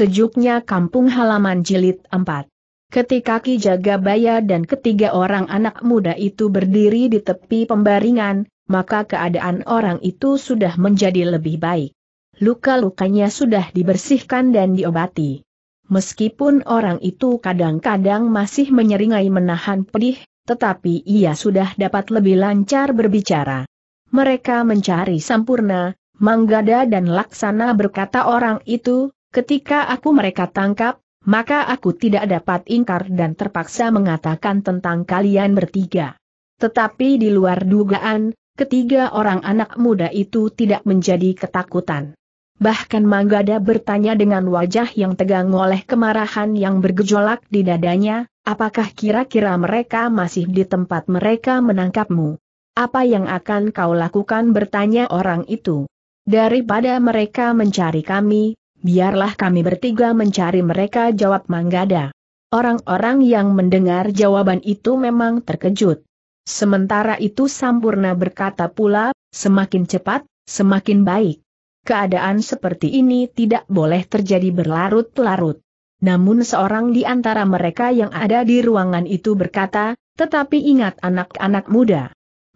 Sejuknya Kampung Halaman Jilid 4 Ketika Ki Jagabaya dan ketiga orang anak muda itu berdiri di tepi pembaringan, maka keadaan orang itu sudah menjadi lebih baik. Luka-lukanya sudah dibersihkan dan diobati. Meskipun orang itu kadang-kadang masih menyeringai menahan pedih, tetapi ia sudah dapat lebih lancar berbicara. Mereka mencari Sampurna, Manggada dan Laksana berkata orang itu, Ketika aku mereka tangkap, maka aku tidak dapat ingkar dan terpaksa mengatakan tentang kalian bertiga. Tetapi di luar dugaan, ketiga orang anak muda itu tidak menjadi ketakutan. Bahkan Manggada bertanya dengan wajah yang tegang oleh kemarahan yang bergejolak di dadanya, apakah kira-kira mereka masih di tempat mereka menangkapmu? Apa yang akan kau lakukan bertanya orang itu? Daripada mereka mencari kami, biarlah kami bertiga mencari mereka jawab Manggada. Orang-orang yang mendengar jawaban itu memang terkejut. Sementara itu Sampurna berkata pula, semakin cepat, semakin baik. Keadaan seperti ini tidak boleh terjadi berlarut-larut. Namun seorang di antara mereka yang ada di ruangan itu berkata, tetapi ingat anak-anak muda.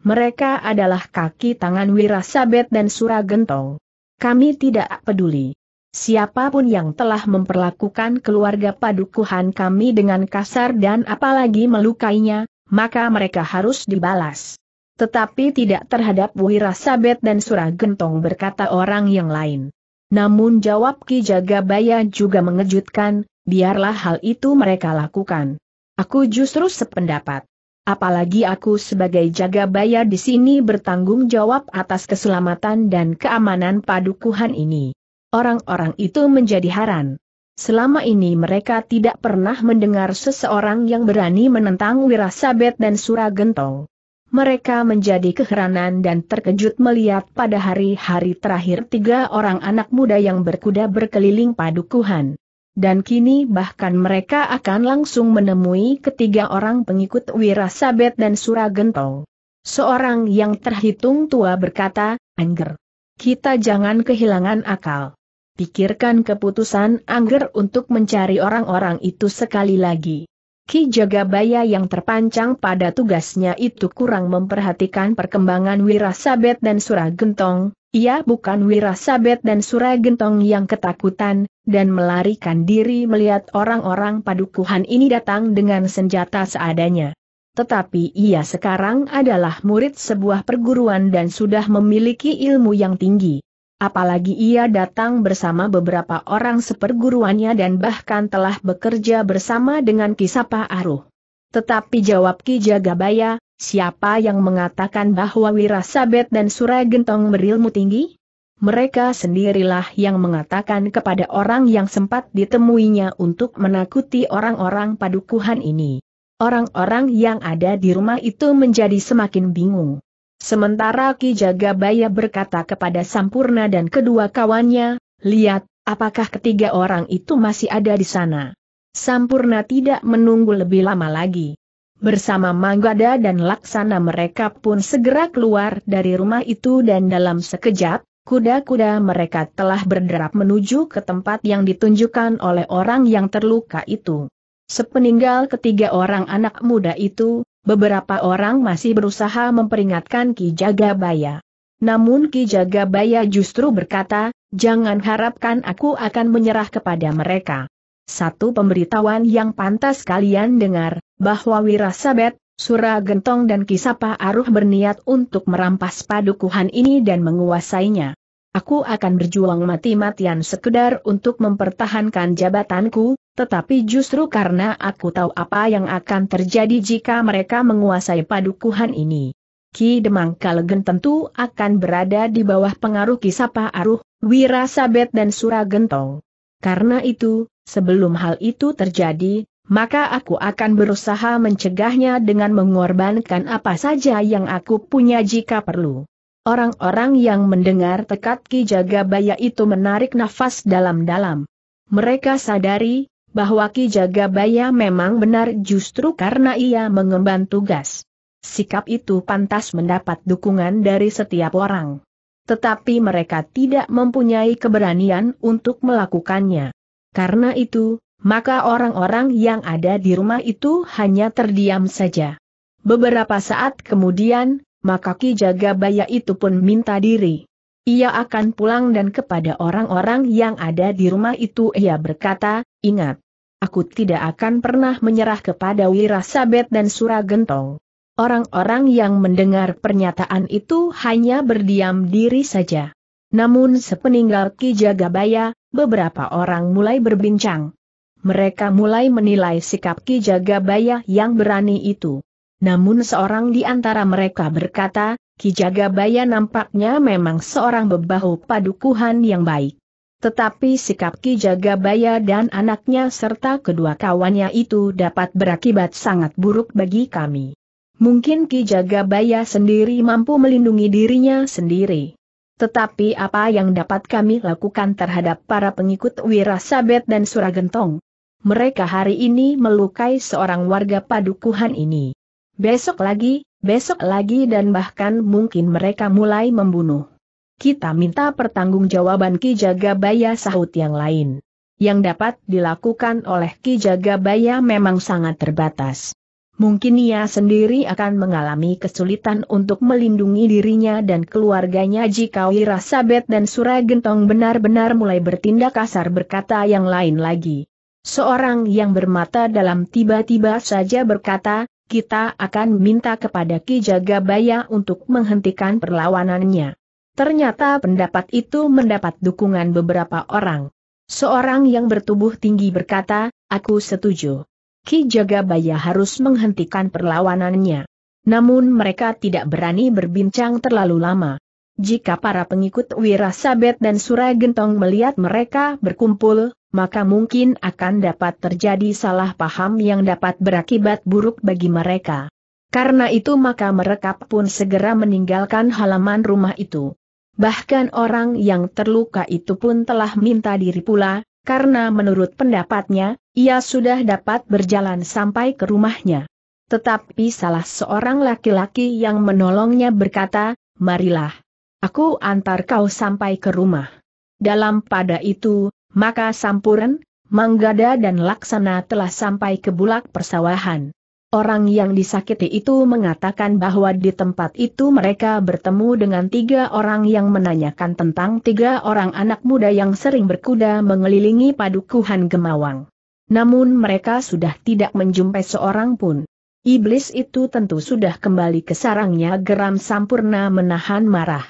Mereka adalah kaki tangan Wirasabet dan Suragentong. Kami tidak peduli. Siapa pun yang telah memperlakukan keluarga padukuhan kami dengan kasar dan apalagi melukainya, maka mereka harus dibalas. Tetapi tidak terhadap Wirasabet dan Suragentong berkata orang yang lain. Namun jawab Ki Jagabaya juga mengejutkan, biarlah hal itu mereka lakukan. Aku justru sependapat. Apalagi aku sebagai Jagabaya di sini bertanggung jawab atas keselamatan dan keamanan padukuhan ini. Orang-orang itu menjadi haran. Selama ini mereka tidak pernah mendengar seseorang yang berani menentang Wirasabet dan Suragentong. Mereka menjadi keheranan dan terkejut melihat pada hari-hari terakhir tiga orang anak muda yang berkuda berkeliling padukuhan. Dan kini bahkan mereka akan langsung menemui ketiga orang pengikut Wirasabet dan Suragentong. Seorang yang terhitung tua berkata, Angger. Kita jangan kehilangan akal pikirkan keputusan Angger untuk mencari orang-orang itu sekali lagi. Ki Jagabaya yang terpancang pada tugasnya itu kurang memperhatikan perkembangan Wirasabet dan Suragentong, ia bukan Wirasabet dan Suragentong yang ketakutan, dan melarikan diri melihat orang-orang padukuhan ini datang dengan senjata seadanya. Tetapi ia sekarang adalah murid sebuah perguruan dan sudah memiliki ilmu yang tinggi apalagi ia datang bersama beberapa orang seperguruannya dan bahkan telah bekerja bersama dengan Kisapa Aruh. Tetapi jawab Ki Jagabaya, siapa yang mengatakan bahwa Wirasabet dan Suragentong berilmu tinggi? Mereka sendirilah yang mengatakan kepada orang yang sempat ditemuinya untuk menakuti orang-orang padukuhan ini. Orang-orang yang ada di rumah itu menjadi semakin bingung. Sementara Ki Jagabaya berkata kepada Sampurna dan kedua kawannya, lihat, apakah ketiga orang itu masih ada di sana. Sampurna tidak menunggu lebih lama lagi. Bersama Manggada dan Laksana mereka pun segera keluar dari rumah itu dan dalam sekejap, kuda-kuda mereka telah berderap menuju ke tempat yang ditunjukkan oleh orang yang terluka itu. Sepeninggal ketiga orang anak muda itu, beberapa orang masih berusaha memperingatkan Ki Jagabaya. Namun Ki Jagabaya justru berkata, jangan harapkan aku akan menyerah kepada mereka. Satu pemberitahuan yang pantas kalian dengar, bahwa Wirasabet, Sura Gentong dan Kisapa Aruh berniat untuk merampas padukuhan ini dan menguasainya. Aku akan berjuang mati-matian sekedar untuk mempertahankan jabatanku, tetapi justru karena aku tahu apa yang akan terjadi jika mereka menguasai padukuhan ini. Ki Demang Kalegen tentu akan berada di bawah pengaruh Kisapa Aruh, Wirasabet dan Suragentong. Karena itu, sebelum hal itu terjadi, maka aku akan berusaha mencegahnya dengan mengorbankan apa saja yang aku punya jika perlu. Orang-orang yang mendengar tekad Ki Jagabaya itu menarik nafas dalam-dalam. Mereka sadari, bahwa Ki Jagabaya memang benar justru karena ia mengemban tugas. Sikap itu pantas mendapat dukungan dari setiap orang. Tetapi mereka tidak mempunyai keberanian untuk melakukannya. Karena itu, maka orang-orang yang ada di rumah itu hanya terdiam saja. Beberapa saat kemudian, maka Ki Jagabaya itu pun minta diri. Ia akan pulang dan kepada orang-orang yang ada di rumah itu ia berkata, ingat, aku tidak akan pernah menyerah kepada Wirasabet dan Suragentong. Orang-orang yang mendengar pernyataan itu hanya berdiam diri saja. Namun sepeninggal Ki Jagabaya, beberapa orang mulai berbincang. Mereka mulai menilai sikap Ki Jagabaya yang berani itu. Namun seorang di antara mereka berkata, Ki Jagabaya nampaknya memang seorang bebahu padukuhan yang baik. Tetapi sikap Ki Jagabaya dan anaknya serta kedua kawannya itu dapat berakibat sangat buruk bagi kami. Mungkin Ki Jagabaya sendiri mampu melindungi dirinya sendiri. Tetapi apa yang dapat kami lakukan terhadap para pengikut Wirasabet dan Suragentong? Mereka hari ini melukai seorang warga padukuhan ini. Besok lagi, besok lagi dan bahkan mungkin mereka mulai membunuh. Kita minta pertanggungjawaban Ki Jagabaya sahut yang lain. Yang dapat dilakukan oleh Ki Jagabaya memang sangat terbatas. Mungkin ia sendiri akan mengalami kesulitan untuk melindungi dirinya dan keluarganya jika Wirasabet dan Suragentong benar-benar mulai bertindak kasar berkata yang lain lagi. Seorang yang bermata dalam tiba-tiba saja berkata, kita akan minta kepada Ki Jagabaya untuk menghentikan perlawanannya. Ternyata pendapat itu mendapat dukungan beberapa orang. Seorang yang bertubuh tinggi berkata, aku setuju. Ki Jagabaya harus menghentikan perlawanannya. Namun mereka tidak berani berbincang terlalu lama. Jika para pengikut Wirasabet dan Suragentong melihat mereka berkumpul, maka mungkin akan dapat terjadi salah paham yang dapat berakibat buruk bagi mereka. Karena itu maka mereka pun segera meninggalkan halaman rumah itu. Bahkan orang yang terluka itu pun telah minta diri pula, karena menurut pendapatnya, ia sudah dapat berjalan sampai ke rumahnya. Tetapi salah seorang laki-laki yang menolongnya berkata, marilah. Aku antar kau sampai ke rumah. Dalam pada itu, maka Sampuren, Manggada dan Laksana telah sampai ke bulak persawahan. Orang yang disakiti itu mengatakan bahwa di tempat itu mereka bertemu dengan tiga orang yang menanyakan tentang tiga orang anak muda yang sering berkuda mengelilingi padukuhan Gemawang. Namun mereka sudah tidak menjumpai seorang pun. Iblis itu tentu sudah kembali ke sarangnya geram Sampurna menahan marah.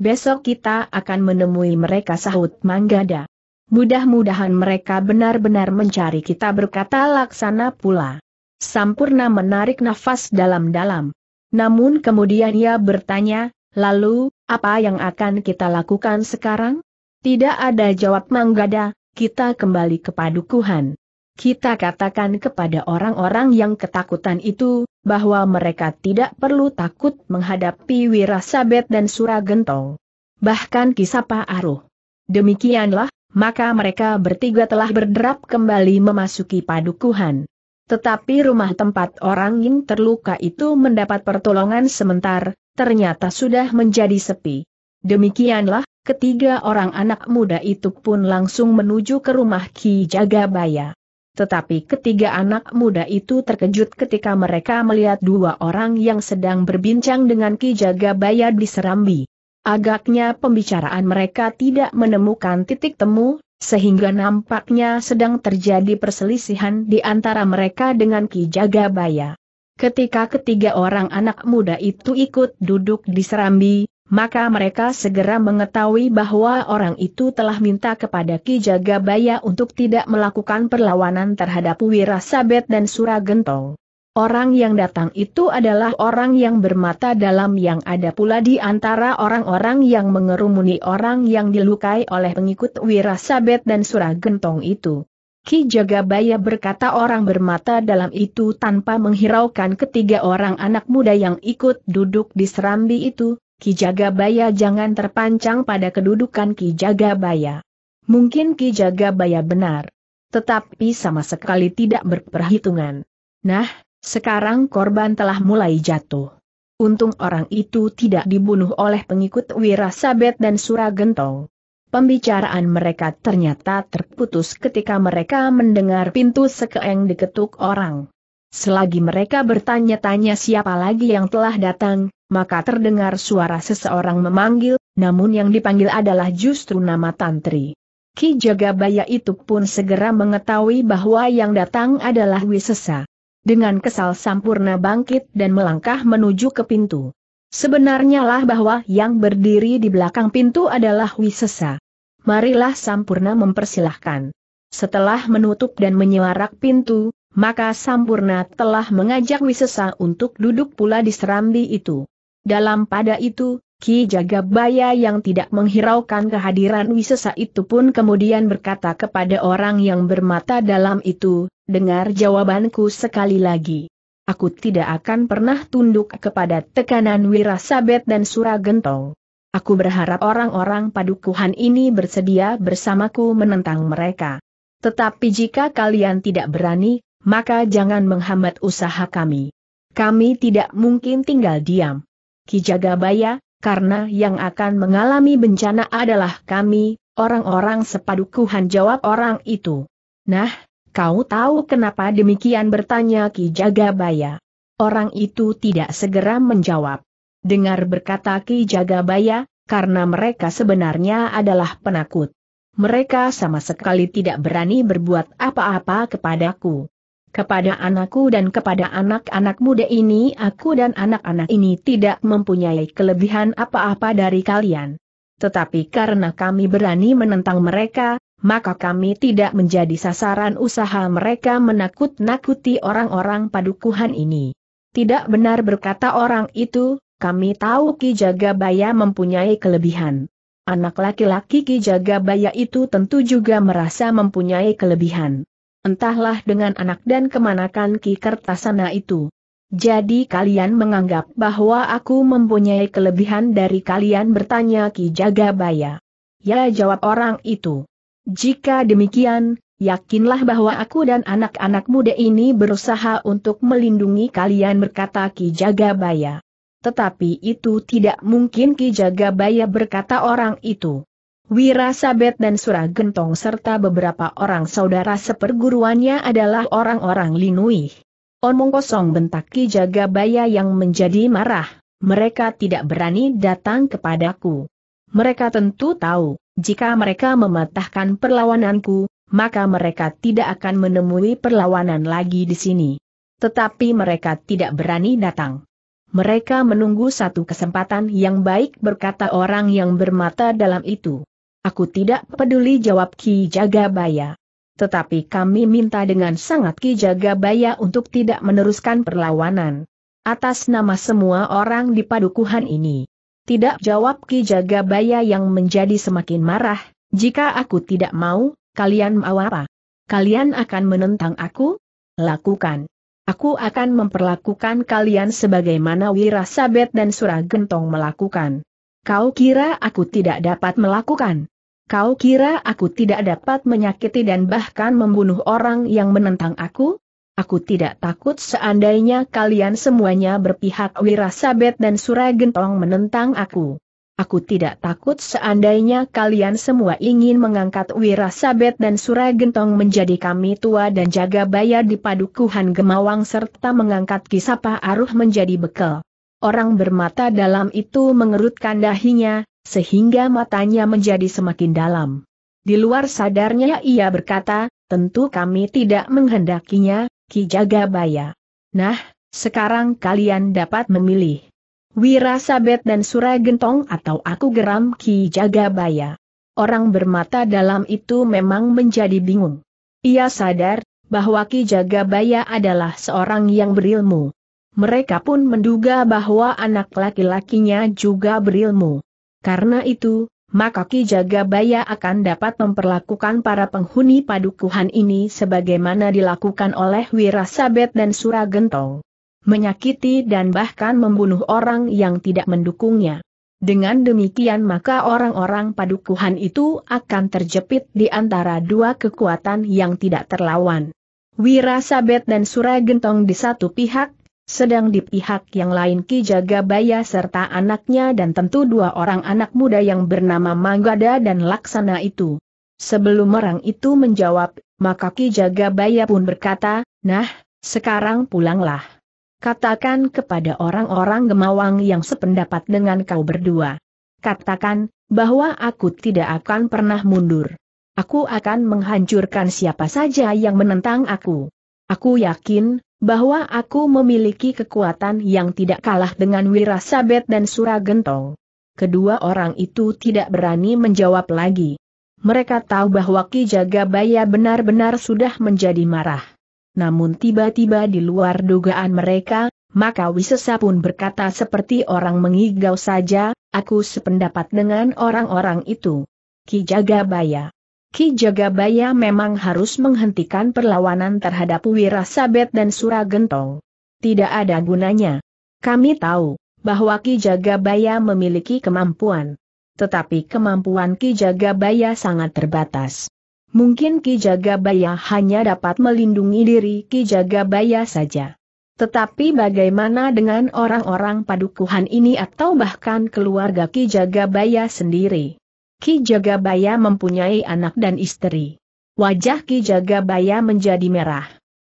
Besok kita akan menemui mereka sahut Manggada. Mudah-mudahan mereka benar-benar mencari kita berkata laksana pula. Sampurna menarik nafas dalam-dalam. Namun kemudian ia bertanya, lalu, apa yang akan kita lakukan sekarang? Tidak ada jawab Manggada, kita kembali ke padukuhan. Kita katakan kepada orang-orang yang ketakutan itu, bahwa mereka tidak perlu takut menghadapi Wirasabet dan Suragentong. Bahkan Kisapa Aruh. Demikianlah, maka mereka bertiga telah berderap kembali memasuki padukuhan. Tetapi rumah tempat orang yang terluka itu mendapat pertolongan sebentar, ternyata sudah menjadi sepi. Demikianlah, ketiga orang anak muda itu pun langsung menuju ke rumah Ki Jagabaya. Tetapi ketiga anak muda itu terkejut ketika mereka melihat dua orang yang sedang berbincang dengan Ki Jagabaya di Serambi. Agaknya pembicaraan mereka tidak menemukan titik temu, sehingga nampaknya sedang terjadi perselisihan di antara mereka dengan Ki Jagabaya. Ketika ketiga orang anak muda itu ikut duduk di serambi, maka mereka segera mengetahui bahwa orang itu telah minta kepada Ki Jagabaya untuk tidak melakukan perlawanan terhadap Wirasabet dan Suragentong. Orang yang datang itu adalah orang yang bermata dalam yang ada pula di antara orang-orang yang mengerumuni orang yang dilukai oleh pengikut Wirasabet dan Suragentong itu. Ki Jagabaya berkata orang bermata dalam itu tanpa menghiraukan ketiga orang anak muda yang ikut duduk di serambi itu, Ki Jagabaya jangan terpancang pada kedudukan Ki Jagabaya. Mungkin Ki Jagabaya benar. Tetapi sama sekali tidak berperhitungan. Nah, sekarang korban telah mulai jatuh. Untung orang itu tidak dibunuh oleh pengikut Wirasabet dan Suragentong. Pembicaraan mereka ternyata terputus ketika mereka mendengar pintu sekeeng diketuk orang. Selagi mereka bertanya-tanya siapa lagi yang telah datang, maka terdengar suara seseorang memanggil, namun yang dipanggil adalah justru nama Tantri. Ki Jagabaya itu pun segera mengetahui bahwa yang datang adalah Wisesa. Dengan kesal Sampurna bangkit dan melangkah menuju ke pintu. Sebenarnya lah bahwa yang berdiri di belakang pintu adalah Wisesa. Marilah Sampurna mempersilahkan. Setelah menutup dan menyelarak pintu, maka Sampurna telah mengajak Wisesa untuk duduk pula di serambi itu. Dalam pada itu, Ki Jagabaya yang tidak menghiraukan kehadiran Wisesa itu pun kemudian berkata kepada orang yang bermata dalam itu, dengar jawabanku sekali lagi. Aku tidak akan pernah tunduk kepada tekanan Wirasabet dan Suragentong. Aku berharap orang-orang padukuhan ini bersedia bersamaku menentang mereka. Tetapi jika kalian tidak berani, maka jangan menghambat usaha kami. Kami tidak mungkin tinggal diam. Ki Jagabaya, karena yang akan mengalami bencana adalah kami, orang-orang sepadukuhan jawab orang itu. Nah, kau tahu kenapa demikian bertanya Ki Jagabaya. Orang itu tidak segera menjawab. Dengar berkata Ki Jagabaya, karena mereka sebenarnya adalah penakut. Mereka sama sekali tidak berani berbuat apa-apa kepadaku. Kepada anakku dan kepada anak-anak muda ini aku dan anak-anak ini tidak mempunyai kelebihan apa-apa dari kalian. Tetapi karena kami berani menentang mereka, maka kami tidak menjadi sasaran usaha mereka menakut-nakuti orang-orang padukuhan ini. Tidak benar berkata orang itu, kami tahu Ki Jagabaya mempunyai kelebihan. Anak laki-laki Ki Jagabaya itu tentu juga merasa mempunyai kelebihan entahlah dengan anak dan kemanakan Ki Kertasana itu. Jadi kalian menganggap bahwa aku mempunyai kelebihan dari kalian bertanya Ki Jagabaya. Ya jawab orang itu. Jika demikian, yakinlah bahwa aku dan anak-anak muda ini berusaha untuk melindungi kalian berkata Ki Jagabaya. Tetapi itu tidak mungkin Ki Jagabaya berkata orang itu. Wira Sabet dan Suragentong serta beberapa orang saudara seperguruannya adalah orang-orang Linui. Omong kosong bentak Ki Jagabaya yang menjadi marah, mereka tidak berani datang kepadaku. Mereka tentu tahu, jika mereka mematahkan perlawananku, maka mereka tidak akan menemui perlawanan lagi di sini. Tetapi mereka tidak berani datang. Mereka menunggu satu kesempatan yang baik berkata orang yang bermata dalam itu. Aku tidak peduli jawab Ki Jagabaya. Tetapi kami minta dengan sangat Ki Jagabaya untuk tidak meneruskan perlawanan. Atas nama semua orang di padukuhan ini. Tidak jawab Ki Jagabaya yang menjadi semakin marah, jika aku tidak mau, kalian mau apa? Kalian akan menentang aku? Lakukan. Aku akan memperlakukan kalian sebagaimana Wirasabet dan Suragentong melakukan. Kau kira aku tidak dapat melakukan? Kau kira aku tidak dapat menyakiti dan bahkan membunuh orang yang menentang aku? Aku tidak takut seandainya kalian semuanya berpihak Wirasabet dan Suragentong menentang aku. Aku tidak takut seandainya kalian semua ingin mengangkat Wirasabet dan Suragentong menjadi kami tua dan jaga bayar di padukuhan Gemawang serta mengangkat Kisapa Aruh menjadi bekal. Orang bermata dalam itu mengerutkan dahinya, sehingga matanya menjadi semakin dalam. Di luar sadarnya ia berkata, tentu kami tidak menghendakinya, Ki Jagabaya. Nah, sekarang kalian dapat memilih. Wira Sabet dan Suragentong atau aku geram Ki Jagabaya. Orang bermata dalam itu memang menjadi bingung. Ia sadar, bahwa Ki Jagabaya adalah seorang yang berilmu. Mereka pun menduga bahwa anak laki-lakinya juga berilmu. Karena itu, maka Ki Jagabaya akan dapat memperlakukan para penghuni padukuhan ini sebagaimana dilakukan oleh Wirasabet dan Suragentong. Menyakiti dan bahkan membunuh orang yang tidak mendukungnya. Dengan demikian maka orang-orang padukuhan itu akan terjepit di antara dua kekuatan yang tidak terlawan. Wirasabet dan Suragentong di satu pihak, Sedang di pihak yang lain Ki Jagabaya serta anaknya dan tentu dua orang anak muda yang bernama Manggada dan Laksana itu. Sebelum orang itu menjawab, maka Ki Jagabaya pun berkata, Nah, sekarang pulanglah. Katakan kepada orang-orang Gemawang yang sependapat dengan kau berdua. Katakan, bahwa aku tidak akan pernah mundur. Aku akan menghancurkan siapa saja yang menentang aku. Aku yakin, bahwa aku memiliki kekuatan yang tidak kalah dengan Wirasabet dan Suragentong. Kedua orang itu tidak berani menjawab lagi. Mereka tahu bahwa Ki Jagabaya benar-benar sudah menjadi marah. Namun tiba-tiba di luar dugaan mereka, maka Wisesa pun berkata seperti orang mengigau saja, aku sependapat dengan orang-orang itu. Ki Jagabaya Ki Jagabaya memang harus menghentikan perlawanan terhadap Wirasabet dan Suragentong. Tidak ada gunanya. Kami tahu bahwa Ki Jagabaya memiliki kemampuan. Tetapi kemampuan Ki Jagabaya sangat terbatas. Mungkin Ki Jagabaya hanya dapat melindungi diri Ki Jagabaya saja. Tetapi bagaimana dengan orang-orang padukuhan ini atau bahkan keluarga Ki Jagabaya sendiri? Ki Jagabaya mempunyai anak dan istri. Wajah Ki Jagabaya menjadi merah.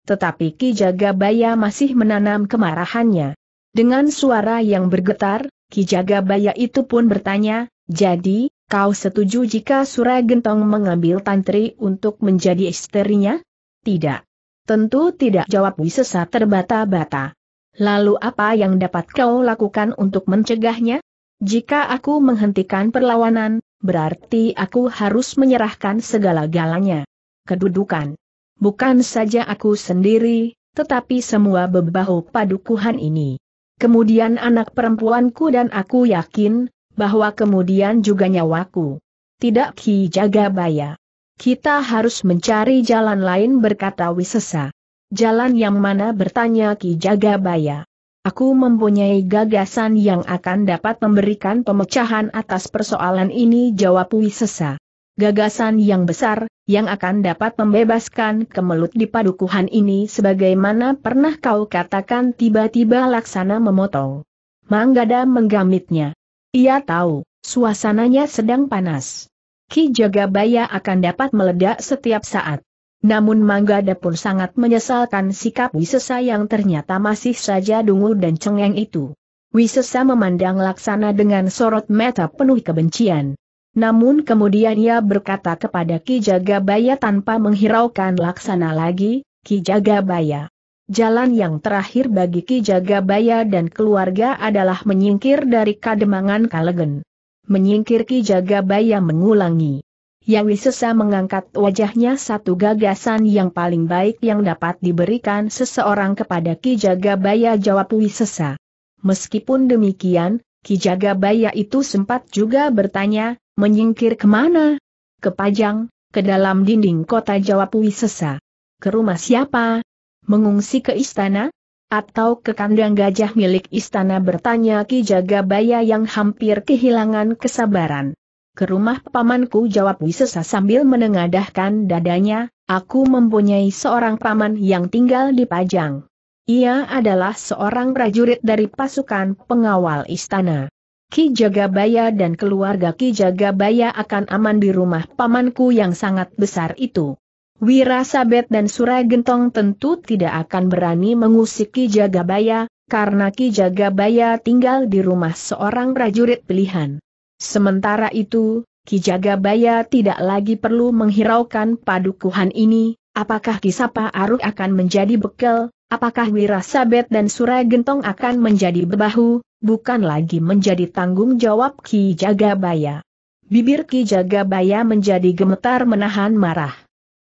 Tetapi Ki Jagabaya masih menanam kemarahannya. Dengan suara yang bergetar, Ki Jagabaya itu pun bertanya, jadi, kau setuju jika Suragentong mengambil tantri untuk menjadi istrinya? Tidak. Tentu tidak jawab Wisesa terbata-bata. Lalu apa yang dapat kau lakukan untuk mencegahnya? Jika aku menghentikan perlawanan, berarti aku harus menyerahkan segala-galanya. Kedudukan. Bukan saja aku sendiri, tetapi semua bebahu padukuhan ini. Kemudian anak perempuanku dan aku yakin, bahwa kemudian juga nyawaku. Tidak Ki Jagabaya. Kita harus mencari jalan lain berkata Wisesa. Jalan yang mana bertanya Ki Jagabaya. Aku mempunyai gagasan yang akan dapat memberikan pemecahan atas persoalan ini jawab Wisesa. Gagasan yang besar, yang akan dapat membebaskan kemelut di padukuhan ini sebagaimana pernah kau katakan tiba-tiba laksana memotong. Manggada menggamitnya. Ia tahu, suasananya sedang panas. Ki Jagabaya akan dapat meledak setiap saat. Namun Manggada pun sangat menyesalkan sikap Wisesa yang ternyata masih saja dungu dan cengeng itu. Wisesa memandang Laksana dengan sorot mata penuh kebencian. Namun kemudian ia berkata kepada Ki Jagabaya tanpa menghiraukan Laksana lagi, Ki Jagabaya. Jalan yang terakhir bagi Ki Jagabaya dan keluarga adalah menyingkir dari Kademangan Kalegen. Menyingkir Ki Jagabaya mengulangi. Yawisesa mengangkat wajahnya satu gagasan yang paling baik yang dapat diberikan seseorang kepada Ki Jagabaya jawab Wisesa. Meskipun demikian, Ki Jagabaya itu sempat juga bertanya, menyingkir ke mana? Ke Pajang, ke dalam dinding kota jawab Wisesa. Ke rumah siapa? Mengungsi ke istana? Atau ke kandang gajah milik istana bertanya Ki Jagabaya yang hampir kehilangan kesabaran ke rumah pamanku jawab Wisesa sambil menengadahkan dadanya, aku mempunyai seorang paman yang tinggal di Pajang. Ia adalah seorang prajurit dari pasukan pengawal istana. Ki Jagabaya dan keluarga Ki Jagabaya akan aman di rumah pamanku yang sangat besar itu. Wira Sabet dan Suragentong tentu tidak akan berani mengusik Ki Jagabaya, karena Ki Jagabaya tinggal di rumah seorang prajurit pilihan. Sementara itu, Ki Jagabaya tidak lagi perlu menghiraukan padukuhan ini, apakah Kisapa Aruk akan menjadi bekal, apakah Wirasabet dan Suragentong akan menjadi bebahu, bukan lagi menjadi tanggung jawab Ki Jagabaya. Bibir Ki Jagabaya menjadi gemetar menahan marah.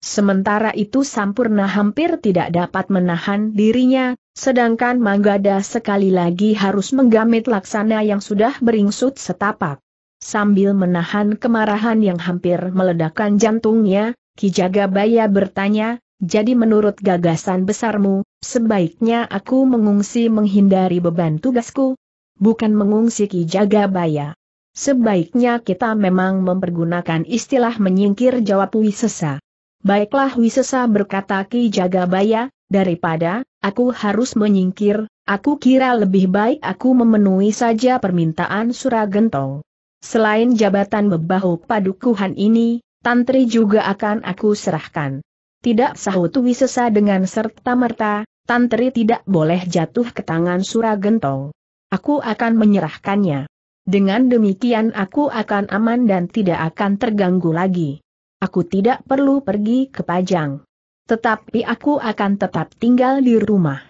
Sementara itu Sampurna hampir tidak dapat menahan dirinya, sedangkan Manggada sekali lagi harus menggamit laksana yang sudah beringsut setapak. Sambil menahan kemarahan yang hampir meledakkan jantungnya, Ki Jagabaya bertanya, jadi menurut gagasan besarmu, sebaiknya aku mengungsi menghindari beban tugasku? Bukan mengungsi Ki Jagabaya. Sebaiknya kita memang mempergunakan istilah menyingkir jawab Wisesa. Baiklah Wisesa berkata Ki Jagabaya, daripada, aku harus menyingkir, Aku kira lebih baik aku memenuhi saja permintaan Suragentong. Selain jabatan bebahu padukuhan ini, Tantri juga akan aku serahkan. Tidak sahut Wisesa dengan serta-merta, Tantri tidak boleh jatuh ke tangan Suragentong. Aku akan menyerahkannya. Dengan demikian aku akan aman dan tidak akan terganggu lagi. Aku tidak perlu pergi ke Pajang. Tetapi aku akan tetap tinggal di rumah.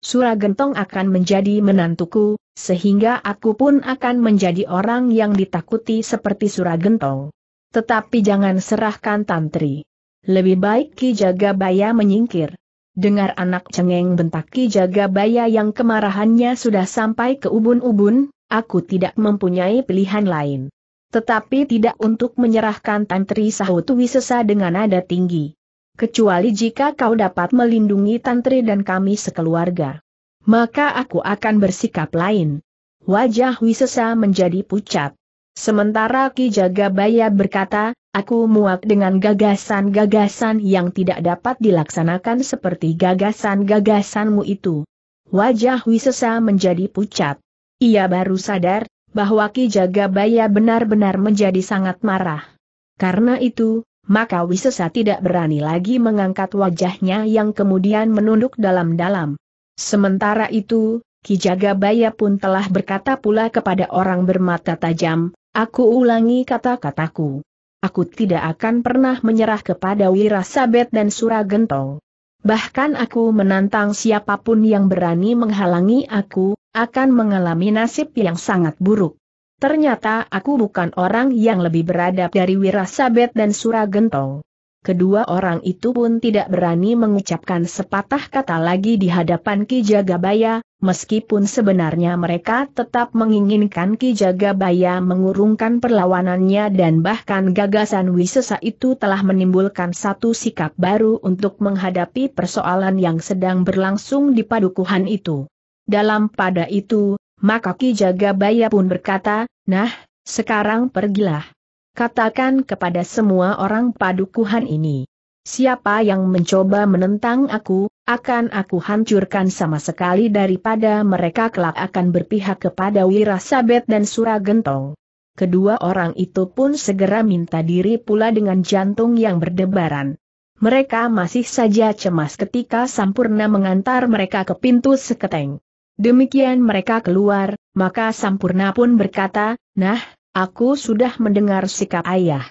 Suragentong akan menjadi menantuku, sehingga aku pun akan menjadi orang yang ditakuti seperti Suragentong. Tetapi jangan serahkan tantri. Lebih baik Ki Jagabaya menyingkir. Dengar anak cengeng bentak Ki Jagabaya yang kemarahannya sudah sampai ke ubun-ubun, aku tidak mempunyai pilihan lain. Tetapi tidak untuk menyerahkan tantri sahutu wisesa dengan nada tinggi kecuali jika kau dapat melindungi tantri dan kami sekeluarga. Maka aku akan bersikap lain. Wajah Wisesa menjadi pucat. Sementara Ki Jagabaya berkata, aku muak dengan gagasan-gagasan yang tidak dapat dilaksanakan seperti gagasan-gagasanmu itu. Wajah Wisesa menjadi pucat. Ia baru sadar, bahwa Ki Jagabaya benar-benar menjadi sangat marah. Karena itu, maka Wisesa tidak berani lagi mengangkat wajahnya yang kemudian menunduk dalam-dalam. Sementara itu, Ki Jagabaya pun telah berkata pula kepada orang bermata tajam, aku ulangi kata-kataku. Aku tidak akan pernah menyerah kepada Wirasabet dan Suragentong. Bahkan aku menantang siapa pun yang berani menghalangi aku, akan mengalami nasib yang sangat buruk. Ternyata aku bukan orang yang lebih beradab dari Wirasabet dan Suragentong. Kedua orang itu pun tidak berani mengucapkan sepatah kata lagi di hadapan Ki Jagabaya, meskipun sebenarnya mereka tetap menginginkan Ki Jagabaya mengurungkan perlawanannya dan bahkan gagasan Wisesa itu telah menimbulkan satu sikap baru untuk menghadapi persoalan yang sedang berlangsung di padukuhan itu. Dalam pada itu, maka Ki Jagabaya pun berkata, nah, sekarang pergilah. Katakan kepada semua orang padukuhan ini. Siapa yang mencoba menentang aku, akan aku hancurkan sama sekali daripada mereka kelak akan berpihak kepada Wirasabet dan Suragentong. Kedua orang itu pun segera minta diri pula dengan jantung yang berdebaran. Mereka masih saja cemas ketika Sampurna mengantar mereka ke pintu seketeng. Demikian mereka keluar, maka Sampurna pun berkata, nah, aku sudah mendengar sikap ayah.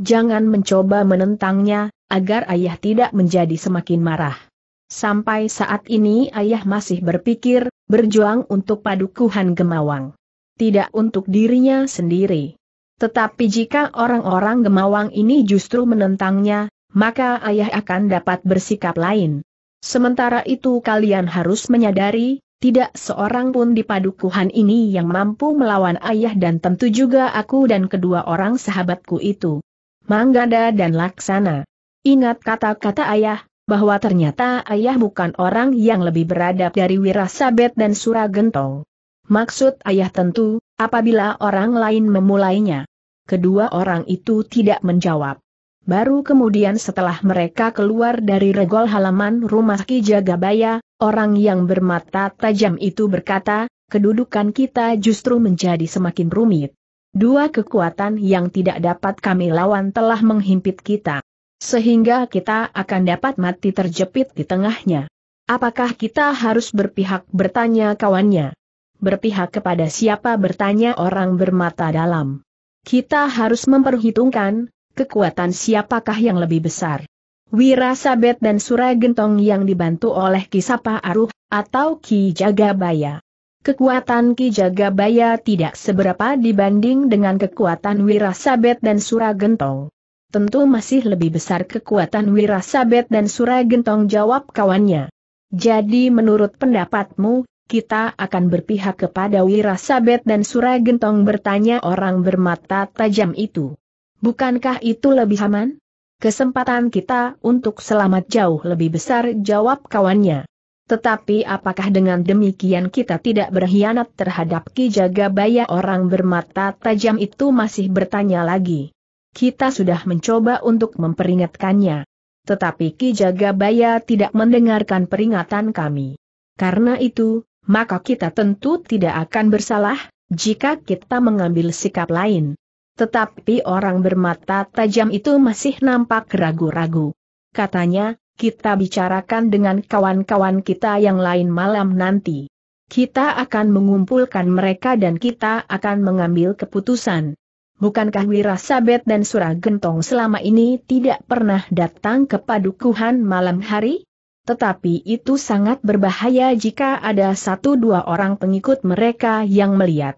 Jangan mencoba menentangnya, agar ayah tidak menjadi semakin marah. Sampai saat ini ayah masih berpikir, berjuang untuk padukuhan Gemawang. Tidak untuk dirinya sendiri. Tetapi jika orang-orang Gemawang ini justru menentangnya, maka ayah akan dapat bersikap lain. Sementara itu kalian harus menyadari, tidak seorang pun di padukuhan ini yang mampu melawan ayah dan tentu juga aku dan kedua orang sahabatku itu. Manggada dan Laksana. Ingat kata-kata ayah, bahwa ternyata ayah bukan orang yang lebih beradab dari Wirasabet dan Suragentong. Maksud ayah tentu, apabila orang lain memulainya. Kedua orang itu tidak menjawab. Baru kemudian setelah mereka keluar dari regol halaman rumah Ki Jagabaya, Orang yang bermata tajam itu berkata, kedudukan kita justru menjadi semakin rumit. Dua kekuatan yang tidak dapat kami lawan telah menghimpit kita. Sehingga kita akan dapat mati terjepit di tengahnya. Apakah kita harus berpihak bertanya kawannya? Berpihak kepada siapa bertanya orang bermata dalam. Kita harus memperhitungkan, kekuatan siapakah yang lebih besar. Wirasabet dan Suragentong yang dibantu oleh Kisapa Aruh, atau Ki Jagabaya. Kekuatan Ki Jagabaya tidak seberapa dibanding dengan kekuatan Wirasabet dan Suragentong. Tentu masih lebih besar kekuatan Wirasabet dan Suragentong jawab kawannya. Jadi menurut pendapatmu, kita akan berpihak kepada Wirasabet dan Suragentong bertanya orang bermata tajam itu. Bukankah itu lebih aman? Kesempatan kita untuk selamat jauh lebih besar jawab kawannya. Tetapi apakah dengan demikian kita tidak berkhianat terhadap Ki Jagabaya orang bermata tajam itu masih bertanya lagi. Kita sudah mencoba untuk memperingatkannya. Tetapi Ki Jagabaya tidak mendengarkan peringatan kami. Karena itu, maka kita tentu tidak akan bersalah, jika kita mengambil sikap lain. Tetapi orang bermata tajam itu masih nampak ragu-ragu. Katanya, kita bicarakan dengan kawan-kawan kita yang lain malam nanti. Kita akan mengumpulkan mereka dan kita akan mengambil keputusan. Bukankah Wirasabet dan Suragentong selama ini tidak pernah datang ke padukuhan malam hari? Tetapi itu sangat berbahaya jika ada satu dua orang pengikut mereka yang melihat.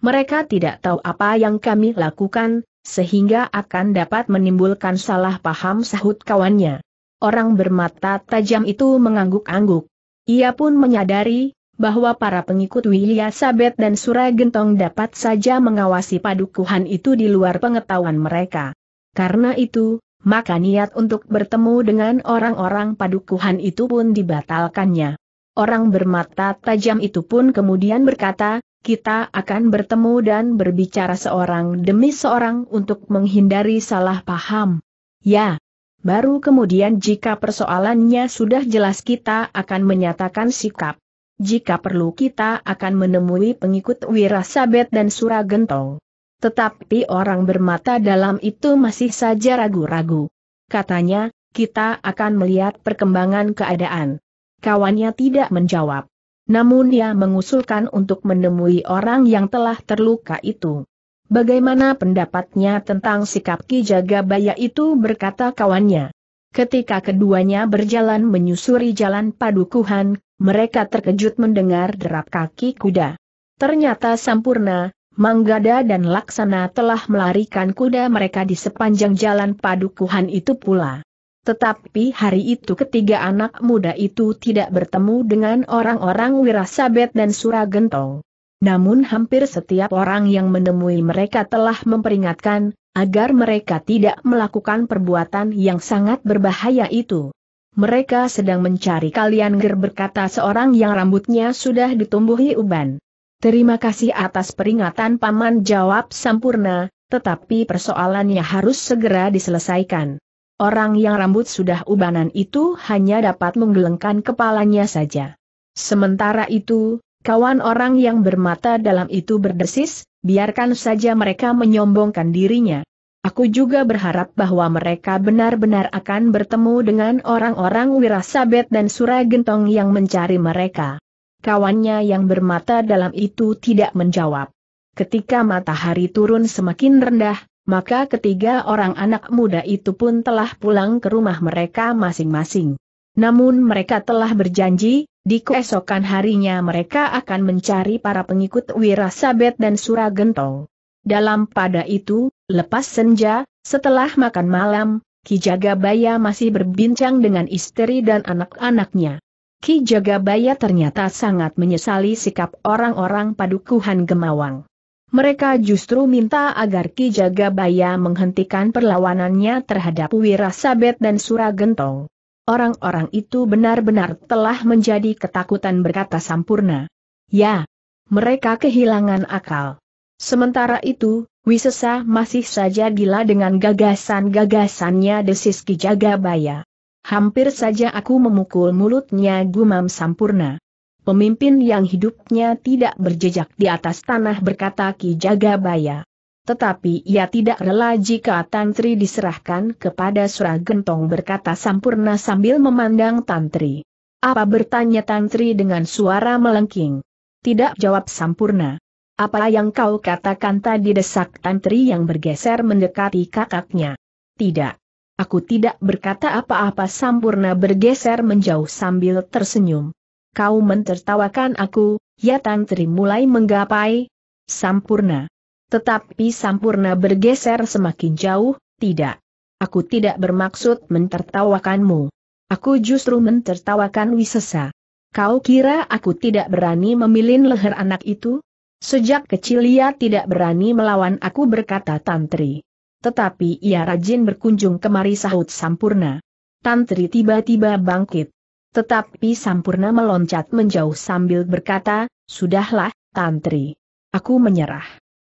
Mereka tidak tahu apa yang kami lakukan, sehingga akan dapat menimbulkan salah paham sahut kawannya. Orang bermata tajam itu mengangguk-angguk. Ia pun menyadari, bahwa para pengikut Sabet dan Suragentong dapat saja mengawasi padukuhan itu di luar pengetahuan mereka. Karena itu, maka niat untuk bertemu dengan orang-orang padukuhan itu pun dibatalkannya. Orang bermata tajam itu pun kemudian berkata, kita akan bertemu dan berbicara seorang demi seorang untuk menghindari salah paham. Ya, baru kemudian jika persoalannya sudah jelas kita akan menyatakan sikap jika perlu kita akan menemui pengikut Wirasabet dan Suragentong. Tetapi orang bermata dalam itu masih saja ragu-ragu. Katanya, kita akan melihat perkembangan keadaan. Kawannya tidak menjawab. Namun dia mengusulkan untuk menemui orang yang telah terluka itu. Bagaimana pendapatnya tentang sikap Ki Jagabaya itu berkata kawannya. Ketika keduanya berjalan menyusuri jalan padukuhan, mereka terkejut mendengar derap kaki kuda. Ternyata Sampurna, Manggada dan Laksana telah melarikan kuda mereka di sepanjang jalan padukuhan itu pula. Tetapi hari itu ketiga anak muda itu tidak bertemu dengan orang-orang Wirasabet dan Suragentong. Namun hampir setiap orang yang menemui mereka telah memperingatkan, agar mereka tidak melakukan perbuatan yang sangat berbahaya itu. Mereka sedang mencari kalian ger berkata seorang yang rambutnya sudah ditumbuhi uban. Terima kasih atas peringatan paman jawab Sampurna, tetapi persoalannya harus segera diselesaikan. Orang yang rambut sudah ubanan itu hanya dapat menggelengkan kepalanya saja. Sementara itu, kawan orang yang bermata dalam itu berdesis, biarkan saja mereka menyombongkan dirinya. Aku juga berharap bahwa mereka benar-benar akan bertemu dengan orang-orang Wirasabet dan Suragentong yang mencari mereka. Kawannya yang bermata dalam itu tidak menjawab. Ketika matahari turun semakin rendah, maka ketiga orang anak muda itu pun telah pulang ke rumah mereka masing-masing. Namun mereka telah berjanji, di keesokan harinya mereka akan mencari para pengikut Wirasabet dan Suragentong. Dalam pada itu, lepas senja, setelah makan malam, Ki Jagabaya masih berbincang dengan istri dan anak-anaknya. Ki Jagabaya ternyata sangat menyesali sikap orang-orang padukuhan Gemawang. Mereka justru minta agar Ki Jagabaya menghentikan perlawanannya terhadap Wirasabet dan Suragentong. Orang-orang itu benar-benar telah menjadi ketakutan berkata Sampurna. Ya, mereka kehilangan akal. Sementara itu, Wisesa masih saja gila dengan gagasan-gagasannya desis Ki Jagabaya. Hampir saja aku memukul mulutnya gumam sampurna. Pemimpin yang hidupnya tidak berjejak di atas tanah berkata Ki Jagabaya. Tetapi ia tidak rela jika Tantri diserahkan kepada Suragentong berkata Sampurna sambil memandang Tantri. Apa bertanya Tantri dengan suara melengking? Tidak jawab Sampurna. Apa yang kau katakan tadi desak tantri yang bergeser mendekati kakaknya? Tidak. Aku tidak berkata apa-apa sampurna bergeser menjauh sambil tersenyum. Kau mentertawakan aku, ya tantri mulai menggapai. Sampurna. Tetapi Sampurna bergeser semakin jauh, tidak. Aku tidak bermaksud mentertawakanmu. Aku justru mentertawakan Wisesa. Kau kira aku tidak berani memilih leher anak itu? Sejak kecil ia tidak berani melawan aku berkata Tantri. Tetapi ia rajin berkunjung kemari sahut Sampurna. Tantri tiba-tiba bangkit. Tetapi Sampurna meloncat menjauh sambil berkata, Sudahlah, Tantri. Aku menyerah.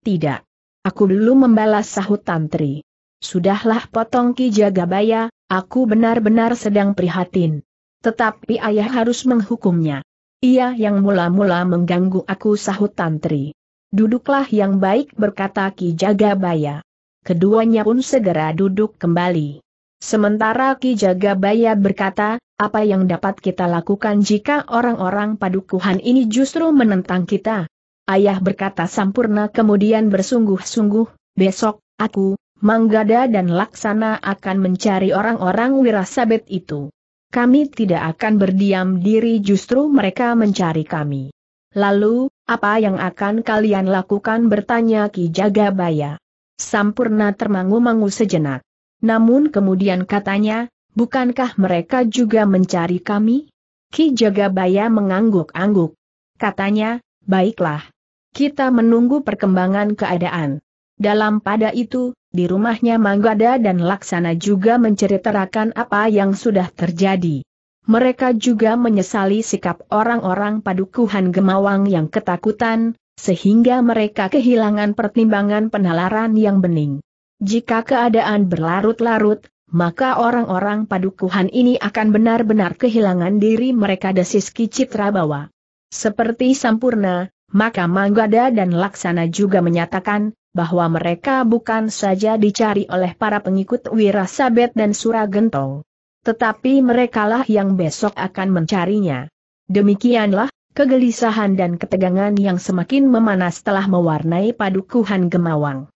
Tidak. Aku belum membalas sahut Tantri. Sudahlah potong Ki Jagabaya, aku benar-benar sedang prihatin. Tetapi ayah harus menghukumnya. Ia yang mula-mula mengganggu aku sahut Tantri. Duduklah yang baik berkata Ki Jagabaya. Keduanya pun segera duduk kembali. Sementara Ki Jagabaya berkata, apa yang dapat kita lakukan jika orang-orang padukuhan ini justru menentang kita? Ayah berkata sampurna kemudian bersungguh-sungguh, besok, aku, Manggada dan Laksana akan mencari orang-orang wirasabet itu. Kami tidak akan berdiam diri justru mereka mencari kami. Lalu, apa yang akan kalian lakukan bertanya Ki Jagabaya. Sampurna termangu-mangu sejenak. Namun kemudian katanya, bukankah mereka juga mencari kami? Ki Jagabaya mengangguk-angguk. Katanya, baiklah. Kita menunggu perkembangan keadaan. Dalam pada itu, di rumahnya Manggada dan Laksana juga menceritakan apa yang sudah terjadi. Mereka juga menyesali sikap orang-orang padukuhan Gemawang yang ketakutan, sehingga mereka kehilangan pertimbangan penalaran yang bening. Jika keadaan berlarut-larut, maka orang-orang padukuhan ini akan benar-benar kehilangan diri mereka desis Kicitra bawa. Seperti Sampurna, maka Manggada dan Laksana juga menyatakan, bahwa mereka bukan saja dicari oleh para pengikut Wirasabet dan Suragentong. Tetapi merekalah yang besok akan mencarinya. Demikianlah, kegelisahan dan ketegangan yang semakin memanas telah mewarnai padukuhan Gemawang.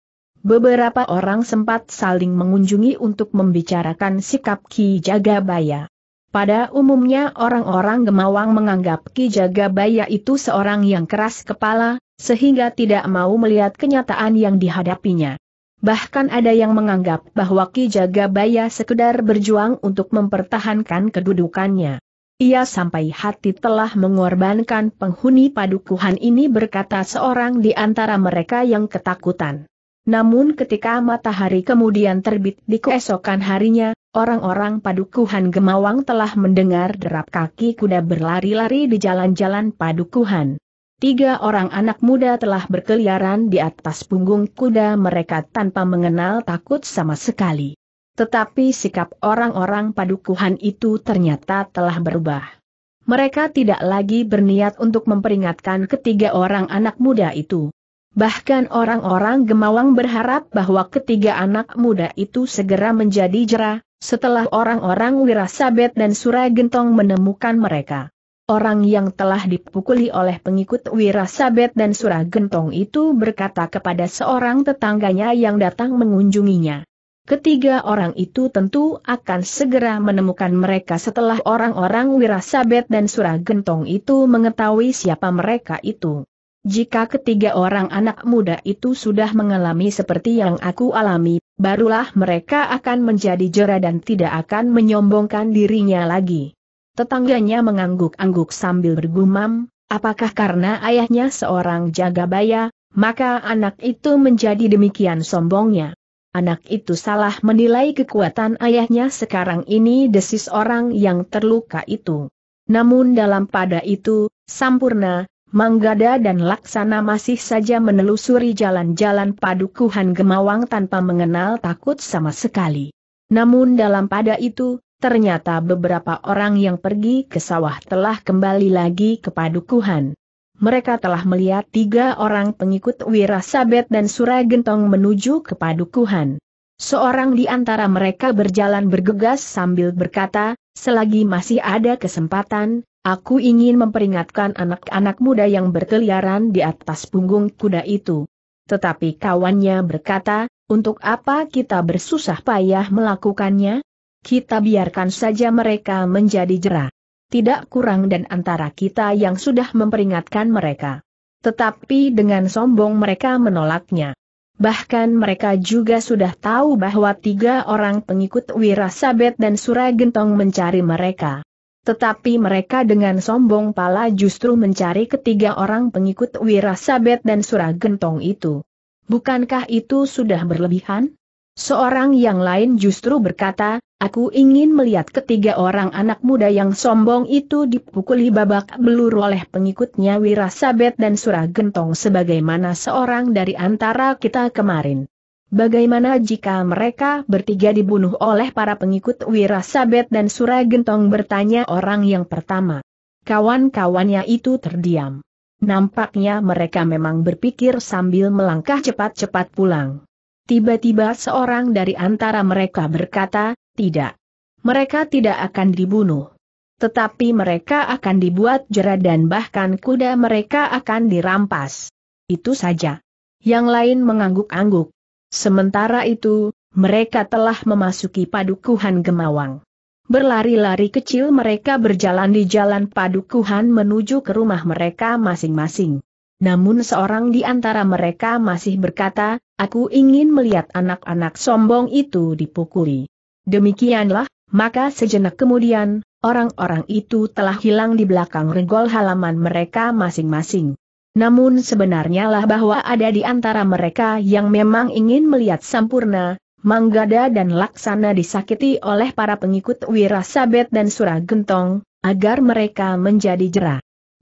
Beberapa orang sempat saling mengunjungi untuk membicarakan sikap Ki Jagabaya. Pada umumnya orang-orang Gemawang menganggap Ki Jagabaya itu seorang yang keras kepala, sehingga tidak mau melihat kenyataan yang dihadapinya. Bahkan ada yang menganggap bahwa Ki Jagabaya sekedar berjuang untuk mempertahankan kedudukannya. Ia sampai hati telah mengorbankan penghuni padukuhan ini berkata seorang di antara mereka yang ketakutan. Namun ketika matahari kemudian terbit di keesokan harinya, orang-orang padukuhan Gemawang telah mendengar derap kaki kuda berlari-lari di jalan-jalan padukuhan. Tiga orang anak muda telah berkeliaran di atas punggung kuda mereka tanpa mengenal takut sama sekali. Tetapi sikap orang-orang padukuhan itu ternyata telah berubah. Mereka tidak lagi berniat untuk memperingatkan ketiga orang anak muda itu. Bahkan orang-orang Gemawang berharap bahwa ketiga anak muda itu segera menjadi jerah, setelah orang-orang Wirasabet dan Suragentong menemukan mereka. Orang yang telah dipukuli oleh pengikut Wirasabet dan Suragentong itu berkata kepada seorang tetangganya yang datang mengunjunginya. Ketiga orang itu tentu akan segera menemukan mereka setelah orang-orang Wirasabet dan Suragentong itu mengetahui siapa mereka itu. Jika ketiga orang anak muda itu sudah mengalami seperti yang aku alami, barulah mereka akan menjadi jera dan tidak akan menyombongkan dirinya lagi. Tetangganya mengangguk-angguk sambil bergumam, apakah karena ayahnya seorang jagabaya, maka anak itu menjadi demikian sombongnya. Anak itu salah menilai kekuatan ayahnya sekarang ini desis orang yang terluka itu. Namun dalam pada itu, Sampurna, Manggada dan Laksana masih saja menelusuri jalan-jalan padukuhan Gemawang tanpa mengenal takut sama sekali. Namun dalam pada itu, ternyata beberapa orang yang pergi ke sawah telah kembali lagi ke padukuhan. Mereka telah melihat tiga orang pengikut Wirasabet dan Suragentong menuju ke padukuhan. Seorang di antara mereka berjalan bergegas sambil berkata, selagi masih ada kesempatan, aku ingin memperingatkan anak-anak muda yang berkeliaran di atas punggung kuda itu. Tetapi kawannya berkata, untuk apa kita bersusah payah melakukannya? kita biarkan saja mereka menjadi jerah. Tidak kurang dan antara kita yang sudah memperingatkan mereka. Tetapi dengan sombong mereka menolaknya. Bahkan mereka juga sudah tahu bahwa tiga orang pengikut Wirasabet dan Suragentong mencari mereka. Tetapi mereka dengan sombong pala justru mencari ketiga orang pengikut Wirasabet dan Suragentong itu. Bukankah itu sudah berlebihan? Seorang yang lain justru berkata, aku ingin melihat ketiga orang anak muda yang sombong itu dipukuli babak belur oleh pengikutnya Wirasabet dan Suragentong sebagaimana seorang dari antara kita kemarin. Bagaimana jika mereka bertiga dibunuh oleh para pengikut Wirasabet dan Suragentong bertanya orang yang pertama. Kawan-kawannya itu terdiam. Nampaknya mereka memang berpikir sambil melangkah cepat-cepat pulang. Tiba-tiba seorang dari antara mereka berkata, tidak. Mereka tidak akan dibunuh. Tetapi mereka akan dibuat jera dan bahkan kuda mereka akan dirampas. Itu saja. Yang lain mengangguk-angguk. Sementara itu, mereka telah memasuki padukuhan Gemawang. Berlari-lari kecil mereka berjalan di jalan padukuhan menuju ke rumah mereka masing-masing. Namun seorang di antara mereka masih berkata, aku ingin melihat anak-anak sombong itu dipukuli. Demikianlah, maka sejenak kemudian, orang-orang itu telah hilang di belakang regol halaman mereka masing-masing. Namun sebenarnya lah bahwa ada di antara mereka yang memang ingin melihat sempurna, Manggada dan Laksana disakiti oleh para pengikut Wirasabet dan Suragentong, agar mereka menjadi jerah.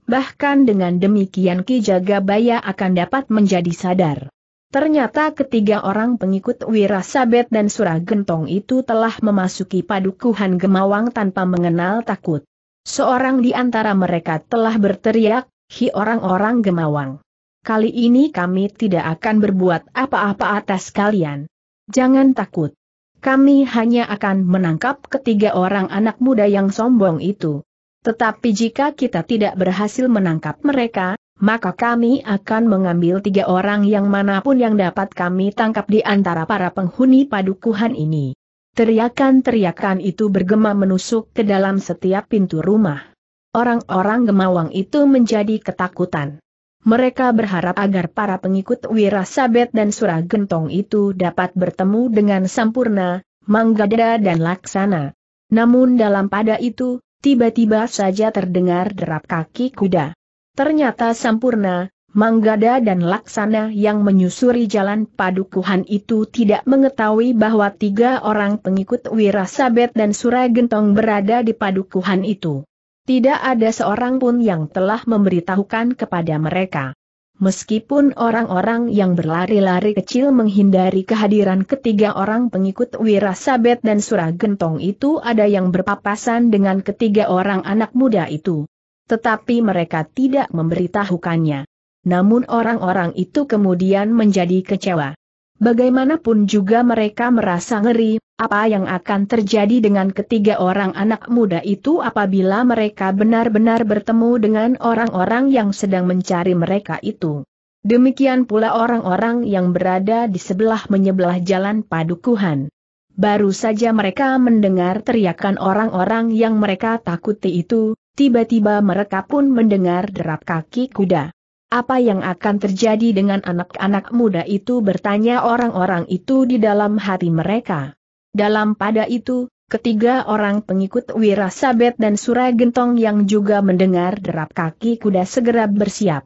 Bahkan dengan demikian Ki Jagabaya akan dapat menjadi sadar. Ternyata ketiga orang pengikut Wirasabet dan Suragentong itu telah memasuki padukuhan Gemawang tanpa mengenal takut. Seorang di antara mereka telah berteriak, Hi orang-orang Gemawang. Kali ini kami tidak akan berbuat apa-apa atas kalian. Jangan takut. Kami hanya akan menangkap ketiga orang anak muda yang sombong itu. Tetapi jika kita tidak berhasil menangkap mereka, maka kami akan mengambil tiga orang yang mana pun yang dapat kami tangkap di antara para penghuni padukuhan ini. Teriakan-teriakan itu bergema menusuk ke dalam setiap pintu rumah. Orang-orang gemawang itu menjadi ketakutan. Mereka berharap agar para pengikut Wirasabet dan Suragentong itu dapat bertemu dengan sempurna, Manggada dan Laksana. Namun dalam pada itu, tiba-tiba saja terdengar derap kaki kuda. Ternyata sempurna, Manggada dan Laksana yang menyusuri jalan padukuhan itu tidak mengetahui bahwa tiga orang pengikut Wirasabet dan Suragentong berada di padukuhan itu. Tidak ada seorang pun yang telah memberitahukan kepada mereka. Meskipun orang-orang yang berlari-lari kecil menghindari kehadiran ketiga orang pengikut Wirasabet dan Suragentong itu ada yang berpapasan dengan ketiga orang anak muda itu. Tetapi mereka tidak memberitahukannya. Namun orang-orang itu kemudian menjadi kecewa. Bagaimanapun juga mereka merasa ngeri, apa yang akan terjadi dengan ketiga orang anak muda itu apabila mereka benar-benar bertemu dengan orang-orang yang sedang mencari mereka itu. Demikian pula orang-orang yang berada di sebelah menyebelah jalan padukuhan. Baru saja mereka mendengar teriakan orang-orang yang mereka takuti itu, tiba-tiba mereka pun mendengar derap kaki kuda. Apa yang akan terjadi dengan anak-anak muda itu bertanya orang-orang itu di dalam hati mereka. Dalam pada itu, ketiga orang pengikut Wirasabet dan Suragentong yang juga mendengar derap kaki kuda segera bersiap.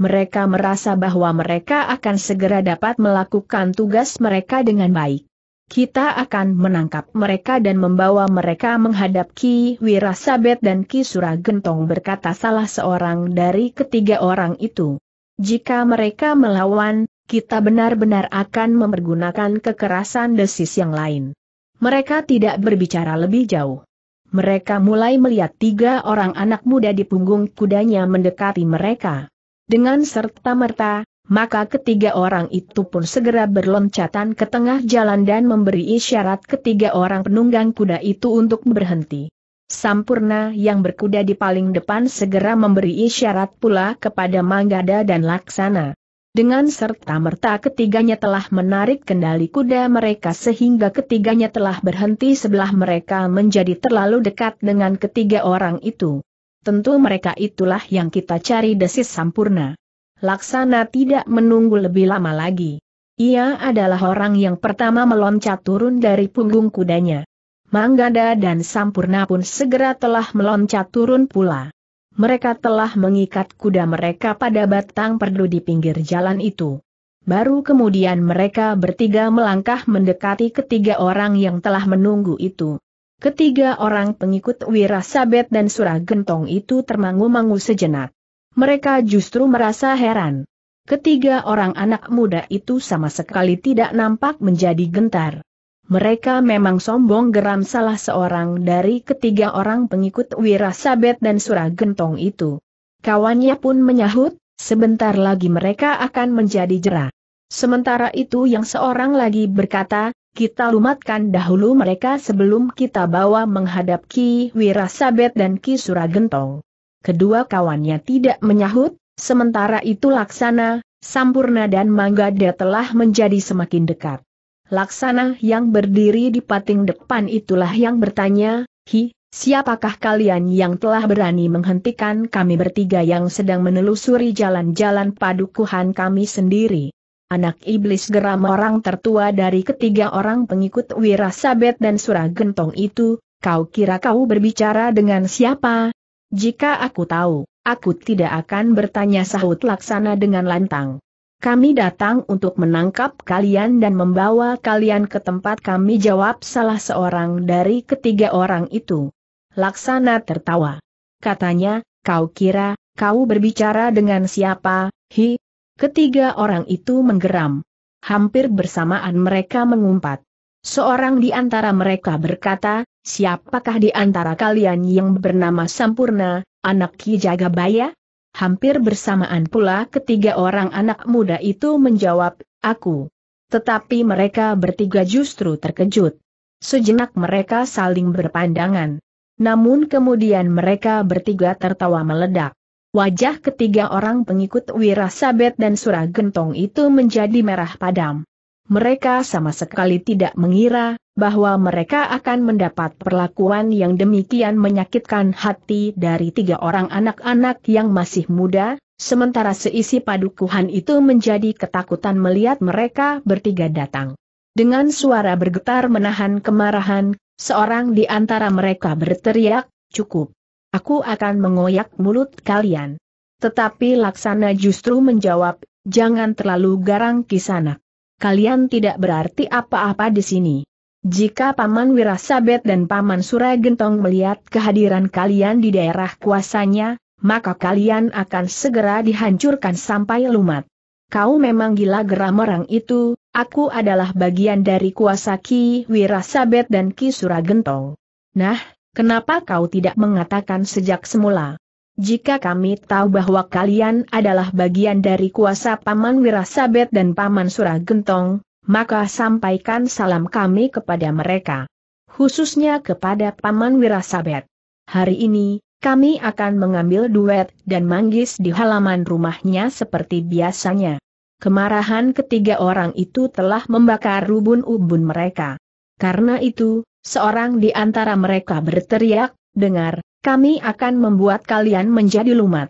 Mereka merasa bahwa mereka akan segera dapat melakukan tugas mereka dengan baik. Kita akan menangkap mereka dan membawa mereka menghadap Ki Wirasabet dan Ki Suragentong berkata salah seorang dari ketiga orang itu. Jika mereka melawan, kita benar-benar akan mempergunakan kekerasan desis yang lain. Mereka tidak berbicara lebih jauh. Mereka mulai melihat tiga orang anak muda di punggung kudanya mendekati mereka. Dengan serta-merta, maka ketiga orang itu pun segera berloncatan ke tengah jalan dan memberi isyarat ketiga orang penunggang kuda itu untuk berhenti. Sampurna yang berkuda di paling depan segera memberi isyarat pula kepada Manggada dan Laksana. Dengan serta-merta ketiganya telah menarik kendali kuda mereka sehingga ketiganya telah berhenti sebelah mereka menjadi terlalu dekat dengan ketiga orang itu. Tentu mereka itulah yang kita cari desis Sampurna. Laksana tidak menunggu lebih lama lagi. Ia adalah orang yang pertama meloncat turun dari punggung kudanya. Manggada dan Sampurna pun segera telah meloncat turun pula. Mereka telah mengikat kuda mereka pada batang perdu di pinggir jalan itu. Baru kemudian mereka bertiga melangkah mendekati ketiga orang yang telah menunggu itu. Ketiga orang pengikut Wirasabet dan Suragentong itu termangu-mangu sejenak. Mereka justru merasa heran. Ketiga orang anak muda itu sama sekali tidak nampak menjadi gentar. Mereka memang sombong geram salah seorang dari ketiga orang pengikut Wirasabet dan Suragentong itu. Kawannya pun menyahut, sebentar lagi mereka akan menjadi jerah. Sementara itu yang seorang lagi berkata, kita lumatkan dahulu mereka sebelum kita bawa menghadap Ki Wirasabet dan Ki Suragentong. Kedua kawannya tidak menyahut, sementara itu Laksana, Sampurna dan Manggada telah menjadi semakin dekat. Laksana yang berdiri di pating depan itulah yang bertanya, Hi, siapakah kalian yang telah berani menghentikan kami bertiga yang sedang menelusuri jalan-jalan padukuhan kami sendiri? Anak iblis geram orang tertua dari ketiga orang pengikut Wirasabet dan Suragentong itu, kau kira kau berbicara dengan siapa? Jika aku tahu, aku tidak akan bertanya sahut laksana dengan lantang. Kami datang untuk menangkap kalian dan membawa kalian ke tempat kami jawab salah seorang dari ketiga orang itu. Laksana tertawa. Katanya, kau kira, kau berbicara dengan siapa, hi? Ketiga orang itu menggeram. Hampir bersamaan mereka mengumpat. Seorang di antara mereka berkata, siapakah di antara kalian yang bernama Sampurna, anak Ki Jagabaya? Hampir bersamaan pula ketiga orang anak muda itu menjawab, aku. Tetapi mereka bertiga justru terkejut. Sejenak mereka saling berpandangan. Namun kemudian mereka bertiga tertawa meledak. Wajah ketiga orang pengikut Wirasabet dan Suragentong itu menjadi merah padam. Mereka sama sekali tidak mengira bahwa mereka akan mendapat perlakuan yang demikian menyakitkan hati dari tiga orang anak-anak yang masih muda, sementara seisi padukuhan itu menjadi ketakutan melihat mereka bertiga datang. Dengan suara bergetar menahan kemarahan, seorang di antara mereka berteriak, cukup. Aku akan mengoyak mulut kalian. Tetapi Laksana justru menjawab, jangan terlalu garang kisanak. Kalian tidak berarti apa-apa di sini. Jika Paman Wirasabet dan Paman Suragentong melihat kehadiran kalian di daerah kuasanya, maka kalian akan segera dihancurkan sampai lumat. Kau memang gila geram orang itu, aku adalah bagian dari kuasa Ki Wirasabet dan Ki Suragentong. Nah, kenapa kau tidak mengatakan sejak semula? Jika kami tahu bahwa kalian adalah bagian dari kuasa Paman Wirasabet dan Paman Suragentong, maka sampaikan salam kami kepada mereka. Khususnya kepada Paman Wirasabet. Hari ini, kami akan mengambil duet dan manggis di halaman rumahnya seperti biasanya. Kemarahan ketiga orang itu telah membakar ubun-ubun mereka. Karena itu, seorang di antara mereka berteriak, dengar, kami akan membuat kalian menjadi lumat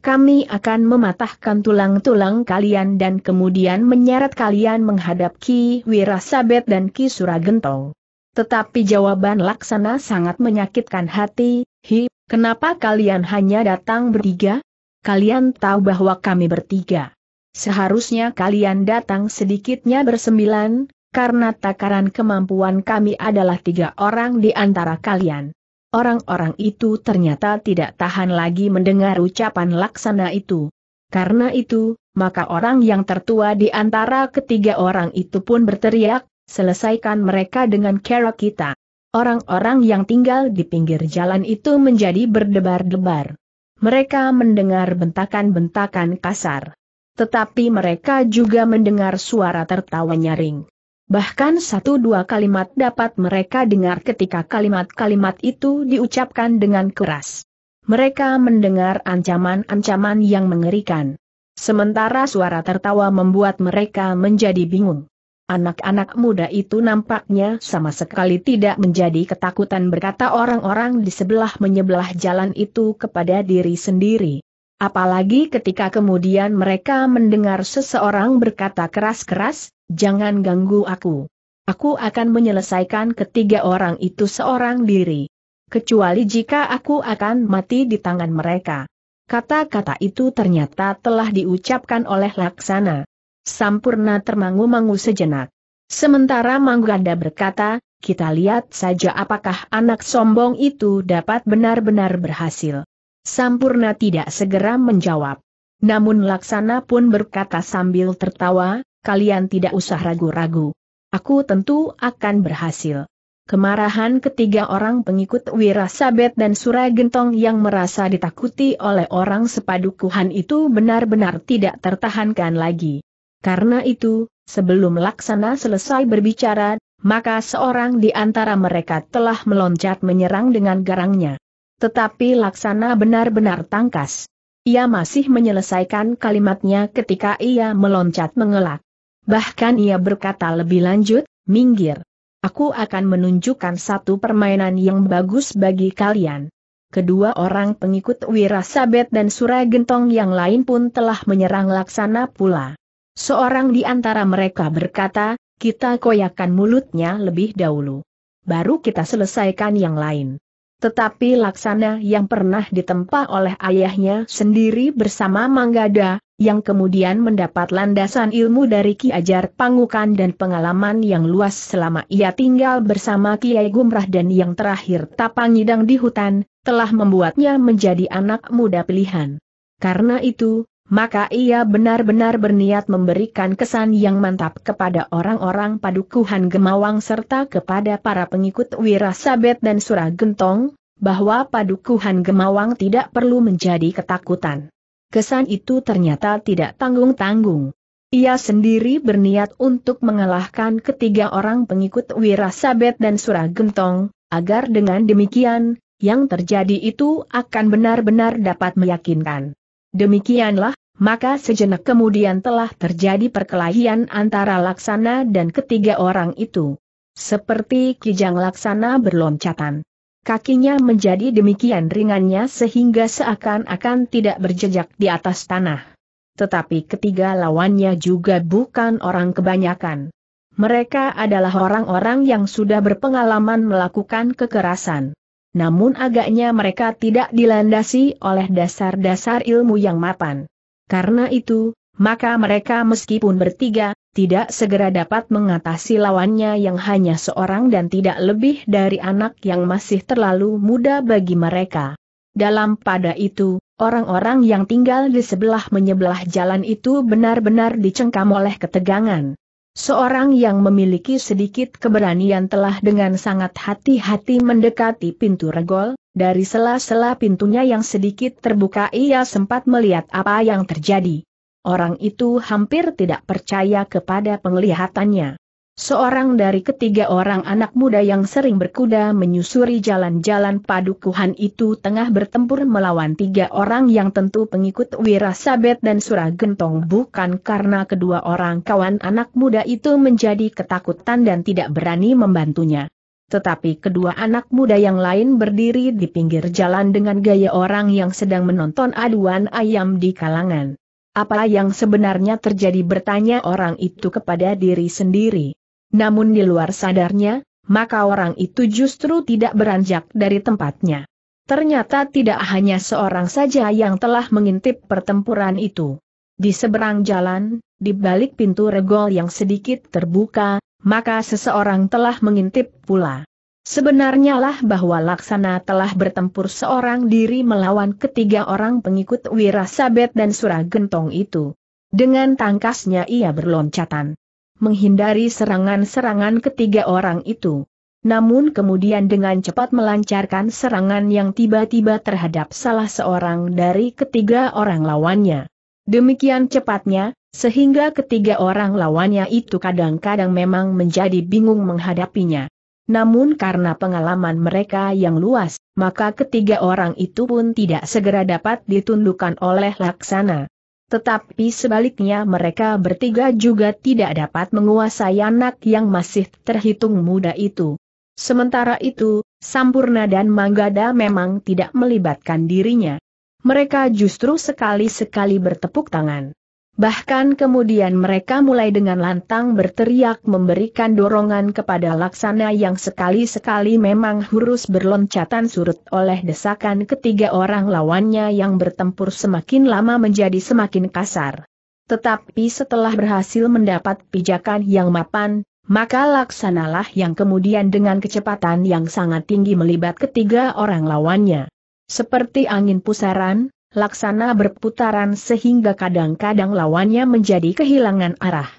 kami akan mematahkan tulang-tulang kalian dan kemudian menyeret kalian menghadap Ki Wirasabet dan Ki Suragentong. Tetapi jawaban Laksana sangat menyakitkan hati, Hi, kenapa kalian hanya datang bertiga? Kalian tahu bahwa kami bertiga. Seharusnya kalian datang sedikitnya bersembilan, karena takaran kemampuan kami adalah tiga orang di antara kalian. Orang-orang itu ternyata tidak tahan lagi mendengar ucapan laksana itu. Karena itu, maka orang yang tertua di antara ketiga orang itu pun berteriak, selesaikan mereka dengan cara kita. Orang-orang yang tinggal di pinggir jalan itu menjadi berdebar-debar. Mereka mendengar bentakan-bentakan kasar. Tetapi mereka juga mendengar suara tertawa nyaring. Bahkan satu dua kalimat dapat mereka dengar ketika kalimat-kalimat itu diucapkan dengan keras. Mereka mendengar ancaman-ancaman yang mengerikan. Sementara suara tertawa membuat mereka menjadi bingung. Anak-anak muda itu nampaknya sama sekali tidak menjadi ketakutan berkata orang-orang di sebelah menyebelah jalan itu kepada diri sendiri. Apalagi ketika kemudian mereka mendengar seseorang berkata keras-keras, jangan ganggu aku. Aku akan menyelesaikan ketiga orang itu seorang diri. Kecuali jika aku akan mati di tangan mereka. Kata-kata itu ternyata telah diucapkan oleh Laksana. Sampurna termangu-mangu sejenak. Sementara Mangganda berkata, kita lihat saja apakah anak sombong itu dapat benar-benar berhasil. Sampurna tidak segera menjawab. Namun Laksana pun berkata sambil tertawa, kalian tidak usah ragu-ragu. aku tentu akan berhasil. Kemarahan ketiga orang pengikut Wirasabet dan Suragentong yang merasa ditakuti oleh orang sepadukuhan itu benar-benar tidak tertahankan lagi. Karena itu, sebelum Laksana selesai berbicara, maka seorang di antara mereka telah meloncat menyerang dengan garangnya. Tetapi Laksana benar-benar tangkas. Ia masih menyelesaikan kalimatnya ketika ia meloncat mengelak. Bahkan ia berkata lebih lanjut, minggir. Aku akan menunjukkan satu permainan yang bagus bagi kalian. Kedua orang pengikut Wirasabet dan Suragentong yang lain pun telah menyerang laksana pula. Seorang di antara mereka berkata, kita koyakan mulutnya lebih dahulu. Baru kita selesaikan yang lain. Tetapi laksana yang pernah ditempa oleh ayahnya sendiri bersama Manggada, yang kemudian mendapat landasan ilmu dari Ki Ajar Pangukan dan pengalaman yang luas selama ia tinggal bersama Kiai Gumrah dan yang terakhir tapangidang di hutan, telah membuatnya menjadi anak muda pilihan. Karena itu, maka ia benar-benar berniat memberikan kesan yang mantap kepada orang-orang padukuhan Gemawang serta kepada para pengikut Wirasabet dan Suragentong, bahwa padukuhan Gemawang tidak perlu menjadi ketakutan. Kesan itu ternyata tidak tanggung-tanggung. Ia sendiri berniat untuk mengalahkan ketiga orang pengikut Wirasabet dan Suragentong, agar dengan demikian, yang terjadi itu akan benar-benar dapat meyakinkan. Demikianlah, maka sejenak kemudian telah terjadi perkelahian antara Laksana dan ketiga orang itu. Seperti kijang Laksana berloncatan. Kakinya menjadi demikian ringannya sehingga seakan-akan tidak berjejak di atas tanah. Tetapi ketiga lawannya juga bukan orang kebanyakan. Mereka adalah orang-orang yang sudah berpengalaman melakukan kekerasan. Namun agaknya mereka tidak dilandasi oleh dasar-dasar ilmu yang mapan. Karena itu, maka mereka meskipun bertiga, tidak segera dapat mengatasi lawannya yang hanya seorang dan tidak lebih dari anak yang masih terlalu muda bagi mereka. Dalam pada itu, orang-orang yang tinggal di sebelah menyebelah jalan itu benar-benar dicengkam oleh ketegangan. Seorang yang memiliki sedikit keberanian telah dengan sangat hati-hati mendekati pintu regol, dari sela-sela pintunya yang sedikit terbuka ia sempat melihat apa yang terjadi. Orang itu hampir tidak percaya kepada penglihatannya. Seorang dari ketiga orang anak muda yang sering berkuda menyusuri jalan-jalan padukuhan itu tengah bertempur melawan tiga orang yang tentu pengikut Wirasabet dan Suragentong bukan karena kedua orang kawan anak muda itu menjadi ketakutan dan tidak berani membantunya. Tetapi kedua anak muda yang lain berdiri di pinggir jalan dengan gaya orang yang sedang menonton aduan ayam di kalangan. Apa yang sebenarnya terjadi bertanya orang itu kepada diri sendiri. Namun di luar sadarnya, maka orang itu justru tidak beranjak dari tempatnya. Ternyata tidak hanya seorang saja yang telah mengintip pertempuran itu. Di seberang jalan, di balik pintu regol yang sedikit terbuka, maka seseorang telah mengintip pula. Sebenarnya lah bahwa Laksana telah bertempur seorang diri melawan ketiga orang pengikut Wirasabet dan Suragentong itu. Dengan tangkasnya ia berloncatan. Menghindari serangan-serangan ketiga orang itu. Namun kemudian dengan cepat melancarkan serangan yang tiba-tiba terhadap salah seorang dari ketiga orang lawannya. Demikian cepatnya, sehingga ketiga orang lawannya itu kadang-kadang memang menjadi bingung menghadapinya. Namun karena pengalaman mereka yang luas, maka ketiga orang itu pun tidak segera dapat ditundukkan oleh laksana. Tetapi sebaliknya mereka bertiga juga tidak dapat menguasai anak yang masih terhitung muda itu. Sementara itu, Sampurna dan Manggada memang tidak melibatkan dirinya. Mereka justru sekali-sekali bertepuk tangan. Bahkan kemudian mereka mulai dengan lantang berteriak memberikan dorongan kepada laksana yang sekali-sekali memang hurus berloncatan surut oleh desakan ketiga orang lawannya yang bertempur semakin lama menjadi semakin kasar. Tetapi setelah berhasil mendapat pijakan yang mapan, maka laksanalah yang kemudian dengan kecepatan yang sangat tinggi melibat ketiga orang lawannya. Seperti angin pusaran, laksana berputaran sehingga kadang-kadang lawannya menjadi kehilangan arah.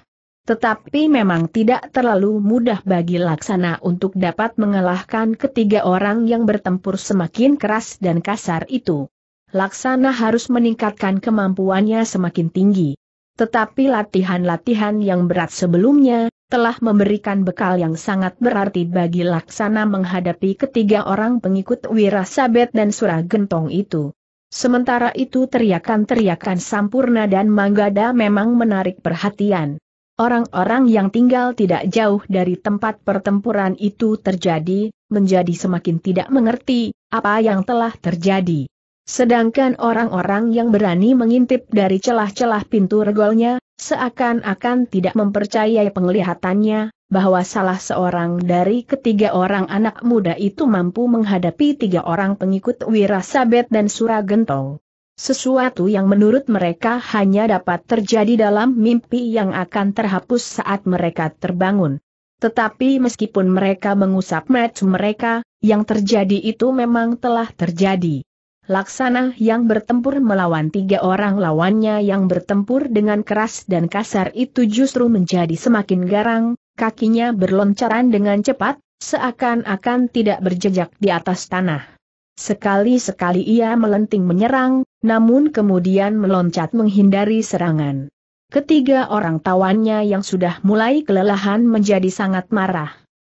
Tetapi memang tidak terlalu mudah bagi Laksana untuk dapat mengalahkan ketiga orang yang bertempur semakin keras dan kasar itu. Laksana harus meningkatkan kemampuannya semakin tinggi. Tetapi latihan-latihan yang berat sebelumnya, telah memberikan bekal yang sangat berarti bagi Laksana menghadapi ketiga orang pengikut Wira Sabet dan Suragentong itu. Sementara itu teriakan-teriakan Sampurna dan Manggada memang menarik perhatian. Orang-orang yang tinggal tidak jauh dari tempat pertempuran itu terjadi, menjadi semakin tidak mengerti apa yang telah terjadi. Sedangkan orang-orang yang berani mengintip dari celah-celah pintu regolnya, seakan-akan tidak mempercayai penglihatannya, bahwa salah seorang dari ketiga orang anak muda itu mampu menghadapi tiga orang pengikut Wirasabet dan Suragentong. Sesuatu yang menurut mereka hanya dapat terjadi dalam mimpi yang akan terhapus saat mereka terbangun. Tetapi meskipun mereka mengusap mata mereka, yang terjadi itu memang telah terjadi. Laksana yang bertempur melawan tiga orang lawannya yang bertempur dengan keras dan kasar itu justru menjadi semakin garang, kakinya berloncaran dengan cepat, seakan-akan tidak berjejak di atas tanah. Sekali-sekali ia melenting menyerang, namun kemudian meloncat menghindari serangan. Ketiga orang tawannya yang sudah mulai kelelahan menjadi sangat marah.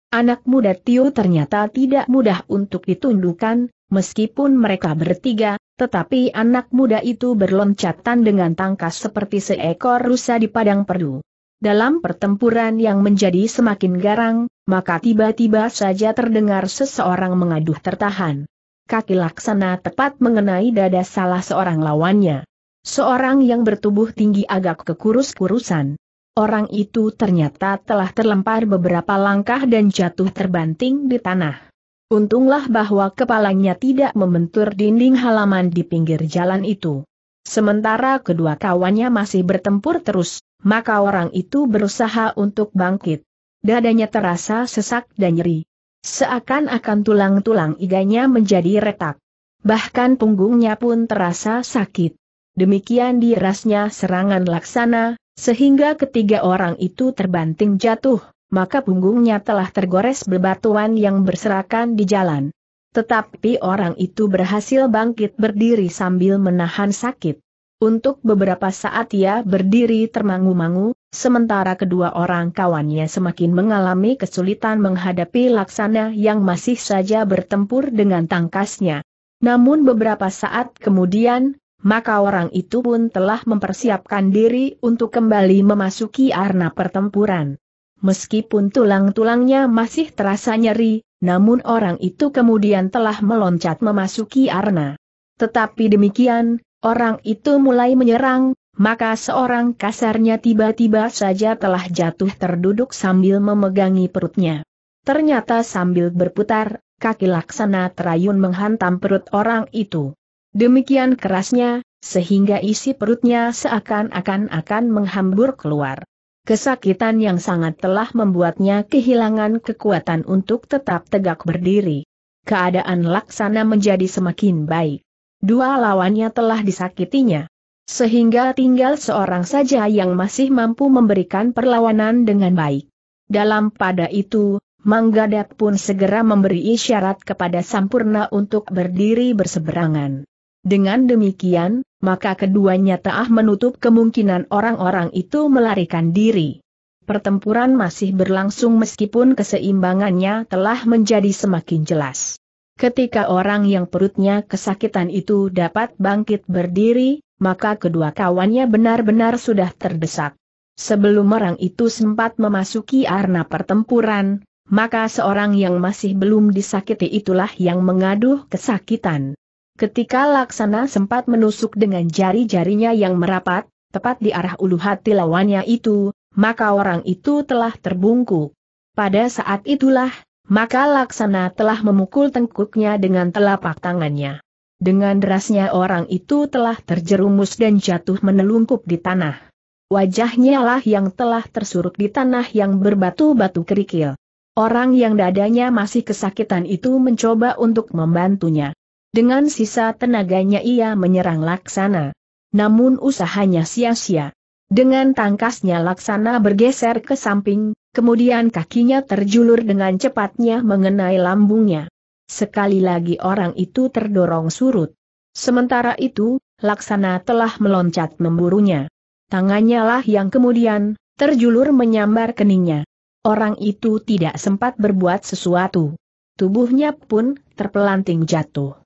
Anak muda Tio ternyata tidak mudah untuk ditundukkan, meskipun mereka bertiga, tetapi anak muda itu berloncatan dengan tangkas seperti seekor rusa di padang perdu. Dalam pertempuran yang menjadi semakin garang, maka tiba-tiba saja terdengar seseorang mengaduh tertahan kaki laksana tepat mengenai dada salah seorang lawannya. Seorang yang bertubuh tinggi agak kekurus-kurusan. Orang itu ternyata telah terlempar beberapa langkah dan jatuh terbanting di tanah. Untunglah bahwa kepalanya tidak membentur dinding halaman di pinggir jalan itu. Sementara kedua kawannya masih bertempur terus, maka orang itu berusaha untuk bangkit. Dadanya terasa sesak dan nyeri. Seakan-akan tulang-tulang iganya menjadi retak. Bahkan punggungnya pun terasa sakit. Demikian dirasnya serangan laksana, sehingga ketiga orang itu terbanting jatuh, maka punggungnya telah tergores bebatuan yang berserakan di jalan. Tetapi orang itu berhasil bangkit berdiri sambil menahan sakit. Untuk beberapa saat ia berdiri termangu-mangu, sementara kedua orang kawannya semakin mengalami kesulitan menghadapi laksana yang masih saja bertempur dengan tangkasnya. Namun beberapa saat kemudian, maka orang itu pun telah mempersiapkan diri untuk kembali memasuki arena pertempuran. Meskipun tulang-tulangnya masih terasa nyeri, namun orang itu kemudian telah meloncat memasuki arena. Tetapi demikian, Orang itu mulai menyerang, maka seorang kasarnya tiba-tiba saja telah jatuh terduduk sambil memegangi perutnya. Ternyata sambil berputar, kaki laksana terayun menghantam perut orang itu. Demikian kerasnya, sehingga isi perutnya seakan-akan akan menghambur keluar. Kesakitan yang sangat telah membuatnya kehilangan kekuatan untuk tetap tegak berdiri. Keadaan laksana menjadi semakin baik dua lawannya telah disakitinya. Sehingga tinggal seorang saja yang masih mampu memberikan perlawanan dengan baik. Dalam pada itu, Manggada pun segera memberi isyarat kepada Sampurna untuk berdiri berseberangan. Dengan demikian, maka keduanya telah menutup kemungkinan orang-orang itu melarikan diri. Pertempuran masih berlangsung meskipun keseimbangannya telah menjadi semakin jelas. Ketika orang yang perutnya kesakitan itu dapat bangkit berdiri, maka kedua kawannya benar-benar sudah terdesak. Sebelum orang itu sempat memasuki arena pertempuran, maka seorang yang masih belum disakiti itulah yang mengaduh kesakitan. Ketika Laksana sempat menusuk dengan jari-jarinya yang merapat, tepat di arah ulu hati lawannya itu, maka orang itu telah terbungkuk. Pada saat itulah, maka Laksana telah memukul tengkuknya dengan telapak tangannya. Dengan derasnya orang itu telah terjerumus dan jatuh menelungkup di tanah. Wajahnya lah yang telah tersuruk di tanah yang berbatu-batu kerikil. Orang yang dadanya masih kesakitan itu mencoba untuk membantunya. Dengan sisa tenaganya ia menyerang Laksana. Namun usahanya sia-sia. Dengan tangkasnya Laksana bergeser ke samping, kemudian kakinya terjulur dengan cepatnya mengenai lambungnya. Sekali lagi orang itu terdorong surut. Sementara itu, Laksana telah meloncat memburunya. Tangannya lah yang kemudian, terjulur menyambar keningnya. Orang itu tidak sempat berbuat sesuatu. Tubuhnya pun, terpelanting jatuh.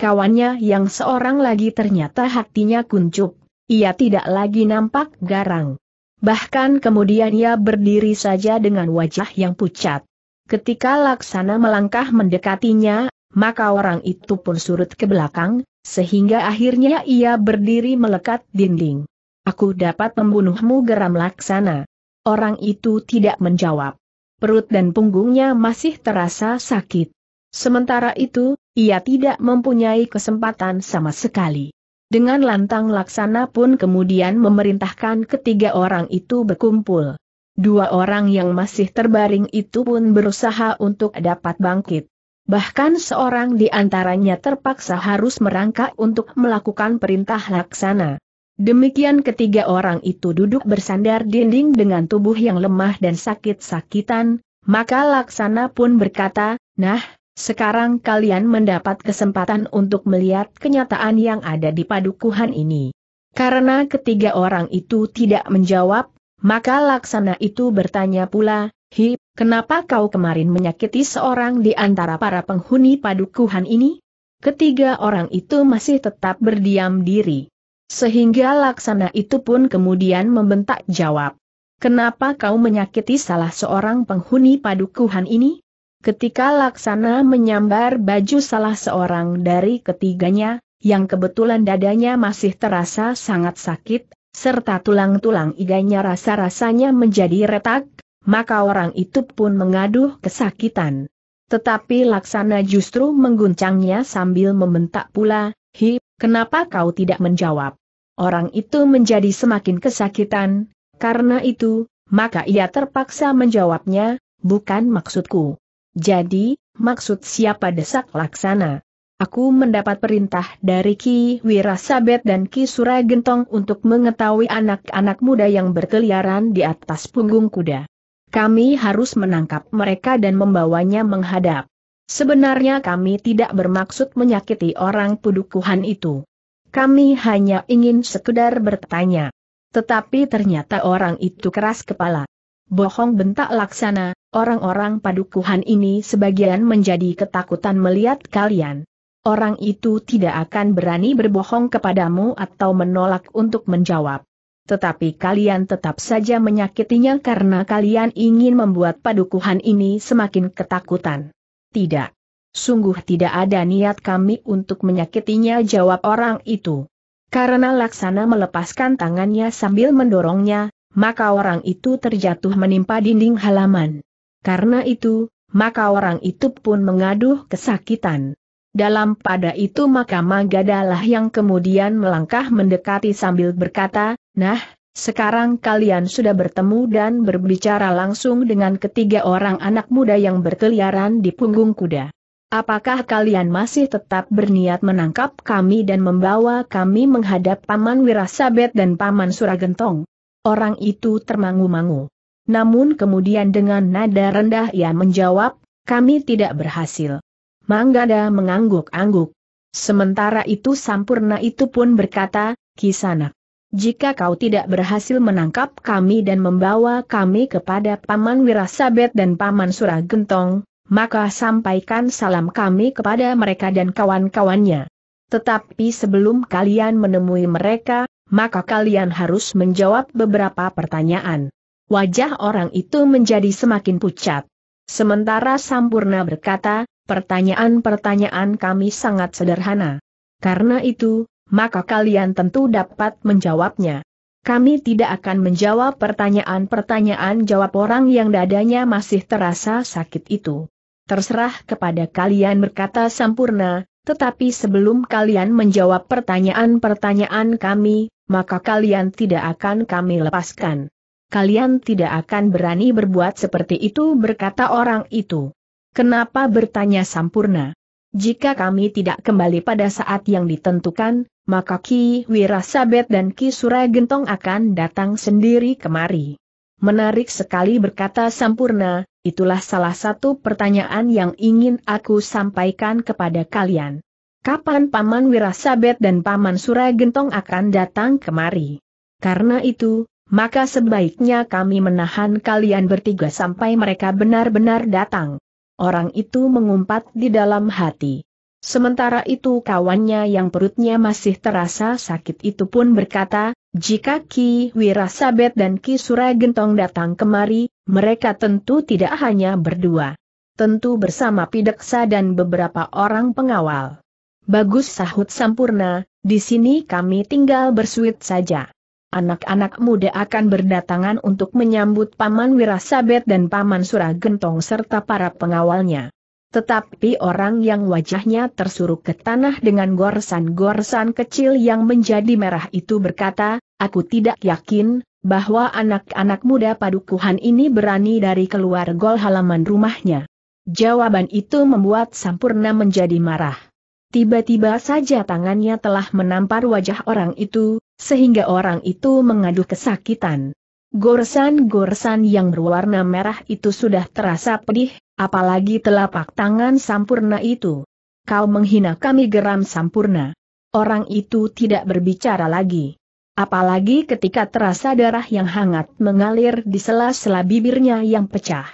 Kawannya yang seorang lagi ternyata hatinya kuncup ia tidak lagi nampak garang. Bahkan kemudian ia berdiri saja dengan wajah yang pucat. Ketika Laksana melangkah mendekatinya, maka orang itu pun surut ke belakang, sehingga akhirnya ia berdiri melekat dinding. Aku dapat membunuhmu geram Laksana. Orang itu tidak menjawab. Perut dan punggungnya masih terasa sakit. Sementara itu, ia tidak mempunyai kesempatan sama sekali. Dengan lantang laksana pun kemudian memerintahkan ketiga orang itu berkumpul. Dua orang yang masih terbaring itu pun berusaha untuk dapat bangkit. Bahkan seorang di antaranya terpaksa harus merangkak untuk melakukan perintah laksana. Demikian ketiga orang itu duduk bersandar dinding dengan tubuh yang lemah dan sakit-sakitan, maka laksana pun berkata, nah, sekarang kalian mendapat kesempatan untuk melihat kenyataan yang ada di padukuhan ini. Karena ketiga orang itu tidak menjawab, maka laksana itu bertanya pula, Hi, kenapa kau kemarin menyakiti seorang di antara para penghuni padukuhan ini? Ketiga orang itu masih tetap berdiam diri. Sehingga laksana itu pun kemudian membentak jawab. Kenapa kau menyakiti salah seorang penghuni padukuhan ini? Ketika Laksana menyambar baju salah seorang dari ketiganya, yang kebetulan dadanya masih terasa sangat sakit, serta tulang-tulang iganya rasa-rasanya menjadi retak, maka orang itu pun mengaduh kesakitan. Tetapi Laksana justru mengguncangnya sambil membentak pula, Hi, kenapa kau tidak menjawab? Orang itu menjadi semakin kesakitan, karena itu, maka ia terpaksa menjawabnya, bukan maksudku. Jadi, maksud siapa desak laksana? Aku mendapat perintah dari Ki Wirasabet dan Ki Suragentong untuk mengetahui anak-anak muda yang berkeliaran di atas punggung kuda. Kami harus menangkap mereka dan membawanya menghadap. Sebenarnya kami tidak bermaksud menyakiti orang pudukuhan itu. Kami hanya ingin sekedar bertanya. Tetapi ternyata orang itu keras kepala. Bohong bentak laksana, orang-orang padukuhan ini sebagian menjadi ketakutan melihat kalian. Orang itu tidak akan berani berbohong kepadamu atau menolak untuk menjawab. Tetapi kalian tetap saja menyakitinya karena kalian ingin membuat padukuhan ini semakin ketakutan. Tidak. Sungguh tidak ada niat kami untuk menyakitinya jawab orang itu. Karena Laksana melepaskan tangannya sambil mendorongnya, maka orang itu terjatuh menimpa dinding halaman. Karena itu, maka orang itu pun mengaduh kesakitan. Dalam pada itu maka Magadalah yang kemudian melangkah mendekati sambil berkata, Nah, sekarang kalian sudah bertemu dan berbicara langsung dengan ketiga orang anak muda yang berkeliaran di punggung kuda. Apakah kalian masih tetap berniat menangkap kami dan membawa kami menghadap Paman Wirasabet dan Paman Suragentong? Orang itu termangu-mangu. Namun kemudian dengan nada rendah ia menjawab, kami tidak berhasil. Manggada mengangguk-angguk. Sementara itu Sampurna itu pun berkata, Kisanak. Jika kau tidak berhasil menangkap kami dan membawa kami kepada Paman Wirasabet dan Paman Suragentong, maka sampaikan salam kami kepada mereka dan kawan-kawannya. Tetapi sebelum kalian menemui mereka, maka kalian harus menjawab beberapa pertanyaan. Wajah orang itu menjadi semakin pucat. Sementara Sampurna berkata, pertanyaan-pertanyaan kami sangat sederhana. Karena itu, maka kalian tentu dapat menjawabnya. Kami tidak akan menjawab pertanyaan-pertanyaan jawab orang yang dadanya masih terasa sakit itu. Terserah kepada kalian berkata Sampurna, tetapi sebelum kalian menjawab pertanyaan-pertanyaan kami, maka kalian tidak akan kami lepaskan. Kalian tidak akan berani berbuat seperti itu berkata orang itu. Kenapa bertanya Sampurna? Jika kami tidak kembali pada saat yang ditentukan, maka Ki Wirasabet dan Ki Suragentong akan datang sendiri kemari. Menarik sekali berkata Sampurna, itulah salah satu pertanyaan yang ingin aku sampaikan kepada kalian. Kapan Paman Wirasabet dan Paman Suragentong akan datang kemari? Karena itu, maka sebaiknya kami menahan kalian bertiga sampai mereka benar-benar datang orang itu mengumpat di dalam hati. Sementara itu kawannya yang perutnya masih terasa sakit itu pun berkata, jika Ki Wirasabet dan Ki Suragentong datang kemari, mereka tentu tidak hanya berdua. Tentu bersama Pideksa dan beberapa orang pengawal. Bagus sahut Sampurna, di sini kami tinggal bersuit saja anak-anak muda akan berdatangan untuk menyambut Paman Wirasabet dan Paman Suragentong serta para pengawalnya. Tetapi orang yang wajahnya tersuruk ke tanah dengan goresan-goresan kecil yang menjadi merah itu berkata, aku tidak yakin, bahwa anak-anak muda padukuhan ini berani dari keluar gol halaman rumahnya. Jawaban itu membuat Sampurna menjadi marah. Tiba-tiba saja tangannya telah menampar wajah orang itu, sehingga orang itu mengadu kesakitan. Goresan-goresan yang berwarna merah itu sudah terasa pedih, apalagi telapak tangan sampurna itu. Kau menghina kami geram sampurna. Orang itu tidak berbicara lagi. Apalagi ketika terasa darah yang hangat mengalir di sela-sela bibirnya yang pecah.